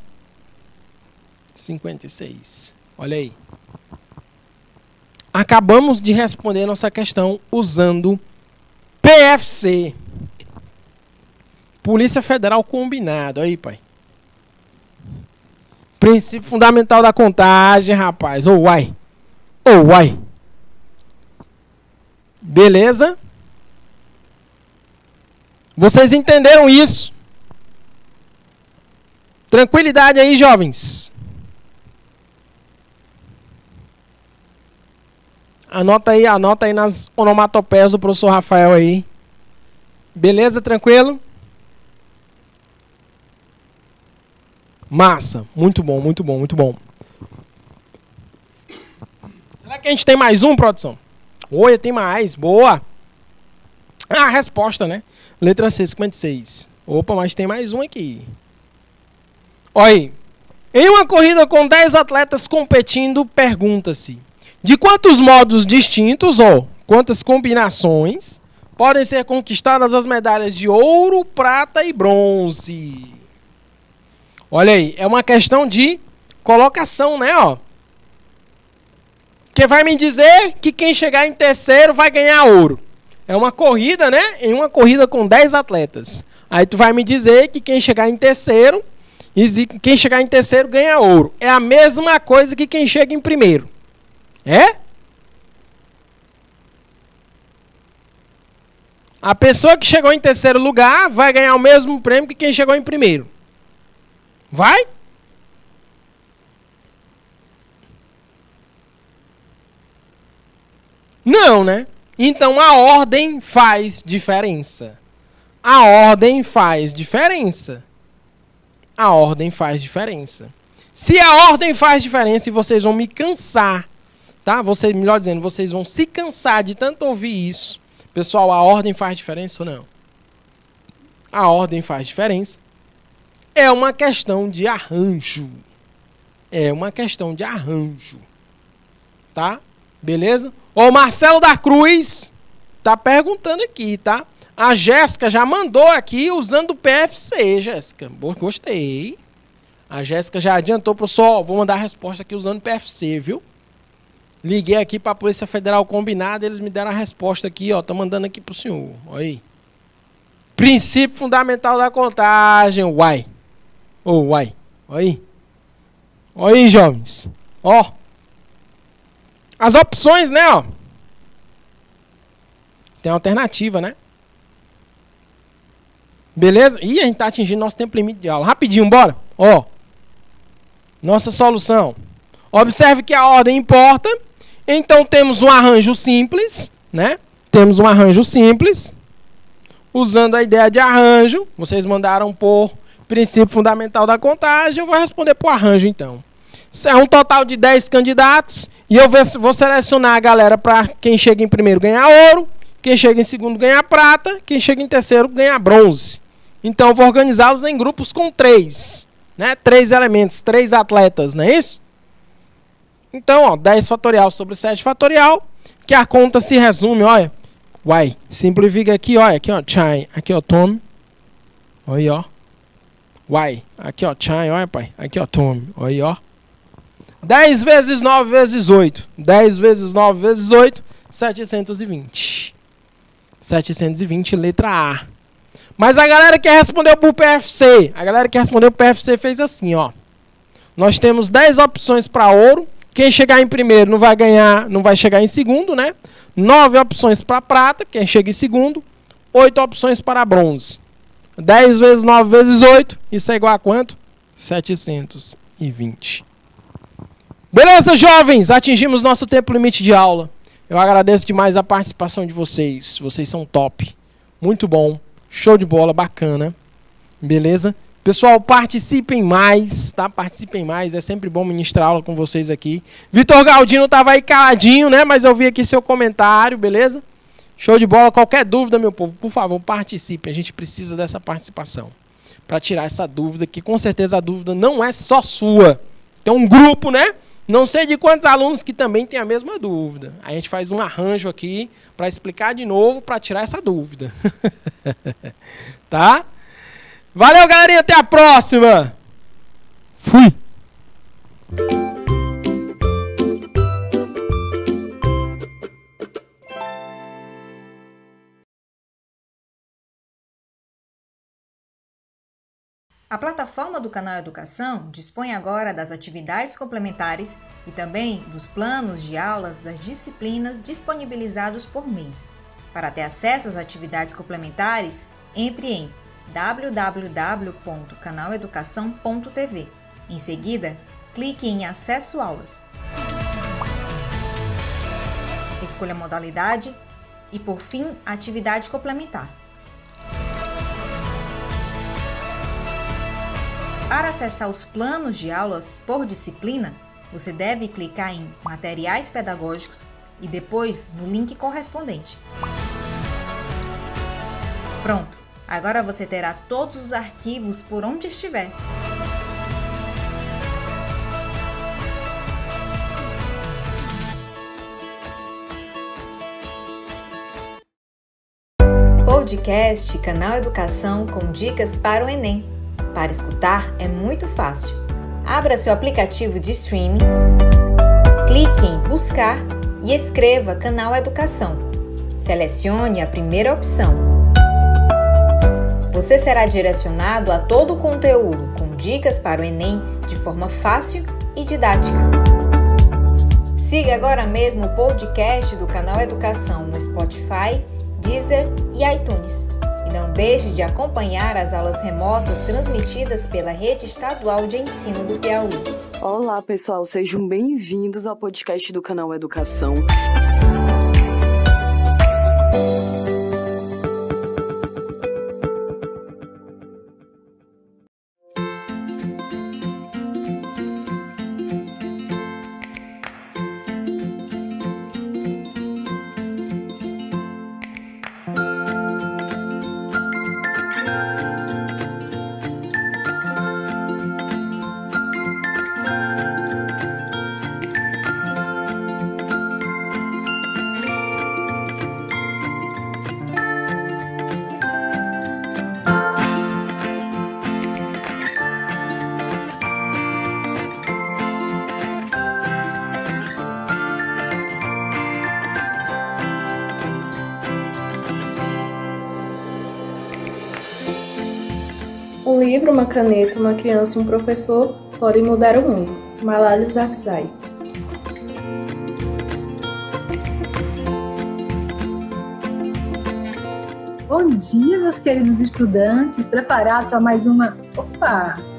56. Olha aí. Acabamos de responder nossa questão usando PFC. Polícia Federal combinado. Aí, pai. Princípio fundamental da contagem, rapaz. Ô, oh, uai. Ô, oh, uai. Beleza? Vocês entenderam isso? Tranquilidade aí, jovens. Anota aí, anota aí nas onomatopeias do professor Rafael aí. Beleza? Tranquilo? Massa. Muito bom, muito bom, muito bom. Será que a gente tem mais um, produção? Oi, tem mais. Boa. Ah, resposta, né? Letra C, 56. Opa, mas tem mais um aqui. Olha aí. Em uma corrida com 10 atletas competindo, pergunta-se: de quantos modos distintos, ou quantas combinações, podem ser conquistadas as medalhas de ouro, prata e bronze? Olha aí, é uma questão de colocação, né, ó? Que vai me dizer que quem chegar em terceiro vai ganhar ouro. É uma corrida, né? Em uma corrida com 10 atletas. Aí tu vai me dizer que quem chegar em terceiro, quem chegar em terceiro ganha ouro. É a mesma coisa que quem chega em primeiro. É? A pessoa que chegou em terceiro lugar vai ganhar o mesmo prêmio que quem chegou em primeiro. Vai? Não, né? Então a ordem faz diferença. A ordem faz diferença. A ordem faz diferença. Se a ordem faz diferença e vocês vão me cansar Tá? Vocês, melhor dizendo, vocês vão se cansar de tanto ouvir isso. Pessoal, a ordem faz diferença ou não? A ordem faz diferença. É uma questão de arranjo. É uma questão de arranjo. Tá? Beleza? O Marcelo da Cruz tá perguntando aqui, tá? A Jéssica já mandou aqui usando o PFC, Jéssica. Gostei. A Jéssica já adiantou, pessoal. Vou mandar a resposta aqui usando o PFC, viu? Liguei aqui para a Polícia Federal combinado, eles me deram a resposta aqui, ó, tô mandando aqui pro senhor. Olha aí. Princípio fundamental da contagem, uai. Ô, oh, uai. Olha aí. Olha aí, jovens. Ó. As opções, né, ó. Tem alternativa, né? Beleza? Ih, a gente tá atingindo nosso tempo limite de aula. Rapidinho, bora. Ó. Nossa solução. Observe que a ordem importa então temos um arranjo simples, né? Temos um arranjo simples. Usando a ideia de arranjo, vocês mandaram por princípio fundamental da contagem, eu vou responder por arranjo então. É um total de 10 candidatos. E eu vou selecionar a galera para quem chega em primeiro ganhar ouro, quem chega em segundo ganhar prata, quem chega em terceiro ganhar bronze. Então eu vou organizá-los em grupos com três. Né? Três elementos, três atletas, não é isso? Então, ó, 10 fatorial sobre 7 fatorial, que a conta se resume, olha. Uai, simplifica aqui, olha, aqui ó, Chai, aqui ó, Tom. Olha, ó. Uai, aqui ó, Chai, olha, pai. Aqui ó, Tom. Olha, ó. 10 vezes 9 vezes 8. 10 vezes 9 vezes 8, 720. 720, letra A. Mas a galera que respondeu por PFC, a galera que respondeu por PFC fez assim, ó. Nós temos 10 opções para ouro. Quem chegar em primeiro não vai ganhar, não vai chegar em segundo, né? 9 opções para prata, quem chega em segundo. 8 opções para bronze. 10 vezes 9 vezes 8, isso é igual a quanto? 720. Beleza, jovens? Atingimos nosso tempo limite de aula. Eu agradeço demais a participação de vocês. Vocês são top. Muito bom. Show de bola, bacana. Beleza? Pessoal, participem mais, tá? Participem mais. É sempre bom ministrar aula com vocês aqui. Vitor Galdino tava aí caladinho, né? Mas eu vi aqui seu comentário, beleza? Show de bola. Qualquer dúvida, meu povo, por favor, participe. A gente precisa dessa participação para tirar essa dúvida, que com certeza a dúvida não é só sua. Tem um grupo, né? Não sei de quantos alunos que também têm a mesma dúvida. A gente faz um arranjo aqui para explicar de novo, para tirar essa dúvida. tá? Valeu, galerinha. Até a próxima. Fui. A plataforma do Canal Educação dispõe agora das atividades complementares e também dos planos de aulas das disciplinas disponibilizados por mês. Para ter acesso às atividades complementares, entre em www.canaleducação.tv. Em seguida, clique em Acesso Aulas. Escolha a modalidade e, por fim, a atividade complementar. Para acessar os planos de aulas por disciplina, você deve clicar em Materiais Pedagógicos e depois no link correspondente. Pronto! Agora você terá todos os arquivos por onde estiver. Podcast Canal Educação com dicas para o Enem. Para escutar é muito fácil. Abra seu aplicativo de streaming, clique em Buscar e escreva Canal Educação. Selecione a primeira opção. Você será direcionado a todo o conteúdo com dicas para o Enem de forma fácil e didática. Siga agora mesmo o podcast do Canal Educação no Spotify, Deezer e iTunes. Não deixe de acompanhar as aulas remotas transmitidas pela Rede Estadual de Ensino do Piauí. Olá, pessoal, sejam bem-vindos ao podcast do canal Educação. Caneta, uma criança e um professor podem mudar o mundo. Malala Yousafzai. Bom dia, meus queridos estudantes, preparados para mais uma. Opa!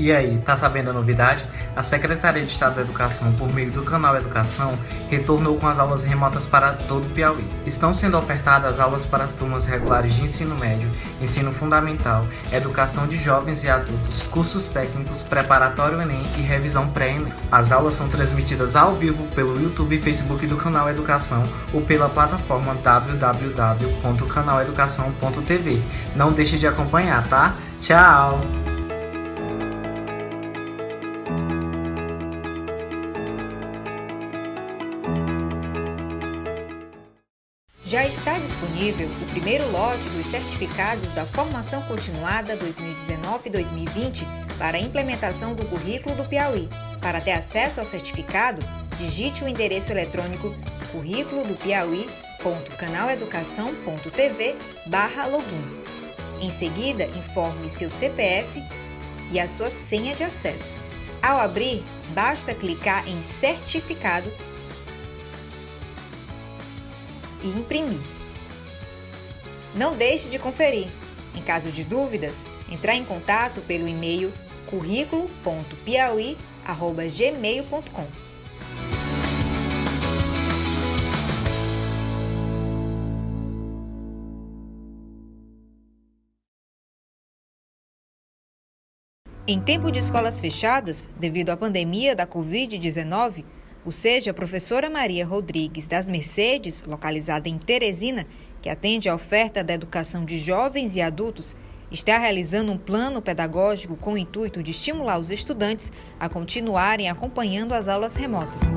E aí, tá sabendo a novidade? A Secretaria de Estado da Educação, por meio do canal Educação, retornou com as aulas remotas para todo o Piauí. Estão sendo ofertadas aulas para as turmas regulares de ensino médio, ensino fundamental, educação de jovens e adultos, cursos técnicos, preparatório Enem e revisão pré-Enem. As aulas são transmitidas ao vivo pelo YouTube e Facebook do canal Educação ou pela plataforma www.canaleducação.tv. Não deixe de acompanhar, tá? Tchau! Disponível o primeiro lote dos certificados da Formação Continuada 2019-2020 para a implementação do currículo do Piauí. Para ter acesso ao certificado, digite o endereço eletrônico currículo do piauí.canaleducação.tv login. Em seguida, informe seu CPF e a sua senha de acesso. Ao abrir, basta clicar em Certificado e imprimir. Não deixe de conferir. Em caso de dúvidas, entrar em contato pelo e-mail currículo.piauí@gmail.com. Em tempo de escolas fechadas, devido à pandemia da Covid-19, o seja a professora Maria Rodrigues das Mercedes, localizada em Teresina, que atende à oferta da educação de jovens e adultos, está realizando um plano pedagógico com o intuito de estimular os estudantes a continuarem acompanhando as aulas remotas.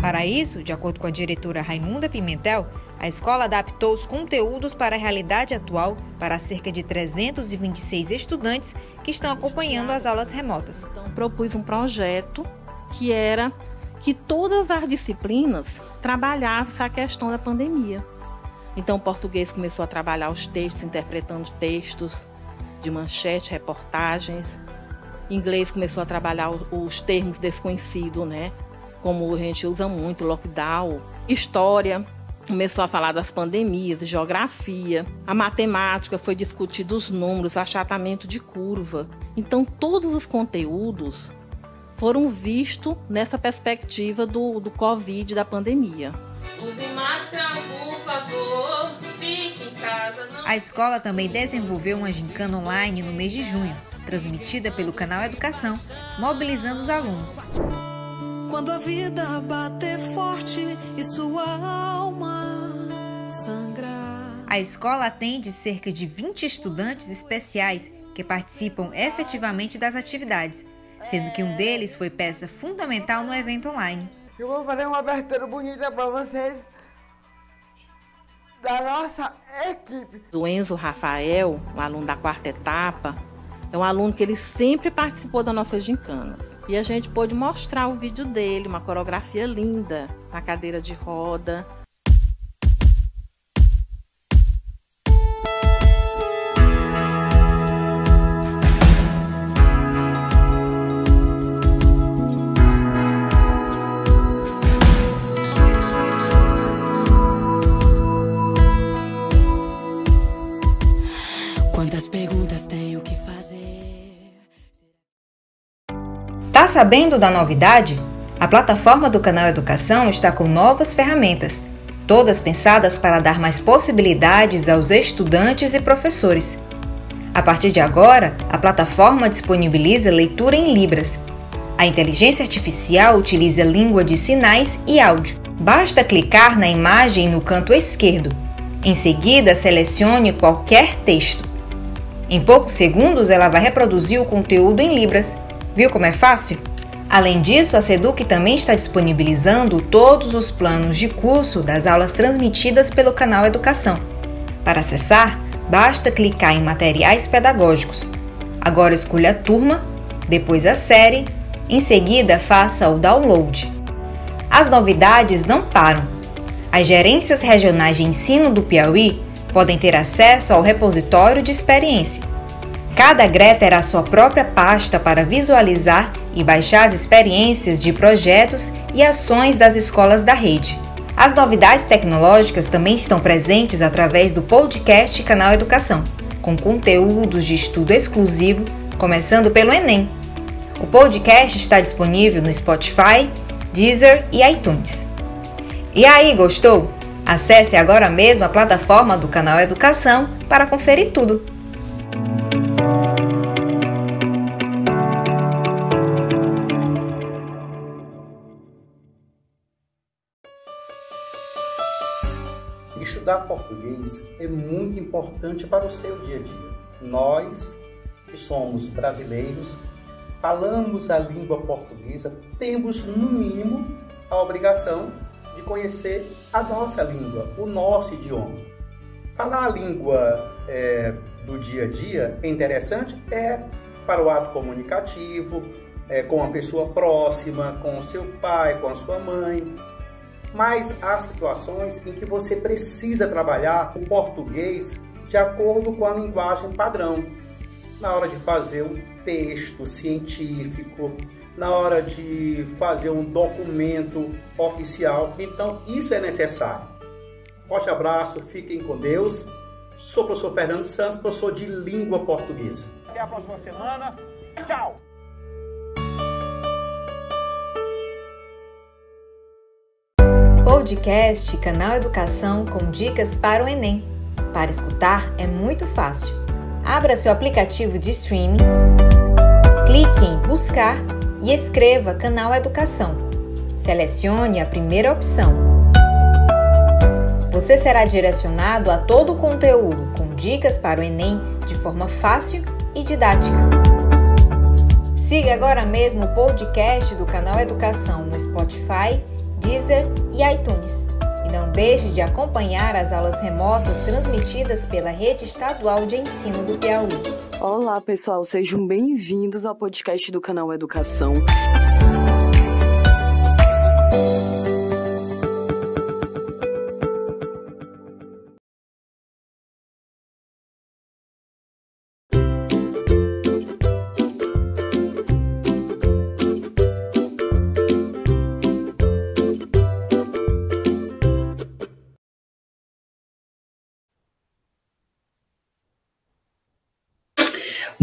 Para isso, de acordo com a diretora Raimunda Pimentel, a escola adaptou os conteúdos para a realidade atual para cerca de 326 estudantes que estão acompanhando as aulas remotas. Então, propus um projeto que era que todas as disciplinas trabalhassem a questão da pandemia. Então, o português começou a trabalhar os textos, interpretando textos de manchete, reportagens. O inglês começou a trabalhar os termos desconhecidos, né? Como a gente usa muito, lockdown. História começou a falar das pandemias, geografia. A matemática foi discutido os números, achatamento de curva. Então, todos os conteúdos foram vistos nessa perspectiva do, do Covid, da pandemia. A escola também desenvolveu uma gincana online no mês de junho, transmitida pelo canal Educação, mobilizando os alunos. Quando a vida bater forte e sua alma sangrar. A escola atende cerca de 20 estudantes especiais que participam efetivamente das atividades sendo que um deles foi peça fundamental no evento online. Eu vou fazer uma abertura bonita para vocês da nossa equipe. O Enzo Rafael, um aluno da quarta etapa, é um aluno que ele sempre participou das nossas gincanas. E a gente pôde mostrar o vídeo dele, uma coreografia linda, na cadeira de roda, sabendo da novidade? A plataforma do canal Educação está com novas ferramentas, todas pensadas para dar mais possibilidades aos estudantes e professores. A partir de agora, a plataforma disponibiliza leitura em Libras. A inteligência artificial utiliza língua de sinais e áudio. Basta clicar na imagem no canto esquerdo. Em seguida, selecione qualquer texto. Em poucos segundos, ela vai reproduzir o conteúdo em Libras Viu como é fácil? Além disso, a Seduc também está disponibilizando todos os planos de curso das aulas transmitidas pelo canal Educação. Para acessar, basta clicar em Materiais Pedagógicos. Agora escolha a turma, depois a série, em seguida faça o download. As novidades não param. As gerências regionais de ensino do Piauí podem ter acesso ao repositório de experiência Cada GRE terá sua própria pasta para visualizar e baixar as experiências de projetos e ações das escolas da rede. As novidades tecnológicas também estão presentes através do podcast Canal Educação, com conteúdos de estudo exclusivo começando pelo Enem. O podcast está disponível no Spotify, Deezer e iTunes. E aí, gostou? Acesse agora mesmo a plataforma do canal Educação para conferir tudo. Estudar português é muito importante para o seu dia a dia. Nós, que somos brasileiros, falamos a língua portuguesa, temos, no mínimo, a obrigação de conhecer a nossa língua, o nosso idioma. Falar a língua é, do dia a dia é interessante? É para o ato comunicativo, é, com a pessoa próxima, com o seu pai, com a sua mãe. Mas há situações em que você precisa trabalhar o português de acordo com a linguagem padrão. Na hora de fazer um texto científico, na hora de fazer um documento oficial. Então, isso é necessário. Forte abraço, fiquem com Deus. Sou o professor Fernando Santos, professor de língua portuguesa. Até a próxima semana. Tchau! Podcast Canal Educação com dicas para o Enem. Para escutar é muito fácil. Abra seu aplicativo de streaming, clique em Buscar e escreva Canal Educação. Selecione a primeira opção. Você será direcionado a todo o conteúdo com dicas para o Enem de forma fácil e didática. Siga agora mesmo o podcast do Canal Educação no Spotify, Deezer e iTunes. E não deixe de acompanhar as aulas remotas transmitidas pela Rede Estadual de Ensino do Piauí. Olá, pessoal, sejam bem-vindos ao podcast do canal Educação.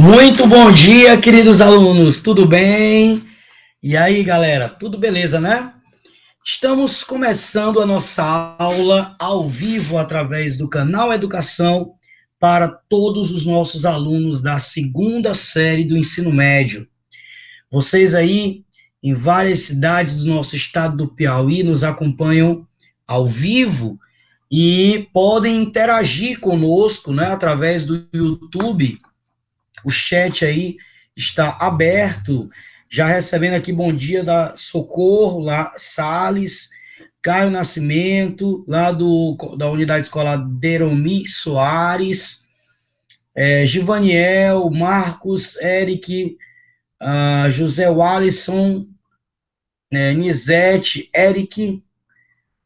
Muito bom dia, queridos alunos, tudo bem? E aí, galera, tudo beleza, né? Estamos começando a nossa aula ao vivo através do canal Educação para todos os nossos alunos da segunda série do ensino médio. Vocês aí, em várias cidades do nosso estado do Piauí, nos acompanham ao vivo e podem interagir conosco, né, através do YouTube o chat aí está aberto. Já recebendo aqui bom dia da Socorro, lá, Sales, Caio Nascimento, lá do, da Unidade Escolar Deromi Soares, é, Givaniel, Marcos, Eric, uh, José Walisson, é, Nizete, Eric,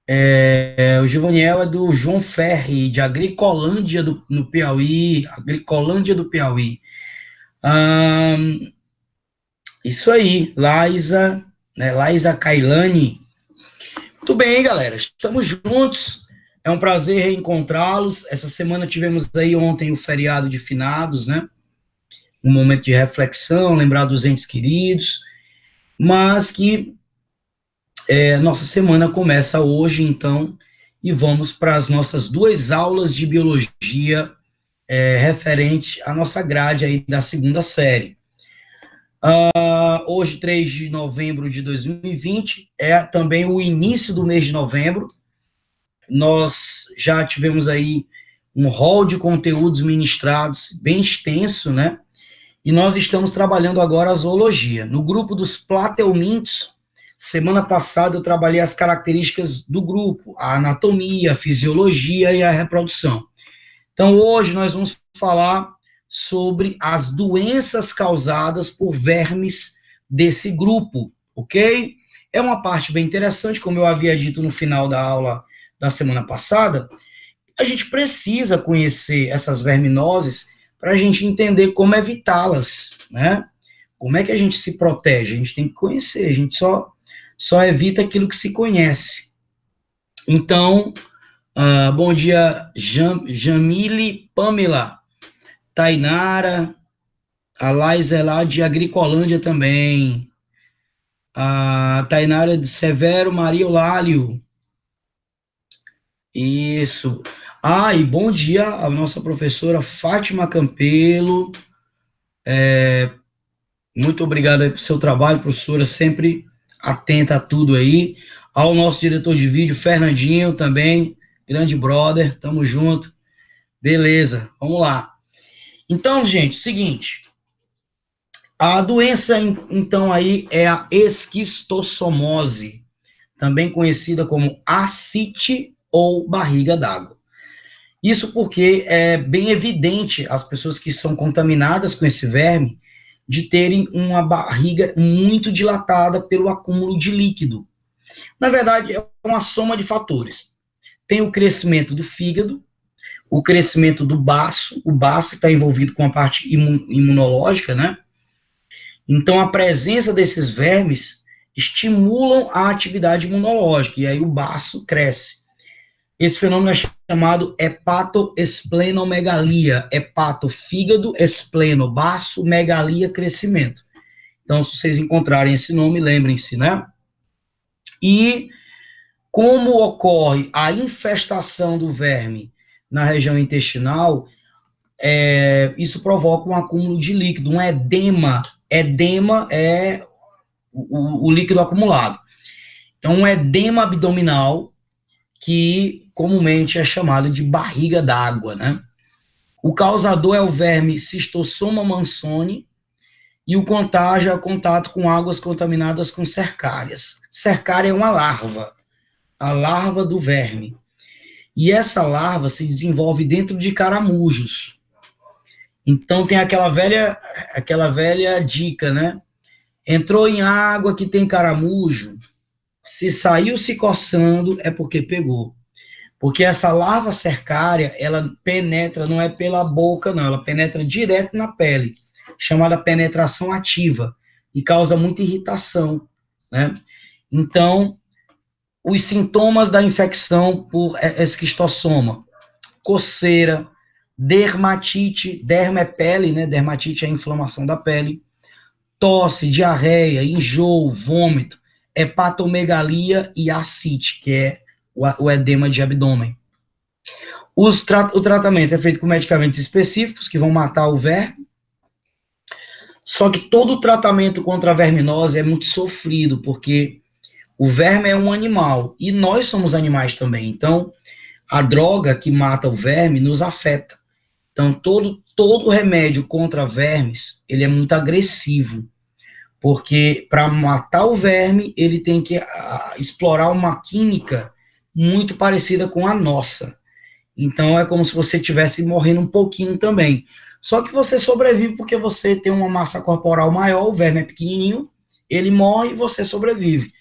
é, o Givaniel é do João Ferri, de Agricolândia do, no Piauí, Agricolândia do Piauí isso aí, Laisa, né, Laisa Kailani. Muito bem, galera, estamos juntos. É um prazer reencontrá-los. Essa semana tivemos aí ontem o feriado de finados, né? Um momento de reflexão, lembrar dos entes queridos, mas que é, nossa semana começa hoje, então, e vamos para as nossas duas aulas de biologia é, referente à nossa grade aí da segunda série. Uh, hoje, 3 de novembro de 2020, é também o início do mês de novembro. Nós já tivemos aí um rol de conteúdos ministrados bem extenso, né? E nós estamos trabalhando agora a zoologia. No grupo dos plateumintos, semana passada eu trabalhei as características do grupo, a anatomia, a fisiologia e a reprodução. Então, hoje nós vamos falar sobre as doenças causadas por vermes desse grupo, ok? É uma parte bem interessante, como eu havia dito no final da aula da semana passada. A gente precisa conhecer essas verminoses para a gente entender como evitá-las, né? Como é que a gente se protege? A gente tem que conhecer, a gente só, só evita aquilo que se conhece. Então, Uh, bom dia, Jam, Jamile, Pamela, Tainara, A Lais é lá de Agricolândia também. A Tainara de Severo Maria Olálio. Isso. Ah, e bom dia à nossa professora Fátima Campelo. É, muito obrigado pelo seu trabalho, professora, sempre atenta a tudo aí. Ao nosso diretor de vídeo, Fernandinho, também, grande brother, tamo junto. Beleza, vamos lá. Então, gente, seguinte. A doença, então, aí é a esquistossomose, também conhecida como ascite ou barriga d'água. Isso porque é bem evidente as pessoas que são contaminadas com esse verme de terem uma barriga muito dilatada pelo acúmulo de líquido. Na verdade, é uma soma de fatores. Tem o crescimento do fígado, o crescimento do baço, o baço está envolvido com a parte imunológica, né? Então, a presença desses vermes estimulam a atividade imunológica, e aí o baço cresce. Esse fenômeno é chamado hepatoesplenomegalia. Hepato, fígado, espleno, baço, megalia, crescimento. Então, se vocês encontrarem esse nome, lembrem-se, né? E como ocorre a infestação do verme na região intestinal, é, isso provoca um acúmulo de líquido, um edema. Edema é o, o líquido acumulado. Então, um edema abdominal que comumente é chamado de barriga d'água, né? O causador é o verme Cistossoma mansoni e o contágio é o contato com águas contaminadas com cercárias. Cercária é uma larva, a larva do verme. E essa larva se desenvolve dentro de caramujos. Então tem aquela velha, aquela velha dica, né? Entrou em água que tem caramujo, se saiu se coçando é porque pegou. Porque essa larva cercária, ela penetra, não é pela boca, não, ela penetra direto na pele, chamada penetração ativa, e causa muita irritação, né? Então, os sintomas da infecção por esquistossoma, coceira, dermatite, derma é pele, né? Dermatite é a inflamação da pele, tosse, diarreia, enjoo, vômito, hepatomegalia e ascite, que é o, edema de abdômen. Tra o tratamento é feito com medicamentos específicos que vão matar o verme. Só que todo o tratamento contra a verminose é muito sofrido, porque o verme é um animal e nós somos animais também. Então, a droga que mata o verme nos afeta. Então, todo, todo remédio contra vermes, ele é muito agressivo. Porque para matar o verme, ele tem que a, ah, explorar uma química muito parecida com a nossa. Então é como se você estivesse morrendo um pouquinho também. Só que você sobrevive porque você tem uma massa corporal maior, o verme é pequenininho, ele morre e você sobrevive.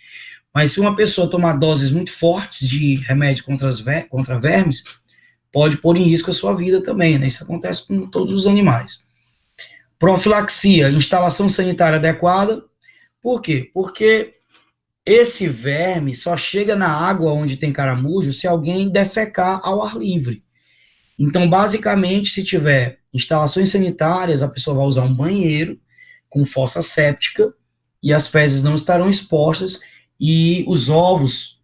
Mas se uma pessoa tomar doses muito fortes de remédio contra, ver contra vermes, pode pôr em risco a sua vida também, né? Isso acontece com todos os animais. Profilaxia, instalação sanitária adequada. Por quê? Porque esse verme só chega na água onde tem caramujo se alguém defecar ao ar livre. Então, basicamente, se tiver instalações sanitárias, a pessoa vai usar um banheiro com fossa séptica e as fezes não estarão expostas e os ovos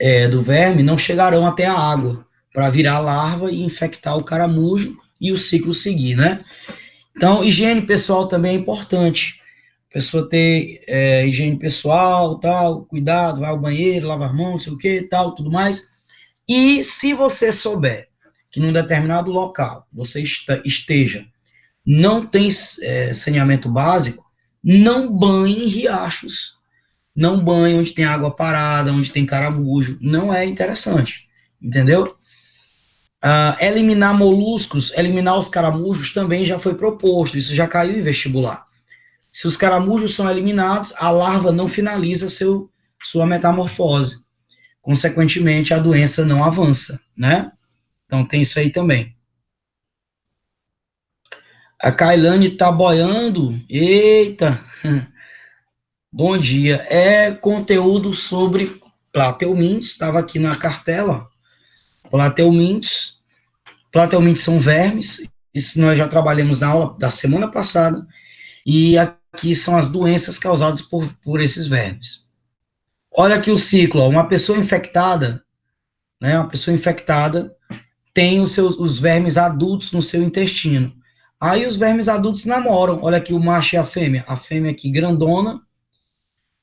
é, do verme não chegarão até a água para virar larva e infectar o caramujo e o ciclo seguir, né? Então, higiene pessoal também é importante pessoa ter é, higiene pessoal, tal, cuidado, vai ao banheiro, lava as mãos, não sei o que, tal, tudo mais. E se você souber que num determinado local você esteja, não tem é, saneamento básico, não banhe em riachos, não banhe onde tem água parada, onde tem caramujo, não é interessante, entendeu? Uh, eliminar moluscos, eliminar os caramujos também já foi proposto, isso já caiu em vestibular. Se os caramujos são eliminados, a larva não finaliza seu, sua metamorfose. Consequentemente, a doença não avança, né? Então tem isso aí também. A Kailane tá boiando. Eita! Bom dia. É conteúdo sobre plateumintes, estava aqui na cartela. Plateumintes. Plateumintes são vermes, isso nós já trabalhamos na aula da semana passada, e aqui são as doenças causadas por, por esses vermes. Olha aqui o ciclo, ó, uma pessoa infectada, né, uma pessoa infectada tem os seus os vermes adultos no seu intestino. Aí os vermes adultos namoram. Olha aqui o macho e a fêmea. A fêmea aqui grandona,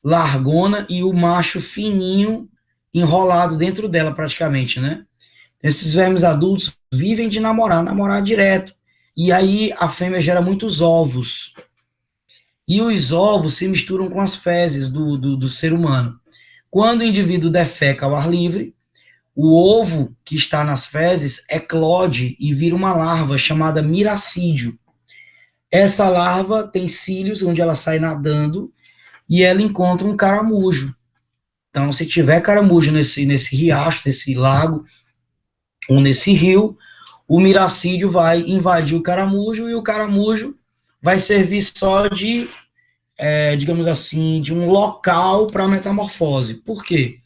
largona e o macho fininho, enrolado dentro dela praticamente, né? Esses vermes adultos vivem de namorar, namorar direto. E aí a fêmea gera muitos ovos. E os ovos se misturam com as fezes do, do, do ser humano. Quando o indivíduo defeca ao ar livre, o ovo que está nas fezes eclode e vira uma larva chamada miracídio. Essa larva tem cílios onde ela sai nadando e ela encontra um caramujo. Então, se tiver caramujo nesse, nesse riacho, nesse lago ou nesse rio, o miracídio vai invadir o caramujo e o caramujo vai servir só de, é, digamos assim, de um local para metamorfose. Por quê?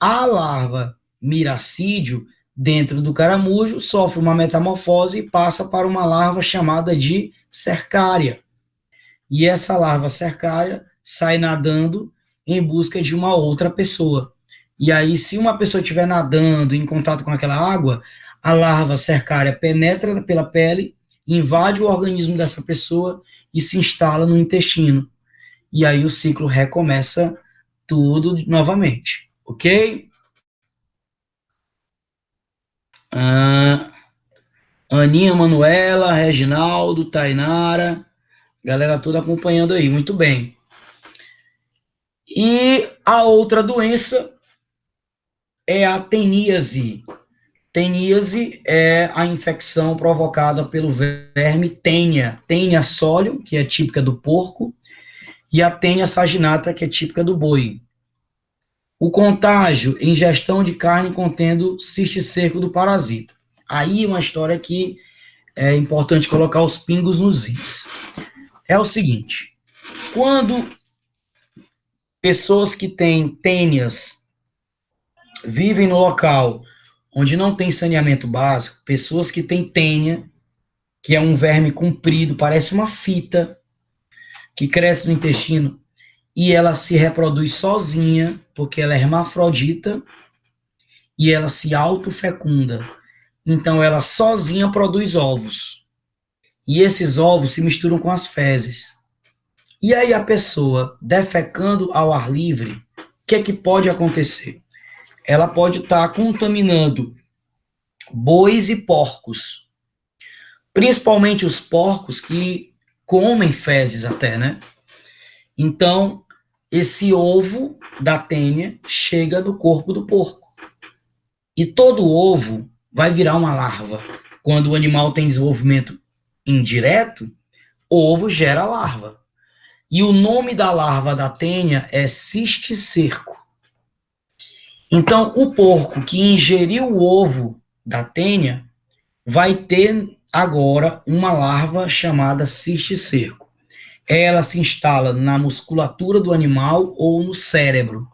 A larva miracídio, dentro do caramujo, sofre uma metamorfose e passa para uma larva chamada de cercária. E essa larva cercária sai nadando em busca de uma outra pessoa. E aí, se uma pessoa estiver nadando em contato com aquela água, a larva cercária penetra pela pele, invade o organismo dessa pessoa e se instala no intestino. E aí o ciclo recomeça tudo novamente, ok? Ah, Aninha Manuela, Reginaldo, Tainara, galera toda acompanhando aí, muito bem. E a outra doença é a teníase. Teníase é a infecção provocada pelo verme tênia, tênia solium, que é típica do porco, e a tênia saginata, que é típica do boi. O contágio, ingestão de carne contendo cisticerco do parasita. Aí uma história que é importante colocar os pingos nos is. É o seguinte, quando pessoas que têm tênias vivem no local onde não tem saneamento básico, pessoas que têm tênia, que é um verme comprido, parece uma fita, que cresce no intestino, e ela se reproduz sozinha, porque ela é hermafrodita e ela se autofecunda. Então ela sozinha produz ovos. E esses ovos se misturam com as fezes. E aí a pessoa defecando ao ar livre, o que é que pode acontecer? Ela pode estar tá contaminando bois e porcos. Principalmente os porcos que comem fezes até, né? Então, esse ovo da tênia chega no corpo do porco. E todo ovo vai virar uma larva. Quando o animal tem desenvolvimento indireto, ovo gera larva. E o nome da larva da tênia é cisticerco. Então, o porco que ingeriu o ovo da tênia vai ter agora uma larva chamada cisticerco ela se instala na musculatura do animal ou no cérebro.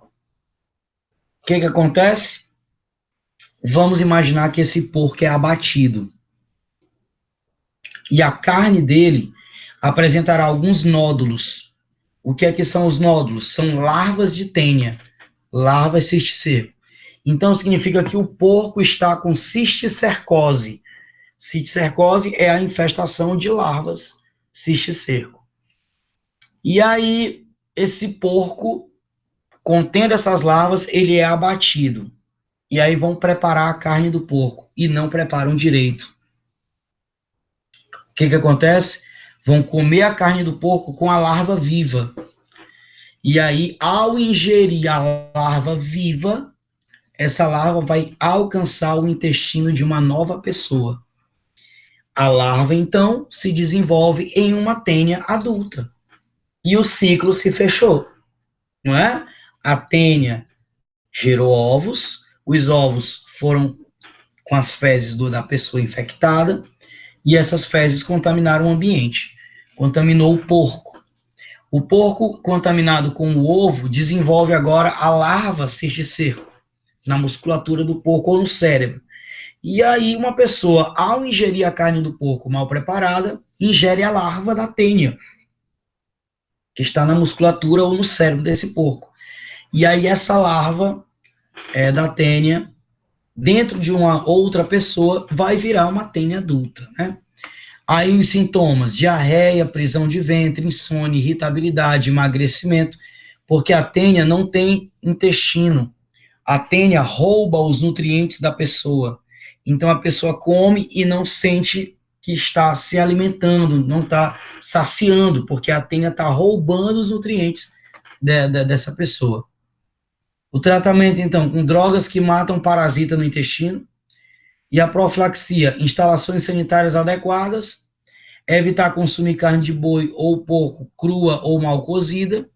O que, que acontece? Vamos imaginar que esse porco é abatido. E a carne dele apresentará alguns nódulos. O que é que são os nódulos? São larvas de tênia, larvas cisticerco. Então significa que o porco está com cisticercose. Cisticercose é a infestação de larvas cisticerco. E aí, esse porco, contendo essas larvas, ele é abatido. E aí vão preparar a carne do porco e não preparam direito. O que, que acontece? Vão comer a carne do porco com a larva viva. E aí, ao ingerir a larva viva, essa larva vai alcançar o intestino de uma nova pessoa. A larva, então, se desenvolve em uma tênia adulta e o ciclo se fechou, não é? A tênia gerou ovos, os ovos foram com as fezes do, da pessoa infectada, e essas fezes contaminaram o ambiente, contaminou o porco. O porco contaminado com o ovo desenvolve agora a larva cisticerco na musculatura do porco ou no cérebro. E aí uma pessoa, ao ingerir a carne do porco mal preparada, ingere a larva da tênia, que está na musculatura ou no cérebro desse porco. E aí essa larva é, da tênia, dentro de uma outra pessoa, vai virar uma tênia adulta, né? Aí os sintomas, diarreia, prisão de ventre, insônia, irritabilidade, emagrecimento, porque a tênia não tem intestino. A tênia rouba os nutrientes da pessoa. Então a pessoa come e não sente que está se alimentando, não está saciando, porque a tênia está roubando os nutrientes de, de, dessa pessoa. O tratamento, então, com drogas que matam parasita no intestino, e a profilaxia, instalações sanitárias adequadas, evitar consumir carne de boi ou porco crua ou mal cozida,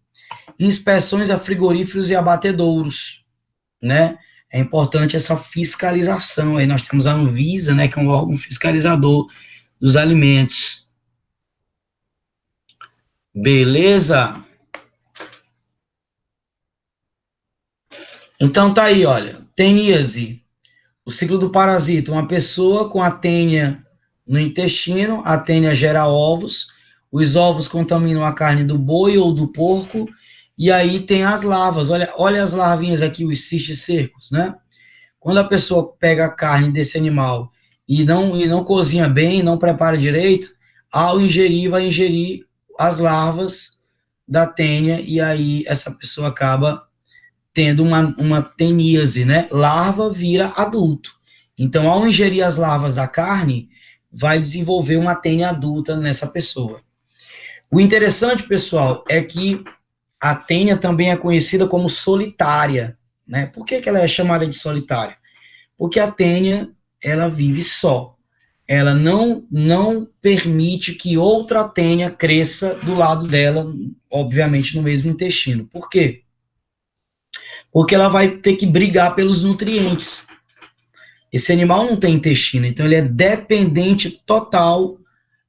inspeções a frigoríferos e abatedouros, né? é importante essa fiscalização. Aí nós temos a Anvisa, né, que é um órgão fiscalizador dos alimentos. Beleza? Então tá aí, olha, teníase, o ciclo do parasita, uma pessoa com a tênia no intestino, a tênia gera ovos, os ovos contaminam a carne do boi ou do porco, e aí tem as larvas, olha, olha as larvinhas aqui, os cisticércos, né? Quando a pessoa pega a carne desse animal e não, e não cozinha bem, não prepara direito, ao ingerir, vai ingerir as larvas da tênia, e aí essa pessoa acaba tendo uma, uma teníase, né? Larva vira adulto. Então, ao ingerir as larvas da carne, vai desenvolver uma tênia adulta nessa pessoa. O interessante, pessoal, é que a tênia também é conhecida como solitária, né? Por que, que ela é chamada de solitária? Porque a tênia, ela vive só. Ela não, não permite que outra tênia cresça do lado dela, obviamente no mesmo intestino. Por quê? Porque ela vai ter que brigar pelos nutrientes. Esse animal não tem intestino, então ele é dependente total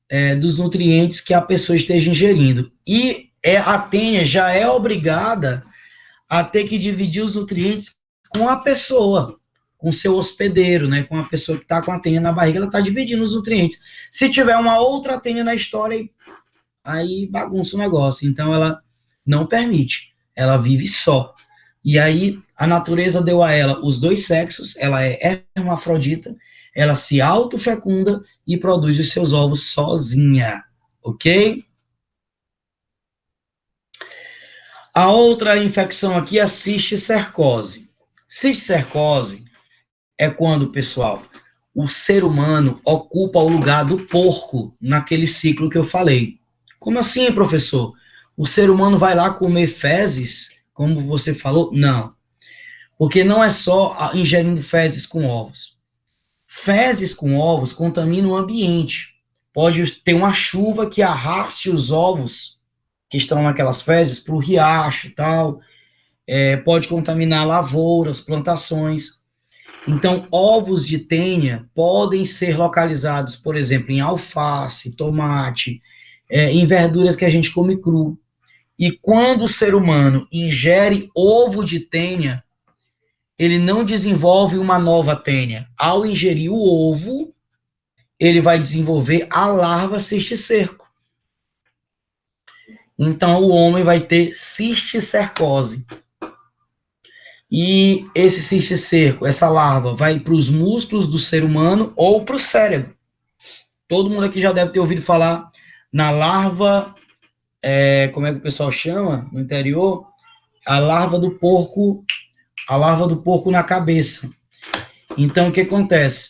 é, dos nutrientes que a pessoa esteja ingerindo. E é, a tênia já é obrigada a ter que dividir os nutrientes com a pessoa, com seu hospedeiro, né? Com a pessoa que está com a tênia na barriga, ela está dividindo os nutrientes. Se tiver uma outra tênia na história, aí bagunça o negócio. Então ela não permite. Ela vive só. E aí a natureza deu a ela os dois sexos, ela é hermafrodita, ela se autofecunda e produz os seus ovos sozinha, ok? A outra infecção aqui é a cisticercose. Cisticercose é quando, pessoal, o ser humano ocupa o lugar do porco naquele ciclo que eu falei. Como assim, professor? O ser humano vai lá comer fezes, como você falou? Não. Porque não é só ingerindo fezes com ovos. Fezes com ovos contaminam o ambiente. Pode ter uma chuva que arraste os ovos que estão naquelas fezes para o riacho e tal, é, pode contaminar lavouras, plantações. Então, ovos de tênia podem ser localizados, por exemplo, em alface, tomate, é, em verduras que a gente come cru. E quando o ser humano ingere ovo de tênia, ele não desenvolve uma nova tênia. Ao ingerir o ovo, ele vai desenvolver a larva cisticerco. Então, o homem vai ter cisticercose. E esse cisticerco, essa larva, vai para os músculos do ser humano ou para o cérebro. Todo mundo aqui já deve ter ouvido falar na larva, é, como é que o pessoal chama no interior? A larva do porco, a larva do porco na cabeça. Então, o que acontece?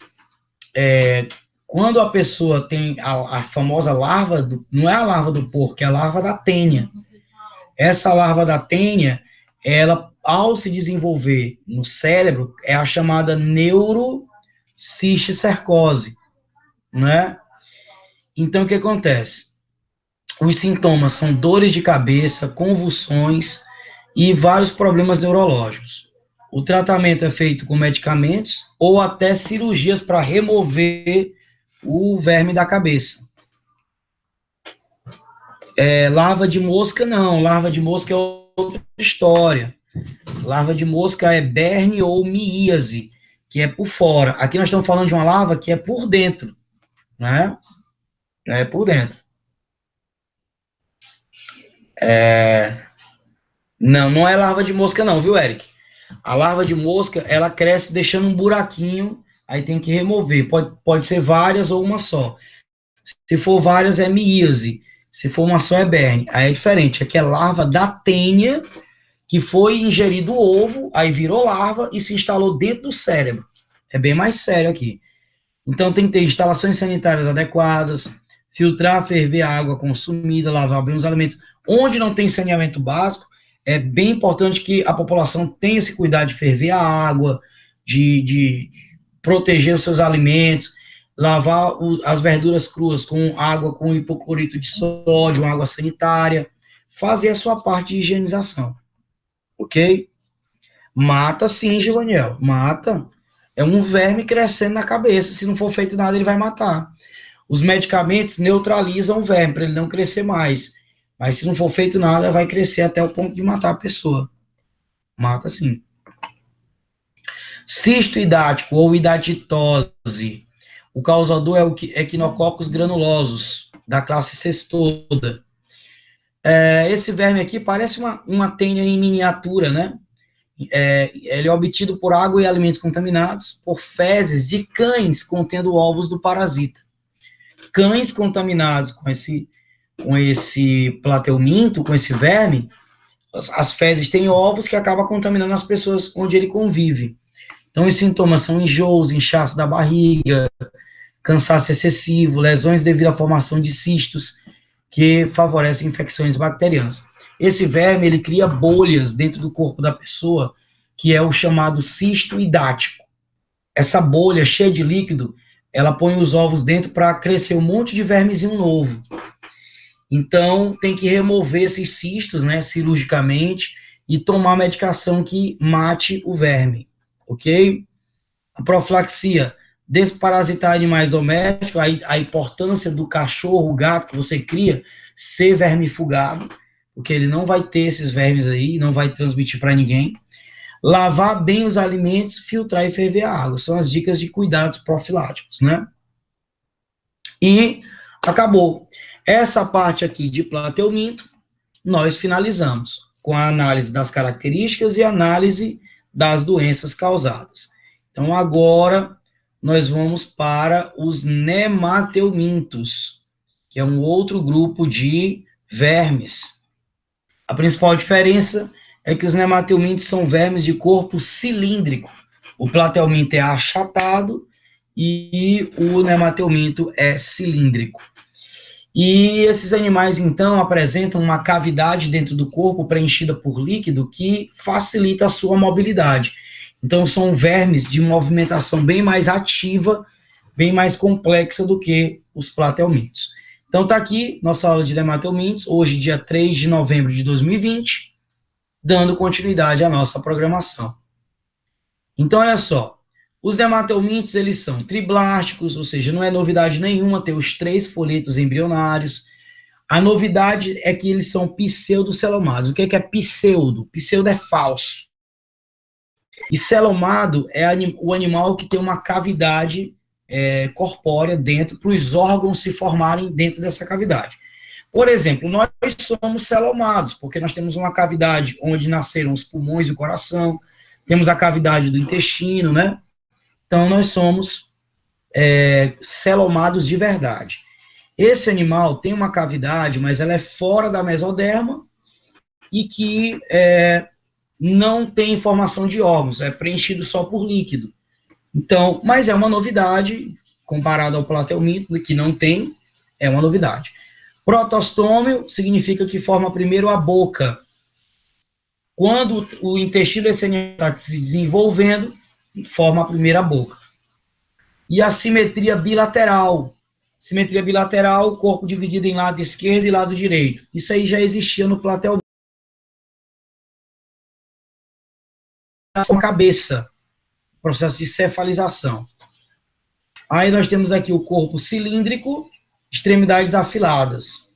É, quando a pessoa tem a, a famosa larva, do, não é a larva do porco, é a larva da tênia. Essa larva da tênia, ela, ao se desenvolver no cérebro, é a chamada neurocisticercose, né? Então, o que acontece? Os sintomas são dores de cabeça, convulsões e vários problemas neurológicos. O tratamento é feito com medicamentos ou até cirurgias para remover o verme da cabeça. É, larva de mosca, não. Larva de mosca é outra história. Larva de mosca é berne ou miíase, que é por fora. Aqui nós estamos falando de uma larva que é por dentro, né? É por dentro. É... Não, não é larva de mosca não, viu, Eric? A larva de mosca, ela cresce deixando um buraquinho, aí tem que remover. Pode, pode ser várias ou uma só. Se for várias, é miíase. Se for uma só, é berne. Aí é diferente. Aqui é larva da tênia, que foi ingerido o ovo, aí virou larva e se instalou dentro do cérebro. É bem mais sério aqui. Então tem que ter instalações sanitárias adequadas, filtrar, ferver a água consumida, lavar bem os alimentos. Onde não tem saneamento básico, é bem importante que a população tenha esse cuidado de ferver a água, de, de proteger os seus alimentos, lavar o, as verduras cruas com água com hipoclorito de sódio, água sanitária, fazer a sua parte de higienização. Ok? Mata sim, Gilaniel, mata. É um verme crescendo na cabeça. Se não for feito nada, ele vai matar. Os medicamentos neutralizam o verme para ele não crescer mais. Mas se não for feito nada, vai crescer até o ponto de matar a pessoa. Mata sim. Cisto hidático ou hidatitose. O causador é o equinococos granulosos, da classe cestoda. É, esse verme aqui parece uma, uma tênia em miniatura, né? É, ele é obtido por água e alimentos contaminados, por fezes de cães contendo ovos do parasita. Cães contaminados com esse com esse plateuminto, com esse verme, as, as fezes têm ovos que acabam contaminando as pessoas onde ele convive. Então, os sintomas são enjoos, inchaço da barriga, cansaço excessivo, lesões devido à formação de cistos, que favorecem infecções bacterianas. Esse verme, ele cria bolhas dentro do corpo da pessoa, que é o chamado cisto hidático. Essa bolha cheia de líquido, ela põe os ovos dentro para crescer um monte de vermezinho novo. Então, tem que remover esses cistos, né, cirurgicamente, e tomar medicação que mate o verme, ok? A profilaxia, desparasitar animais domésticos, a, a importância do cachorro, o gato que você cria, ser vermifugado, porque ele não vai ter esses vermes aí, não vai transmitir para ninguém. Lavar bem os alimentos, filtrar e ferver a água. São as dicas de cuidados profiláticos, né? E acabou. Essa parte aqui de plateuminto, nós finalizamos com a análise das características e análise das doenças causadas. Então, agora, nós vamos para os nemateumintos, que é um outro grupo de vermes. A principal diferença é que os nemateumintos são vermes de corpo cilíndrico. O plateuminto é achatado e o nemateuminto é cilíndrico. E esses animais, então, apresentam uma cavidade dentro do corpo preenchida por líquido que facilita a sua mobilidade. Então, são vermes de movimentação bem mais ativa, bem mais complexa do que os platelmintos. Então, está aqui nossa aula de dermatelmintos, hoje, dia 3 de novembro de 2020, dando continuidade à nossa programação. Então, olha só, os dermatelmintos, eles são triblásticos, ou seja, não é novidade nenhuma ter os três folhetos embrionários. A novidade é que eles são pseudocelomados. O que é, que é pseudo? Pseudo é falso. E celomado é o animal que tem uma cavidade é, corpórea dentro, para os órgãos se formarem dentro dessa cavidade. Por exemplo, nós somos celomados, porque nós temos uma cavidade onde nasceram os pulmões e o coração, temos a cavidade do intestino, né? Então, nós somos é, celomados de verdade. Esse animal tem uma cavidade, mas ela é fora da mesoderma e que é, não tem formação de órgãos, é preenchido só por líquido. Então, mas é uma novidade, comparado ao platelminto, que não tem, é uma novidade. Protostômio significa que forma primeiro a boca. Quando o intestino desse animal está se desenvolvendo, forma a primeira boca. E a simetria bilateral. Simetria bilateral, corpo dividido em lado esquerdo e lado direito. Isso aí já existia no platel. A cabeça, processo de cefalização. Aí nós temos aqui o corpo cilíndrico, extremidades afiladas.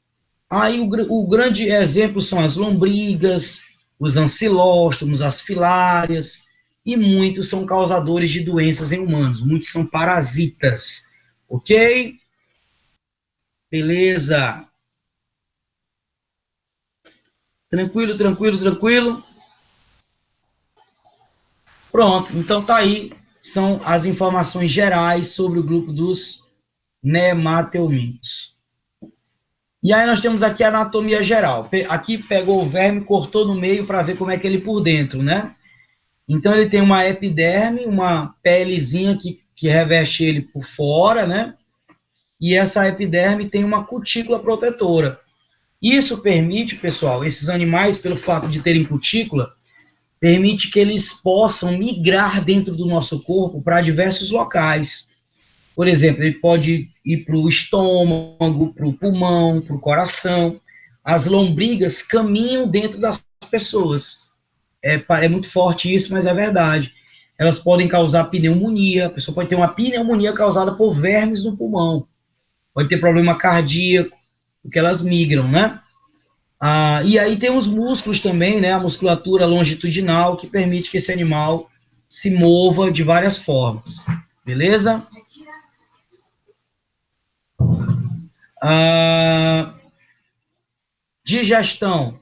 Aí o, o grande exemplo são as lombrigas, os ancilóstomos, as filárias, e muitos são causadores de doenças em humanos, muitos são parasitas, ok? Beleza. Tranquilo, tranquilo, tranquilo. Pronto, então tá aí, são as informações gerais sobre o grupo dos nemateumintos. E aí nós temos aqui a anatomia geral. Aqui pegou o verme, cortou no meio para ver como é que ele por dentro, né? Então ele tem uma epiderme, uma pelezinha que, que reveste ele por fora, né? E essa epiderme tem uma cutícula protetora. Isso permite, pessoal, esses animais, pelo fato de terem cutícula, permite que eles possam migrar dentro do nosso corpo para diversos locais. Por exemplo, ele pode ir para o estômago, para o pulmão, para o coração. As lombrigas caminham dentro das pessoas. É, é muito forte isso, mas é verdade. Elas podem causar pneumonia, a pessoa pode ter uma pneumonia causada por vermes no pulmão. Pode ter problema cardíaco, porque elas migram, né? Ah, e aí tem os músculos também, né? A musculatura longitudinal que permite que esse animal se mova de várias formas. Beleza? Ah, digestão.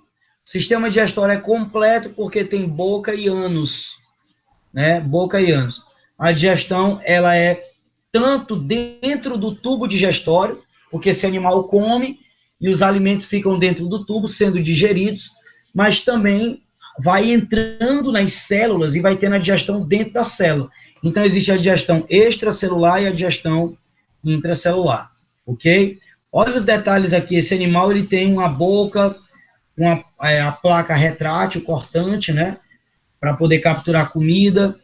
O sistema digestório é completo porque tem boca e ânus, né? Boca e ânus. A digestão, ela é tanto dentro do tubo digestório, porque esse animal come e os alimentos ficam dentro do tubo sendo digeridos, mas também vai entrando nas células e vai tendo a digestão dentro da célula. Então existe a digestão extracelular e a digestão intracelular, ok? Olha os detalhes aqui, esse animal ele tem uma boca, uma, é, a placa retrátil, cortante, né? Para poder capturar comida.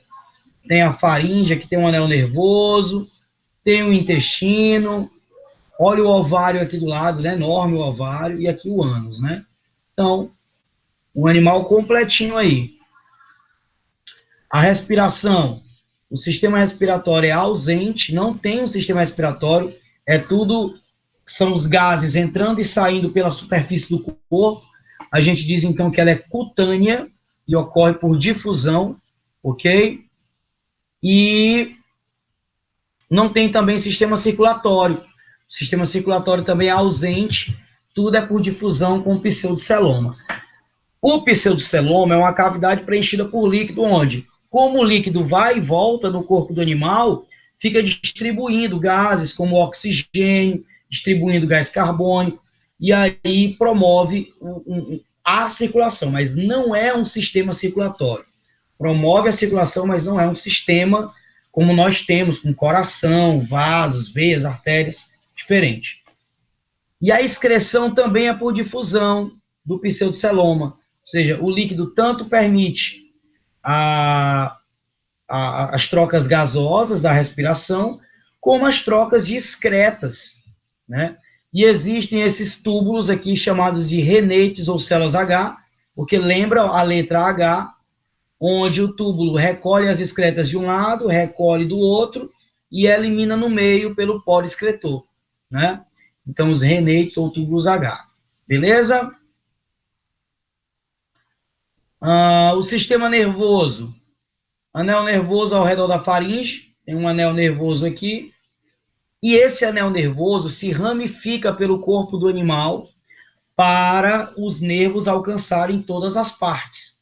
Tem a faringe, que tem um anel nervoso. Tem o intestino. Olha o ovário aqui do lado, né? Enorme o ovário. E aqui o ânus, né? Então, o animal completinho aí. A respiração. O sistema respiratório é ausente, não tem um sistema respiratório, é tudo são os gases entrando e saindo pela superfície do corpo. A gente diz então que ela é cutânea e ocorre por difusão, ok? E não tem também sistema circulatório. O sistema circulatório também é ausente, tudo é por difusão com o pseudoceloma. O pseudoceloma é uma cavidade preenchida por líquido, onde, como o líquido vai e volta no corpo do animal, fica distribuindo gases como oxigênio, distribuindo gás carbônico, e aí promove um, um, a circulação, mas não é um sistema circulatório. Promove a circulação, mas não é um sistema como nós temos, com coração, vasos, veias, artérias, diferente. E a excreção também é por difusão do pseudoceloma, ou seja, o líquido tanto permite a, a, as trocas gasosas da respiração, como as trocas discretas né? E existem esses túbulos aqui chamados de renetes ou células H, porque lembra a letra H, onde o túbulo recolhe as excretas de um lado, recolhe do outro e elimina no meio pelo poro excretor, né? Então, os renetes ou túbulos H. Beleza? Ah, o sistema nervoso. Anel nervoso ao redor da faringe. Tem um anel nervoso aqui. E esse anel nervoso se ramifica pelo corpo do animal para os nervos alcançarem todas as partes.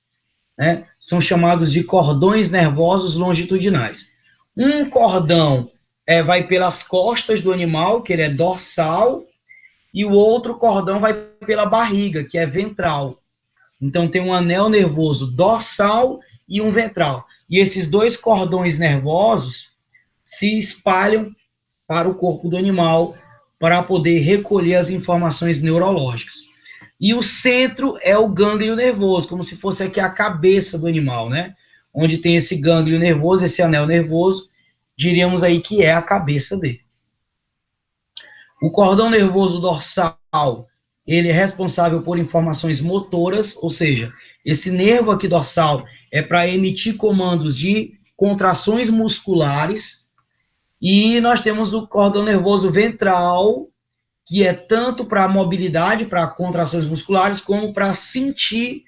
Né? São chamados de cordões nervosos longitudinais. Um cordão é, vai pelas costas do animal, que ele é dorsal, e o outro cordão vai pela barriga, que é ventral. Então tem um anel nervoso dorsal e um ventral. E esses dois cordões nervosos se espalham para o corpo do animal para poder recolher as informações neurológicas. E o centro é o gânglio nervoso, como se fosse aqui a cabeça do animal, né? Onde tem esse gânglio nervoso, esse anel nervoso, diríamos aí que é a cabeça dele. O cordão nervoso dorsal, ele é responsável por informações motoras, ou seja, esse nervo aqui dorsal é para emitir comandos de contrações musculares, e nós temos o cordão nervoso ventral, que é tanto para mobilidade, para contrações musculares, como para sentir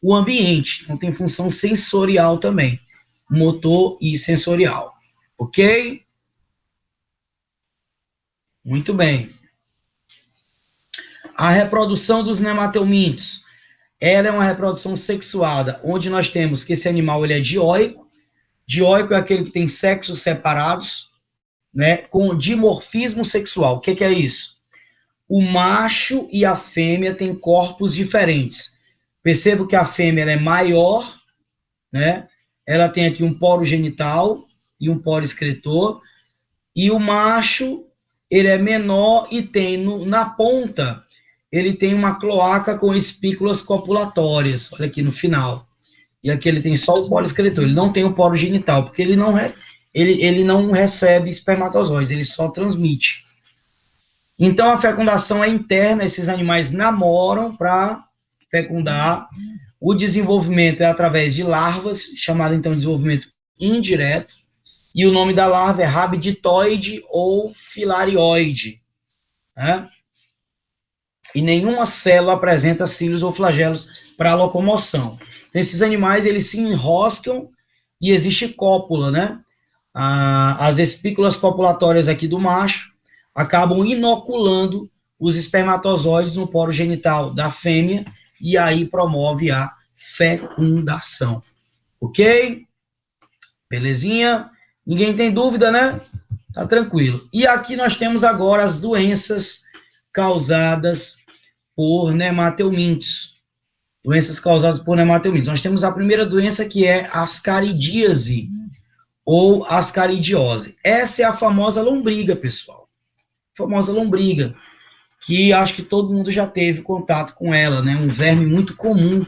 o ambiente. Então tem função sensorial também. motor e sensorial. Ok? Muito bem. A reprodução dos nematelmintos. Ela é uma reprodução sexuada, onde nós temos que esse animal ele é dioico. Dioico é aquele que tem sexos separados, né, com dimorfismo sexual. O que, que é isso? O macho e a fêmea têm corpos diferentes. Percebo que a fêmea é maior, né? Ela tem aqui um poro genital e um poro excretor, e o macho ele é menor e tem no, na ponta ele tem uma cloaca com espículas copulatórias, olha aqui no final. E aqui ele tem só o poro excretor, ele não tem o poro genital, porque ele não, re, ele, ele não recebe espermatozoides, ele só transmite. Então a fecundação é interna, esses animais namoram para fecundar. O desenvolvimento é através de larvas, chamado então de desenvolvimento indireto. E o nome da larva é rabditoide ou filarioide. Né? E nenhuma célula apresenta cílios ou flagelos para locomoção. Então, esses animais, eles se enroscam e existe cópula, né? Ah, as espículas copulatórias aqui do macho acabam inoculando os espermatozoides no poro genital da fêmea e aí promove a fecundação. Ok? Belezinha? Ninguém tem dúvida, né? Tá tranquilo. E aqui nós temos agora as doenças causadas por nematelmintos. Doenças causadas por nematelmintos. Nós temos a primeira doença que é ascaridíase ou ascaridiose. Essa é a famosa lombriga, pessoal. Famosa lombriga, que acho que todo mundo já teve contato com ela, né? Um verme muito comum,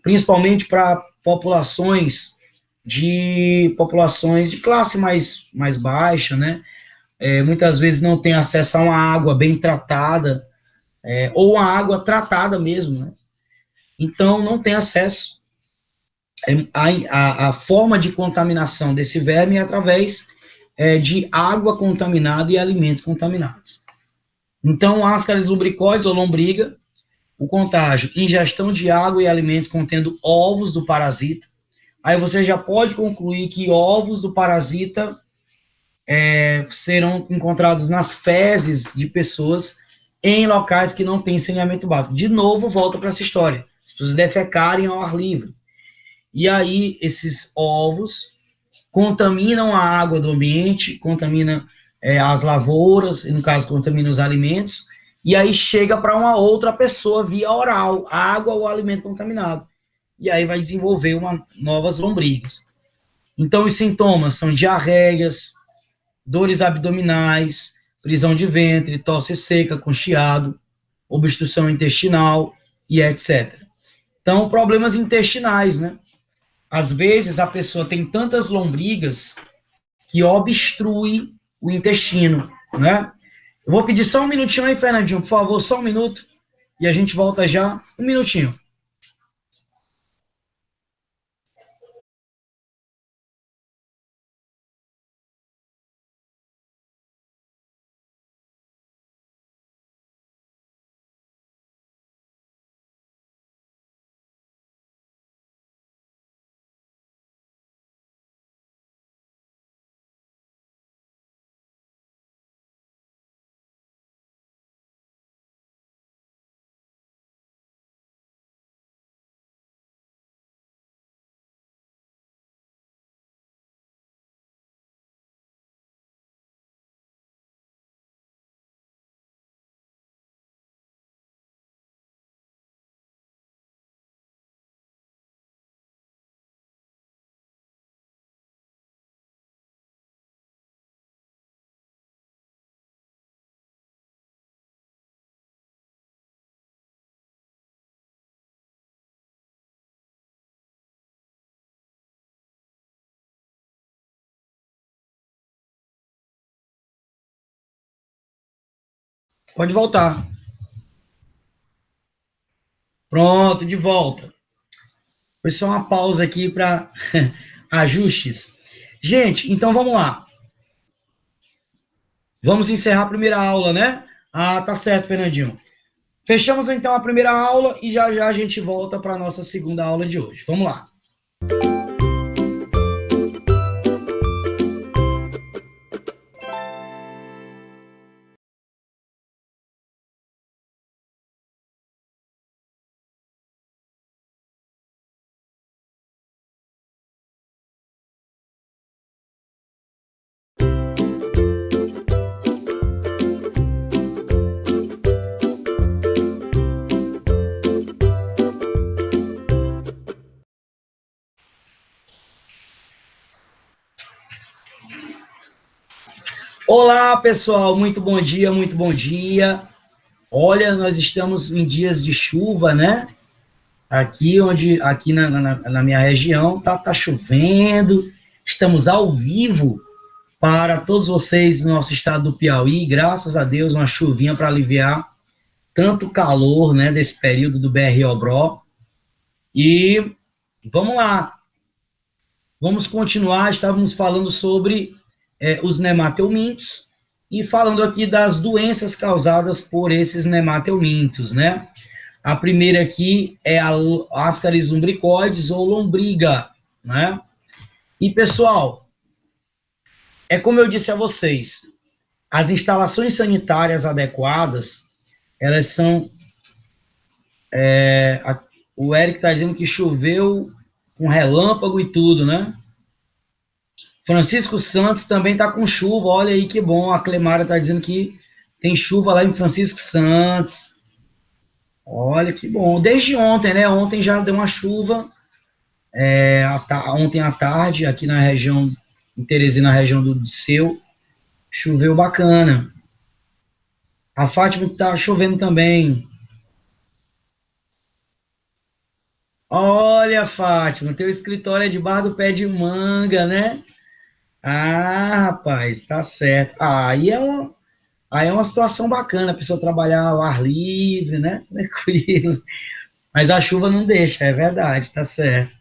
principalmente para populações de populações de classe mais, mais baixa, né? É, muitas vezes não tem acesso a uma água bem tratada, é, ou a água tratada mesmo, né? Então, não tem acesso. É, a, a, forma de contaminação desse verme é através é, de água contaminada e alimentos contaminados. Então, ascaris lubricoides ou lombriga, o contágio, ingestão de água e alimentos contendo ovos do parasita, aí você já pode concluir que ovos do parasita é, serão encontrados nas fezes de pessoas em locais que não têm saneamento básico. De novo, volta para essa história. As pessoas defecarem ao ar livre. E aí, esses ovos contaminam a água do ambiente, contaminam é, as lavouras, no caso, contaminam os alimentos, e aí chega para uma outra pessoa via oral, água ou alimento contaminado e aí vai desenvolver uma, novas lombrigas. Então, os sintomas são diarreias, dores abdominais, prisão de ventre, tosse seca com chiado, obstrução intestinal e etc. Então, problemas intestinais, né? Às vezes a pessoa tem tantas lombrigas que obstrui o intestino, né? Eu vou pedir só um minutinho aí, Fernandinho, por favor, só um minuto, e a gente volta já. Um minutinho. Pode voltar. Pronto, de volta. Foi só uma pausa aqui para ajustes. Gente, então vamos lá. Vamos encerrar a primeira aula, né? Ah, tá certo, Fernandinho. Fechamos então a primeira aula e já já a gente volta para a nossa segunda aula de hoje. Vamos lá. Olá, pessoal, muito bom dia, muito bom dia. Olha, nós estamos em dias de chuva, né? Aqui onde, aqui na, na, na minha região, tá, tá chovendo. Estamos ao vivo para todos vocês no nosso estado do Piauí. Graças a Deus, uma chuvinha para aliviar tanto calor, né, desse período do BR Obró. E vamos lá. Vamos continuar. Estávamos falando sobre é, os nemateumintos e falando aqui das doenças causadas por esses nemateumintos, né? A primeira aqui é a Ascaris lumbricoides ou lombriga, né? E pessoal, é como eu disse a vocês, as instalações sanitárias adequadas, elas são é, a, o Eric está dizendo que choveu com relâmpago e tudo, né? Francisco Santos também está com chuva, olha aí que bom. A Clemara está dizendo que tem chuva lá em Francisco Santos. Olha que bom. Desde ontem, né? Ontem já deu uma chuva. É, ontem à tarde, aqui na região, em Teresina, na região do Disseu, choveu bacana. A Fátima está chovendo também. Olha, Fátima, teu escritório é debaixo do pé de manga, né? Ah, rapaz, tá certo. Ah, aí é uma, aí é uma situação bacana, a pessoa trabalhar ao ar livre, né? Tranquilo. Mas a chuva não deixa, é verdade, tá certo.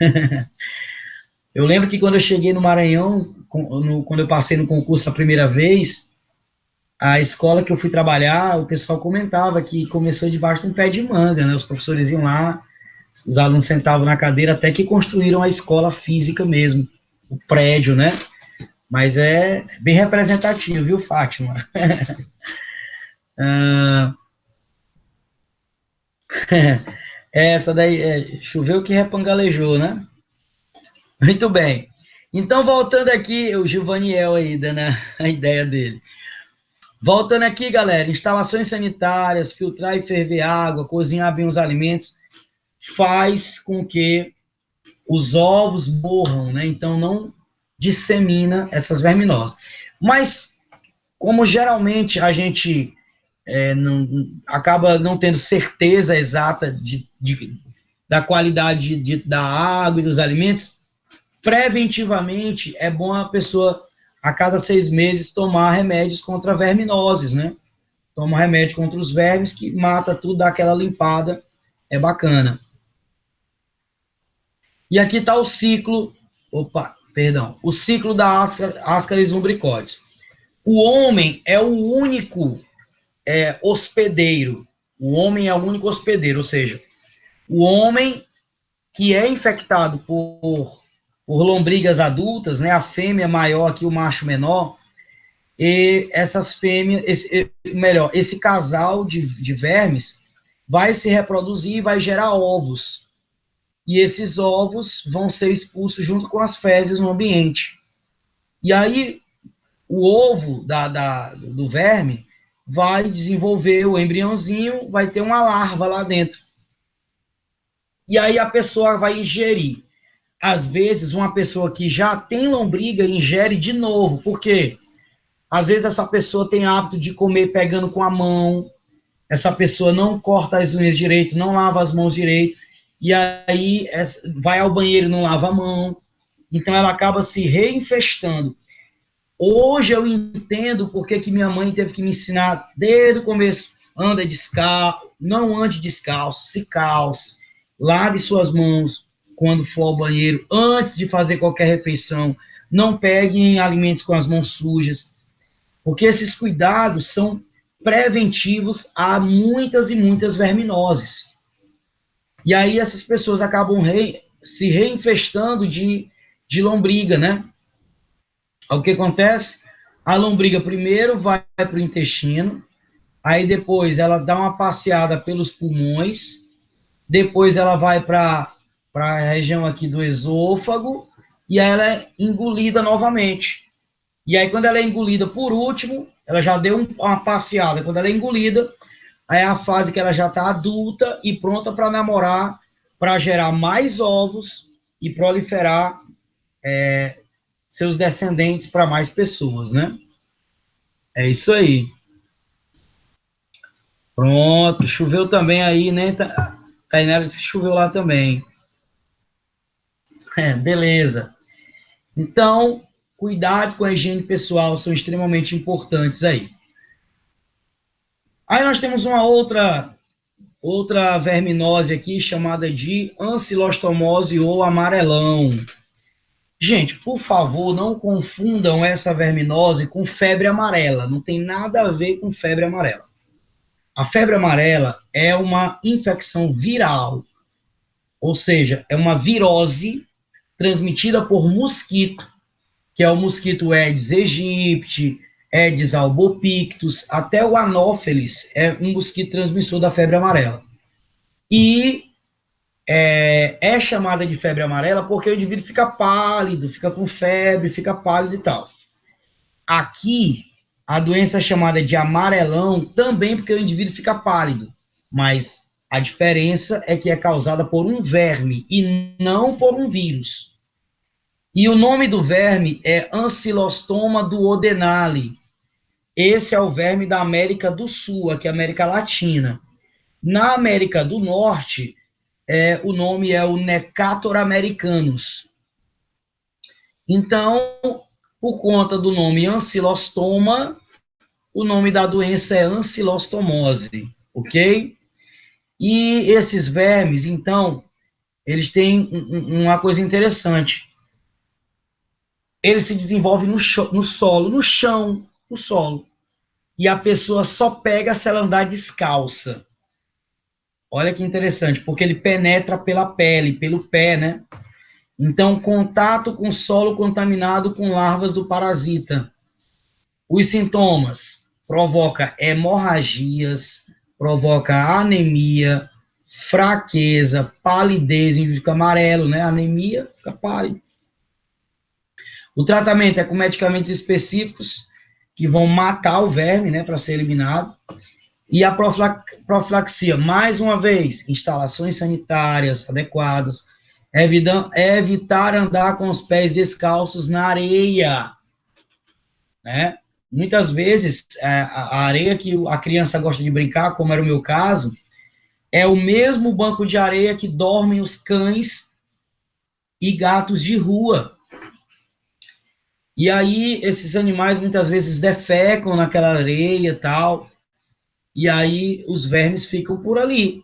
eu lembro que quando eu cheguei no Maranhão, quando eu passei no concurso a primeira vez, a escola que eu fui trabalhar, o pessoal comentava que começou debaixo de um pé de manga, né? Os professores iam lá, os alunos sentavam na cadeira até que construíram a escola física mesmo o prédio, né? Mas é bem representativo, viu, Fátima? ah, essa daí, é, choveu que repangalejou, né? Muito bem. Então, voltando aqui, o Gilvaniel aí, dando a ideia dele. Voltando aqui, galera, instalações sanitárias, filtrar e ferver água, cozinhar bem os alimentos, faz com que os ovos morram, né? Então não dissemina essas verminoses. Mas, como geralmente a gente é, não, acaba não tendo certeza exata de, de da qualidade de, da água e dos alimentos, preventivamente é bom a pessoa, a cada seis meses, tomar remédios contra verminoses, né? Toma remédio contra os vermes que mata tudo, dá aquela limpada, é bacana. E aqui está o ciclo, opa, perdão, o ciclo da Ascaris umbricoides. O homem é o único é, hospedeiro. O homem é o único hospedeiro, ou seja, o homem que é infectado por, por lombrigas adultas, né, a fêmea maior que o macho menor, e essas fêmeas, esse, melhor, esse casal de, de vermes vai se reproduzir e vai gerar ovos e esses ovos vão ser expulsos junto com as fezes no ambiente. E aí, o ovo da, da, do verme vai desenvolver o embriãozinho, vai ter uma larva lá dentro. E aí a pessoa vai ingerir. Às vezes, uma pessoa que já tem lombriga ingere de novo. Por quê? Às vezes essa pessoa tem hábito de comer pegando com a mão, essa pessoa não corta as unhas direito, não lava as mãos direito, e aí vai ao banheiro não lava a mão, então ela acaba se reinfestando. Hoje eu entendo porque que minha mãe teve que me ensinar desde o começo, anda descalço, não ande descalço, se calce, lave suas mãos quando for ao banheiro, antes de fazer qualquer refeição, não pegue alimentos com as mãos sujas, porque esses cuidados são preventivos a muitas e muitas verminoses. E aí essas pessoas acabam se reinfestando de, de lombriga, né? O que acontece? A lombriga primeiro vai para o intestino, aí depois ela dá uma passeada pelos pulmões, depois ela vai para a região aqui do esôfago, e aí ela é engolida novamente. E aí, quando ela é engolida por último, ela já deu uma passeada. Quando ela é engolida, Aí é a fase que ela já está adulta e pronta para namorar, para gerar mais ovos e proliferar é, seus descendentes para mais pessoas, né? É isso aí. Pronto, choveu também aí, né? Tainara disse que choveu lá também. É, beleza. Então, cuidados com a higiene pessoal são extremamente importantes aí. Aí nós temos uma outra outra verminose aqui chamada de ancilostomose ou amarelão. Gente, por favor, não confundam essa verminose com febre amarela. Não tem nada a ver com febre amarela. A febre amarela é uma infecção viral, ou seja, é uma virose transmitida por mosquito, que é o mosquito Aedes aegypti, Aedes albopictus, até o anófeles é um mosquito transmissor da febre amarela. E é, é, chamada de febre amarela porque o indivíduo fica pálido, fica com febre, fica pálido e tal. Aqui, a doença é chamada de amarelão também porque o indivíduo fica pálido, mas a diferença é que é causada por um verme e não por um vírus. E o nome do verme é Ancilostoma duodenale. Esse é o verme da América do Sul, aqui América Latina. Na América do Norte, é, o nome é o Necator americanus. Então, por conta do nome ancilostoma, o nome da doença é ancilostomose, ok? E esses vermes, então, eles têm uma coisa interessante ele se desenvolve no, no solo, no chão, no solo. E a pessoa só pega se ela andar descalça. Olha que interessante, porque ele penetra pela pele, pelo pé, né? Então, contato com solo contaminado com larvas do parasita. Os sintomas provoca hemorragias, provoca anemia, fraqueza, palidez, fica amarelo, né? Anemia, fica pálido. O tratamento é com medicamentos específicos que vão matar o verme, né, para ser eliminado. E a profilaxia, mais uma vez, instalações sanitárias adequadas, evitar andar com os pés descalços na areia, né? Muitas vezes, é, a areia que a criança gosta de brincar, como era o meu caso, é o mesmo banco de areia que dormem os cães e gatos de rua. E aí esses animais muitas vezes defecam naquela areia e tal. E aí os vermes ficam por ali,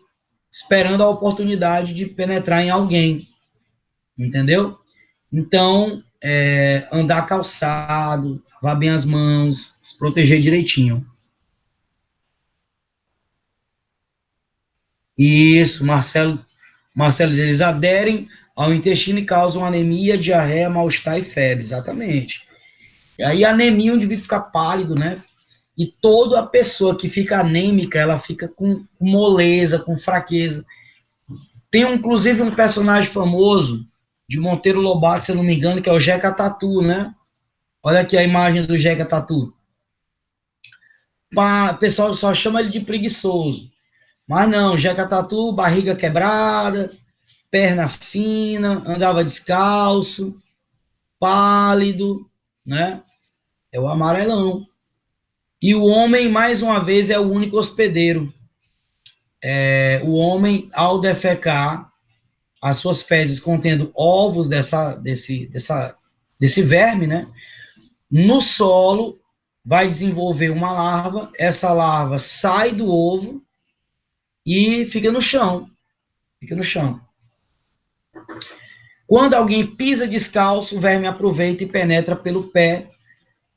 esperando a oportunidade de penetrar em alguém. Entendeu? Então, é, andar calçado, lavar bem as mãos, se proteger direitinho. Isso, Marcelo, Marcelo, eles aderem ao intestino e causam anemia, diarreia, mal-estar e febre, exatamente. E aí anemia, o indivíduo fica pálido, né? E toda a pessoa que fica anêmica, ela fica com moleza, com fraqueza. Tem inclusive um personagem famoso de Monteiro Lobato, se não me engano, que é o Jeca Tatu, né? Olha aqui a imagem do Jeca Tatu. O pessoal só chama ele de preguiçoso. Mas não, Jeca Tatu, barriga quebrada, perna fina, andava descalço, pálido, né? É o amarelão. E o homem, mais uma vez, é o único hospedeiro. É, o homem, ao defecar, as suas fezes contendo ovos dessa, desse, dessa, desse verme, né? No solo, vai desenvolver uma larva, essa larva sai do ovo e fica no chão. Fica no chão. Quando alguém pisa descalço, o verme aproveita e penetra pelo pé,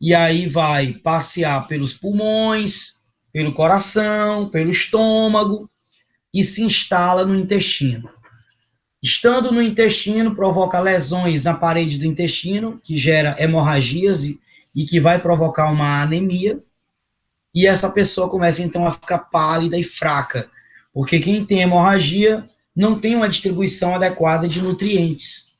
e aí vai passear pelos pulmões, pelo coração, pelo estômago, e se instala no intestino. Estando no intestino, provoca lesões na parede do intestino, que gera hemorragias e, e que vai provocar uma anemia, e essa pessoa começa então a ficar pálida e fraca, porque quem tem hemorragia não tem uma distribuição adequada de nutrientes.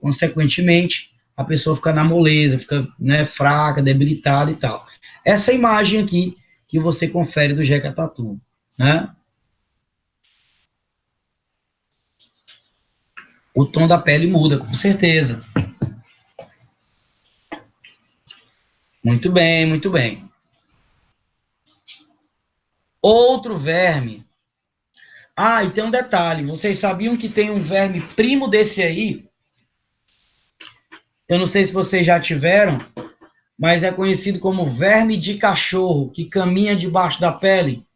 Consequentemente, a pessoa fica na moleza, fica né, fraca, debilitada e tal. Essa imagem aqui que você confere do Jeca Tatu, né? O tom da pele muda, com certeza. Muito bem, muito bem. Outro verme. Ah, e tem um detalhe. Vocês sabiam que tem um verme primo desse aí? Eu não sei se vocês já tiveram, mas é conhecido como verme de cachorro, que caminha debaixo da pele.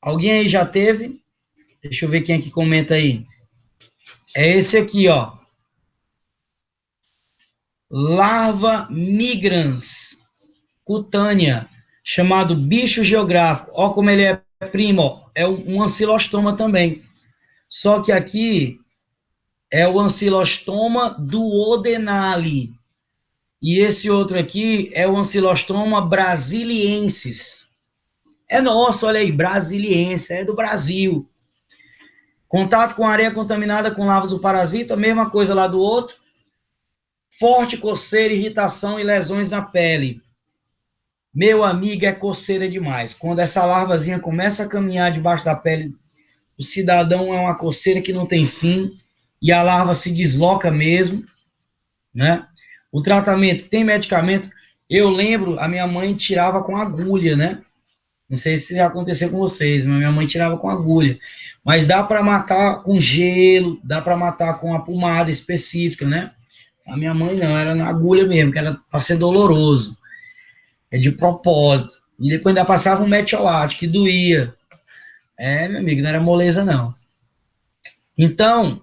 Alguém aí já teve? Deixa eu ver quem aqui comenta aí. É esse aqui, ó. Larva migrans cutânea, chamado bicho geográfico. Ó como ele é primo, ó. é um ancilostoma também. Só que aqui é o ancilostoma duodenale. E esse outro aqui é o ancilostoma brasiliensis. É nosso, olha aí, brasiliense, é do Brasil. Contato com areia contaminada com larvas do parasita, mesma coisa lá do outro. Forte coceira, irritação e lesões na pele. Meu amigo, é coceira demais. Quando essa larvazinha começa a caminhar debaixo da pele, o cidadão é uma coceira que não tem fim e a larva se desloca mesmo, né? O tratamento tem medicamento. Eu lembro, a minha mãe tirava com agulha, né? Não sei se aconteceu com vocês, mas minha mãe tirava com agulha. Mas dá para matar com gelo, dá para matar com uma pomada específica, né? A minha mãe não, era na agulha mesmo, que era para ser doloroso. É de propósito. E depois ainda passava um metiolate, que doía. É, meu amigo, não era moleza, não. Então,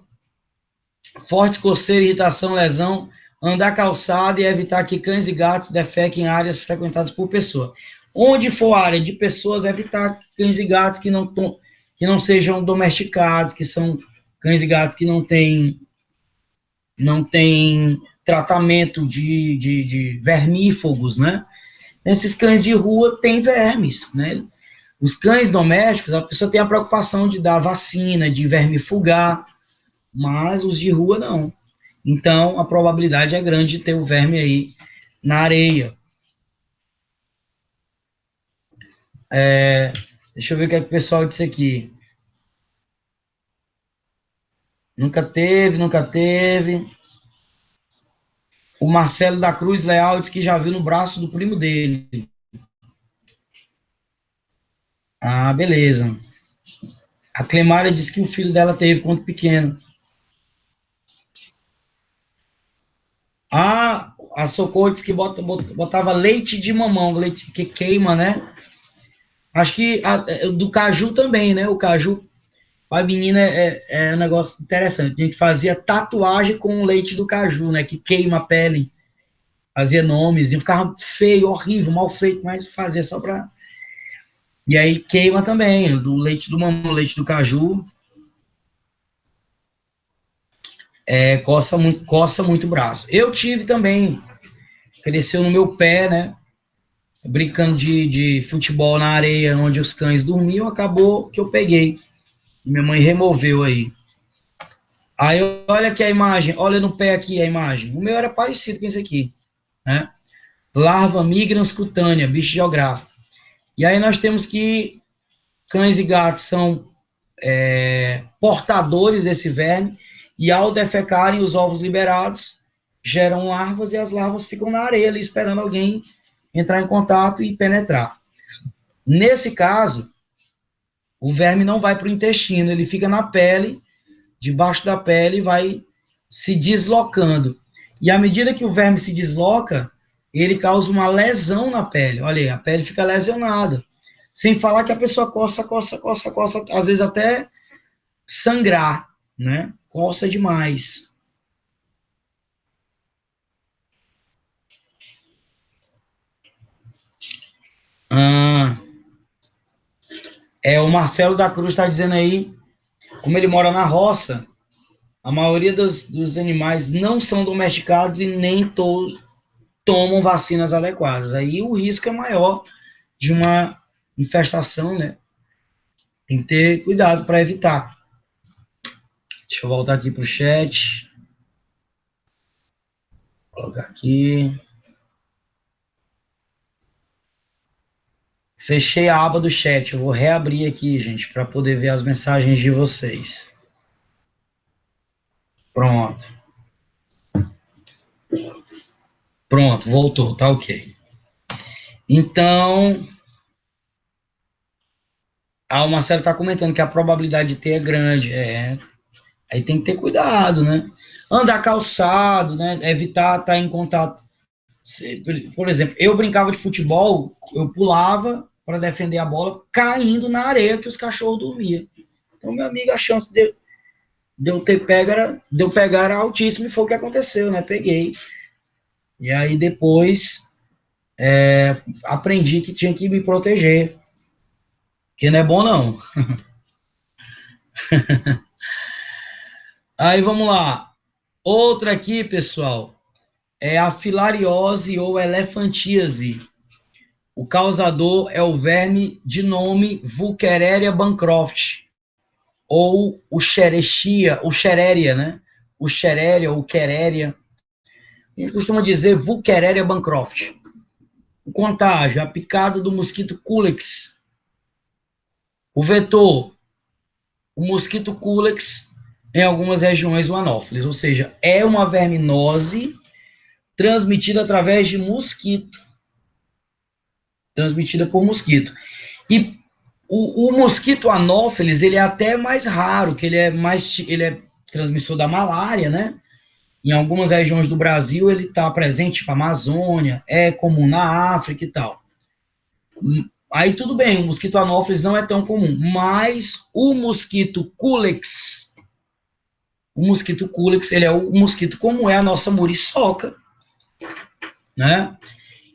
forte coceira, irritação, lesão, andar calçado e evitar que cães e gatos defequem em áreas frequentadas por pessoa. Onde for área de pessoas, evitar cães e gatos que não, que não sejam domesticados, que são cães e gatos que não têm não tem tratamento de, de, de vermífugos, né? Esses cães de rua têm vermes, né? Os cães domésticos, a pessoa tem a preocupação de dar vacina, de vermifugar, mas os de rua não. Então, a probabilidade é grande de ter o verme aí na areia. É, deixa eu ver o que, é que o pessoal disse aqui. Nunca teve, nunca teve. O Marcelo da Cruz Leal disse que já viu no braço do primo dele. Ah, beleza. A Clemária disse que o filho dela teve quando pequeno. Ah, a Socorro disse que bota, botava leite de mamão, leite que queima, né? Acho que a, é, do caju também, né? O caju, a menina é, é, um negócio interessante. A gente fazia tatuagem com o leite do caju, né? Que queima a pele. Fazia nomes, e ficava feio, horrível, mal feito, mas fazia só pra. E aí queima também, do leite do mamão, leite do caju. É, coça muito, coça muito o braço. Eu tive também, cresceu no meu pé, né? brincando de, de futebol na areia onde os cães dormiam, acabou que eu peguei. Minha mãe removeu aí. Aí olha aqui a imagem, olha no pé aqui a imagem. O meu era parecido com esse aqui, né? Larva migrans cutânea, bicho geográfico. E aí nós temos que cães e gatos são é, portadores desse verme e ao defecarem os ovos liberados geram larvas e as larvas ficam na areia ali esperando alguém entrar em contato e penetrar. Nesse caso, o verme não vai para o intestino, ele fica na pele, debaixo da pele, e vai se deslocando. E à medida que o verme se desloca, ele causa uma lesão na pele. Olha aí, a pele fica lesionada. Sem falar que a pessoa coça, coça, coça, coça, às vezes até sangrar, né? Coça demais. Ah, é, o Marcelo da Cruz está dizendo aí, como ele mora na roça, a maioria dos, dos animais não são domesticados e nem todos tomam vacinas adequadas. Aí o risco é maior de uma infestação, né? Tem que ter cuidado para evitar. Deixa eu voltar aqui para o chat. Vou colocar aqui. Fechei a aba do chat. Eu vou reabrir aqui, gente, para poder ver as mensagens de vocês. Pronto. Pronto, voltou, tá ok. Então, Ah, o Marcelo está comentando que a probabilidade de ter é grande. É. Aí tem que ter cuidado, né? Andar calçado, né? Evitar estar em contato. Por exemplo, eu brincava de futebol, eu pulava para defender a bola, caindo na areia que os cachorros dormiam. Então, meu amigo, a chance de, de eu ter pego era, de eu pegar era altíssima e foi o que aconteceu, né? Peguei. E aí depois é, aprendi que tinha que me proteger. Que não é bom, não. aí vamos lá. Outra aqui, pessoal, é a filariose ou elefantíase. O causador é o verme de nome Vulkereria bancroft, ou o xerexia, o xeréria, né? O xeréria ou queréria. A gente costuma dizer Vulkereria bancroft. O contágio, a picada do mosquito Culex. O vetor, o mosquito Culex, em algumas regiões, o anófeles. Ou seja, é uma verminose transmitida através de mosquito. Transmitida por mosquito. E o, o, mosquito anófeles, ele é até mais raro, que ele é mais, ele é transmissor da malária, né? Em algumas regiões do Brasil ele está presente, tipo Amazônia, é comum na África e tal. Aí tudo bem, o mosquito anófeles não é tão comum, mas o mosquito culex, o mosquito culex, ele é o mosquito como é a nossa muriçoca, né?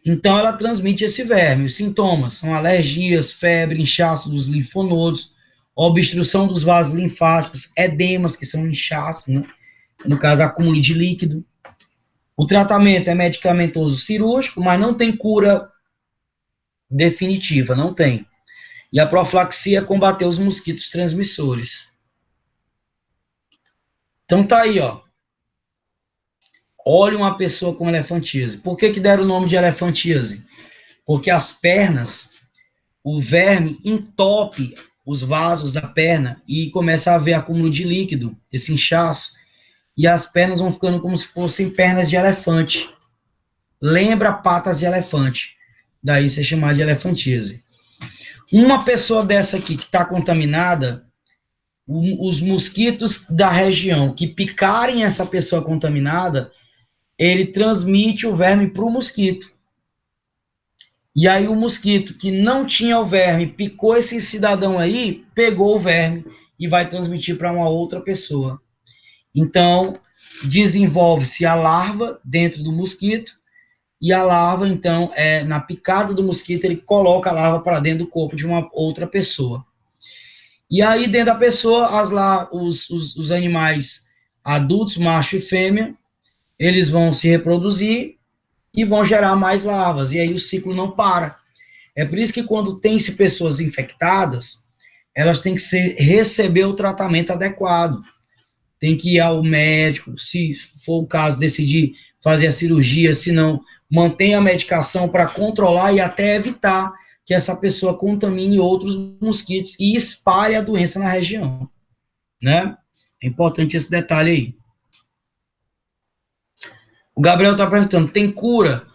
Então ela transmite esse verme. Os sintomas são alergias, febre, inchaço dos linfonodos, obstrução dos vasos linfáticos, edemas, que são inchaços, né? no caso, acúmulo de líquido. O tratamento é medicamentoso cirúrgico, mas não tem cura definitiva, não tem. E a profilaxia é combater os mosquitos transmissores. Então tá aí, ó. Olha uma pessoa com elefantíase. Por que, que deram o nome de elefantíase? Porque as pernas, o verme entope os vasos da perna e começa a haver acúmulo de líquido, esse inchaço e as pernas vão ficando como se fossem pernas de elefante. Lembra patas de elefante. Daí você chamar de elefantise. Uma pessoa dessa aqui que está contaminada, os mosquitos da região que picarem essa pessoa contaminada, ele transmite o verme para o mosquito. E aí o mosquito que não tinha o verme, picou esse cidadão aí, pegou o verme e vai transmitir para uma outra pessoa. Então, desenvolve-se a larva dentro do mosquito, e a larva, então, é na picada do mosquito, ele coloca a larva para dentro do corpo de uma outra pessoa. E aí, dentro da pessoa, as lá, os, os, os animais adultos, macho e fêmea, eles vão se reproduzir e vão gerar mais larvas, e aí o ciclo não para. É por isso que quando tem-se pessoas infectadas, elas têm que ser, receber o tratamento adequado tem que ir ao médico, se for o caso, decidir fazer a cirurgia, se não, mantém a medicação para controlar e até evitar que essa pessoa contamine outros mosquitos e espalhe a doença na região, né? É importante esse detalhe aí. O Gabriel está perguntando, tem cura?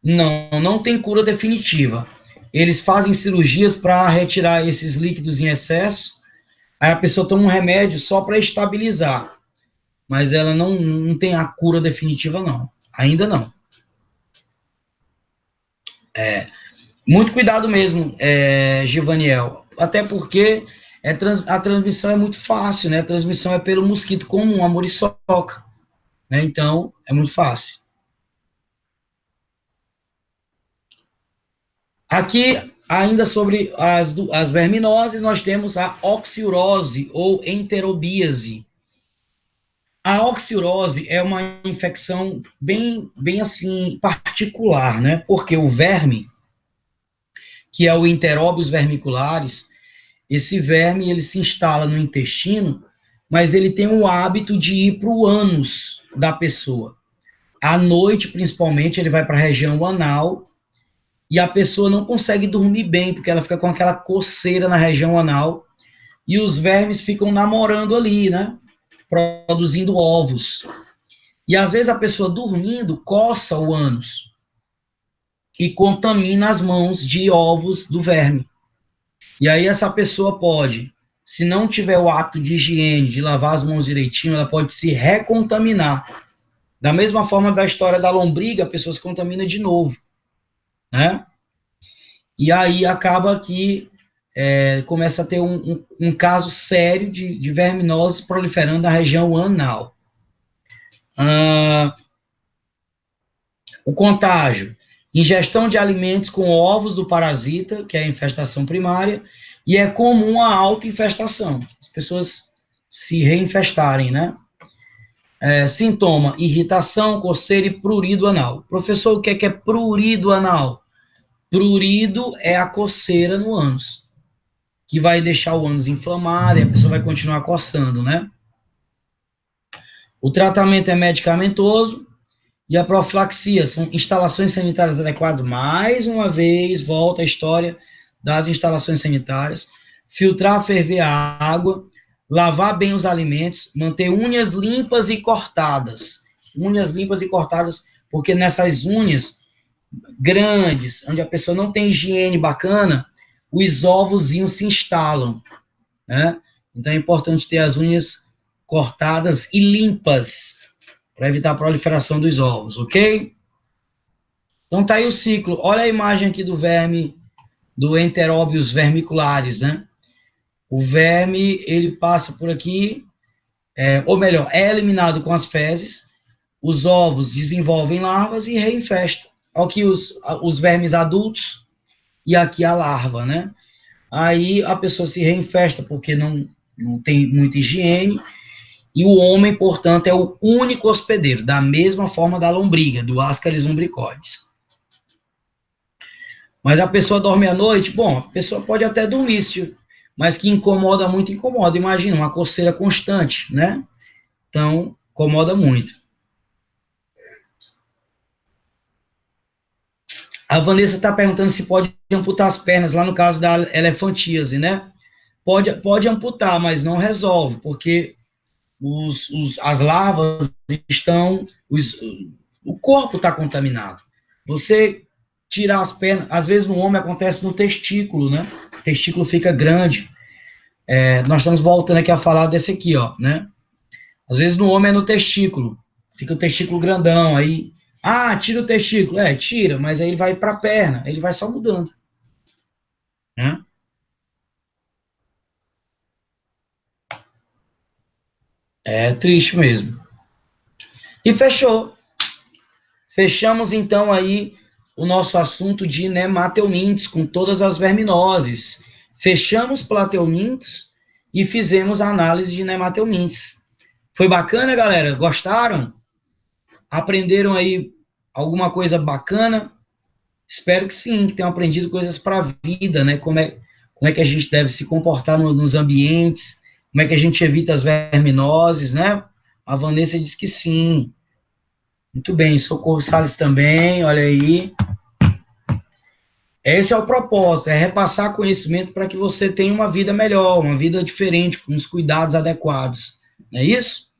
Não, não tem cura definitiva. Eles fazem cirurgias para retirar esses líquidos em excesso, Aí a pessoa toma um remédio só para estabilizar, mas ela não, não tem a cura definitiva, não. Ainda não. É, muito cuidado mesmo, é, Givaniel. Até porque é trans, a transmissão é muito fácil, né? A transmissão é pelo mosquito comum, a muriçoca. Né? Então, é muito fácil. Aqui Ainda sobre as, as verminoses, nós temos a oxiurose ou enterobíase. A oxiurose é uma infecção bem, bem assim, particular, né? Porque o verme, que é o enteróbios vermiculares, esse verme ele se instala no intestino, mas ele tem o hábito de ir para o ânus da pessoa. À noite, principalmente, ele vai para a região anal e a pessoa não consegue dormir bem, porque ela fica com aquela coceira na região anal, e os vermes ficam namorando ali, né? Produzindo ovos. E às vezes a pessoa dormindo coça o ânus e contamina as mãos de ovos do verme. E aí essa pessoa pode, se não tiver o hábito de higiene, de lavar as mãos direitinho, ela pode se recontaminar. Da mesma forma da história da lombriga, a pessoa se contamina de novo, né? E aí acaba que é, começa a ter um, um, um caso sério de, de, verminose proliferando na região anal. Ah, o contágio, ingestão de alimentos com ovos do parasita, que é a infestação primária, e é comum a autoinfestação, as pessoas se reinfestarem, né? É, sintoma, irritação, coceira e prurido anal. Professor, o que é, que é prurido anal? Prurido é a coceira no ânus, que vai deixar o ânus inflamado e a pessoa vai continuar coçando, né? O tratamento é medicamentoso e a profilaxia são instalações sanitárias adequadas. Mais uma vez, volta a história das instalações sanitárias. Filtrar, ferver a água, lavar bem os alimentos, manter unhas limpas e cortadas. Unhas limpas e cortadas, porque nessas unhas grandes, onde a pessoa não tem higiene bacana, os ovozinhos se instalam, né? Então é importante ter as unhas cortadas e limpas para evitar a proliferação dos ovos, ok? Então tá aí o ciclo. Olha a imagem aqui do verme, do enteróbios vermiculares, né? O verme, ele passa por aqui, é, ou melhor, é eliminado com as fezes, os ovos desenvolvem larvas e reinfestam. Aqui os, os vermes adultos e aqui a larva, né? Aí a pessoa se reinfesta porque não, não tem muita higiene, e o homem, portanto, é o único hospedeiro, da mesma forma da lombriga, do Ascaris umbricoides. Mas a pessoa dorme à noite, bom, a pessoa pode até dormir, mas que incomoda muito, incomoda. Imagina, uma coceira constante, né? Então, incomoda muito. A Vanessa está perguntando se pode amputar as pernas, lá no caso da elefantíase, né? Pode, pode amputar, mas não resolve, porque os, os, as larvas estão, os, o corpo está contaminado. Você tirar as pernas, às vezes no homem acontece no testículo, né? O testículo fica grande. É, nós estamos voltando aqui a falar desse aqui, ó, né? Às vezes no homem é no testículo, fica o testículo grandão, aí, ah, tira o testículo, é, tira, mas aí ele vai para a perna, ele vai só mudando, né? É triste mesmo. E fechou. Fechamos então aí o nosso assunto de nemateumintes com todas as verminoses. Fechamos plateumintos e fizemos a análise de nemateumintes. Foi bacana, galera? Gostaram? Aprenderam aí alguma coisa bacana? Espero que sim, que tenham aprendido coisas para a vida, né? Como é, como é que a gente deve se comportar nos, nos ambientes, como é que a gente evita as verminoses, né? A Vanessa diz que sim. Muito bem, Socorro Salles também, olha aí. Esse é o propósito, é repassar conhecimento para que você tenha uma vida melhor, uma vida diferente, com os cuidados adequados. Não é isso?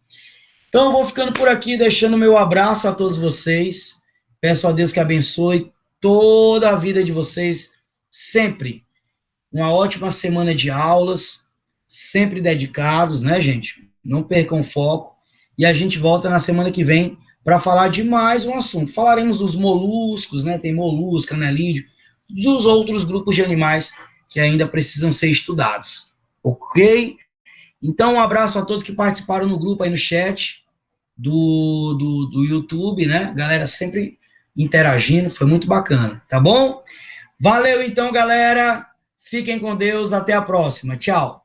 Então, vou ficando por aqui, deixando meu abraço a todos vocês. Peço a Deus que abençoe toda a vida de vocês, sempre. Uma ótima semana de aulas sempre dedicados, né, gente? Não percam o foco. E a gente volta na semana que vem para falar de mais um assunto. Falaremos dos moluscos, né? Tem molusco, anelídeo, dos outros grupos de animais que ainda precisam ser estudados. Ok? Então, um abraço a todos que participaram no grupo aí no chat do, do, do YouTube, né? Galera sempre interagindo, foi muito bacana, tá bom? Valeu então, galera. Fiquem com Deus, até a próxima. Tchau.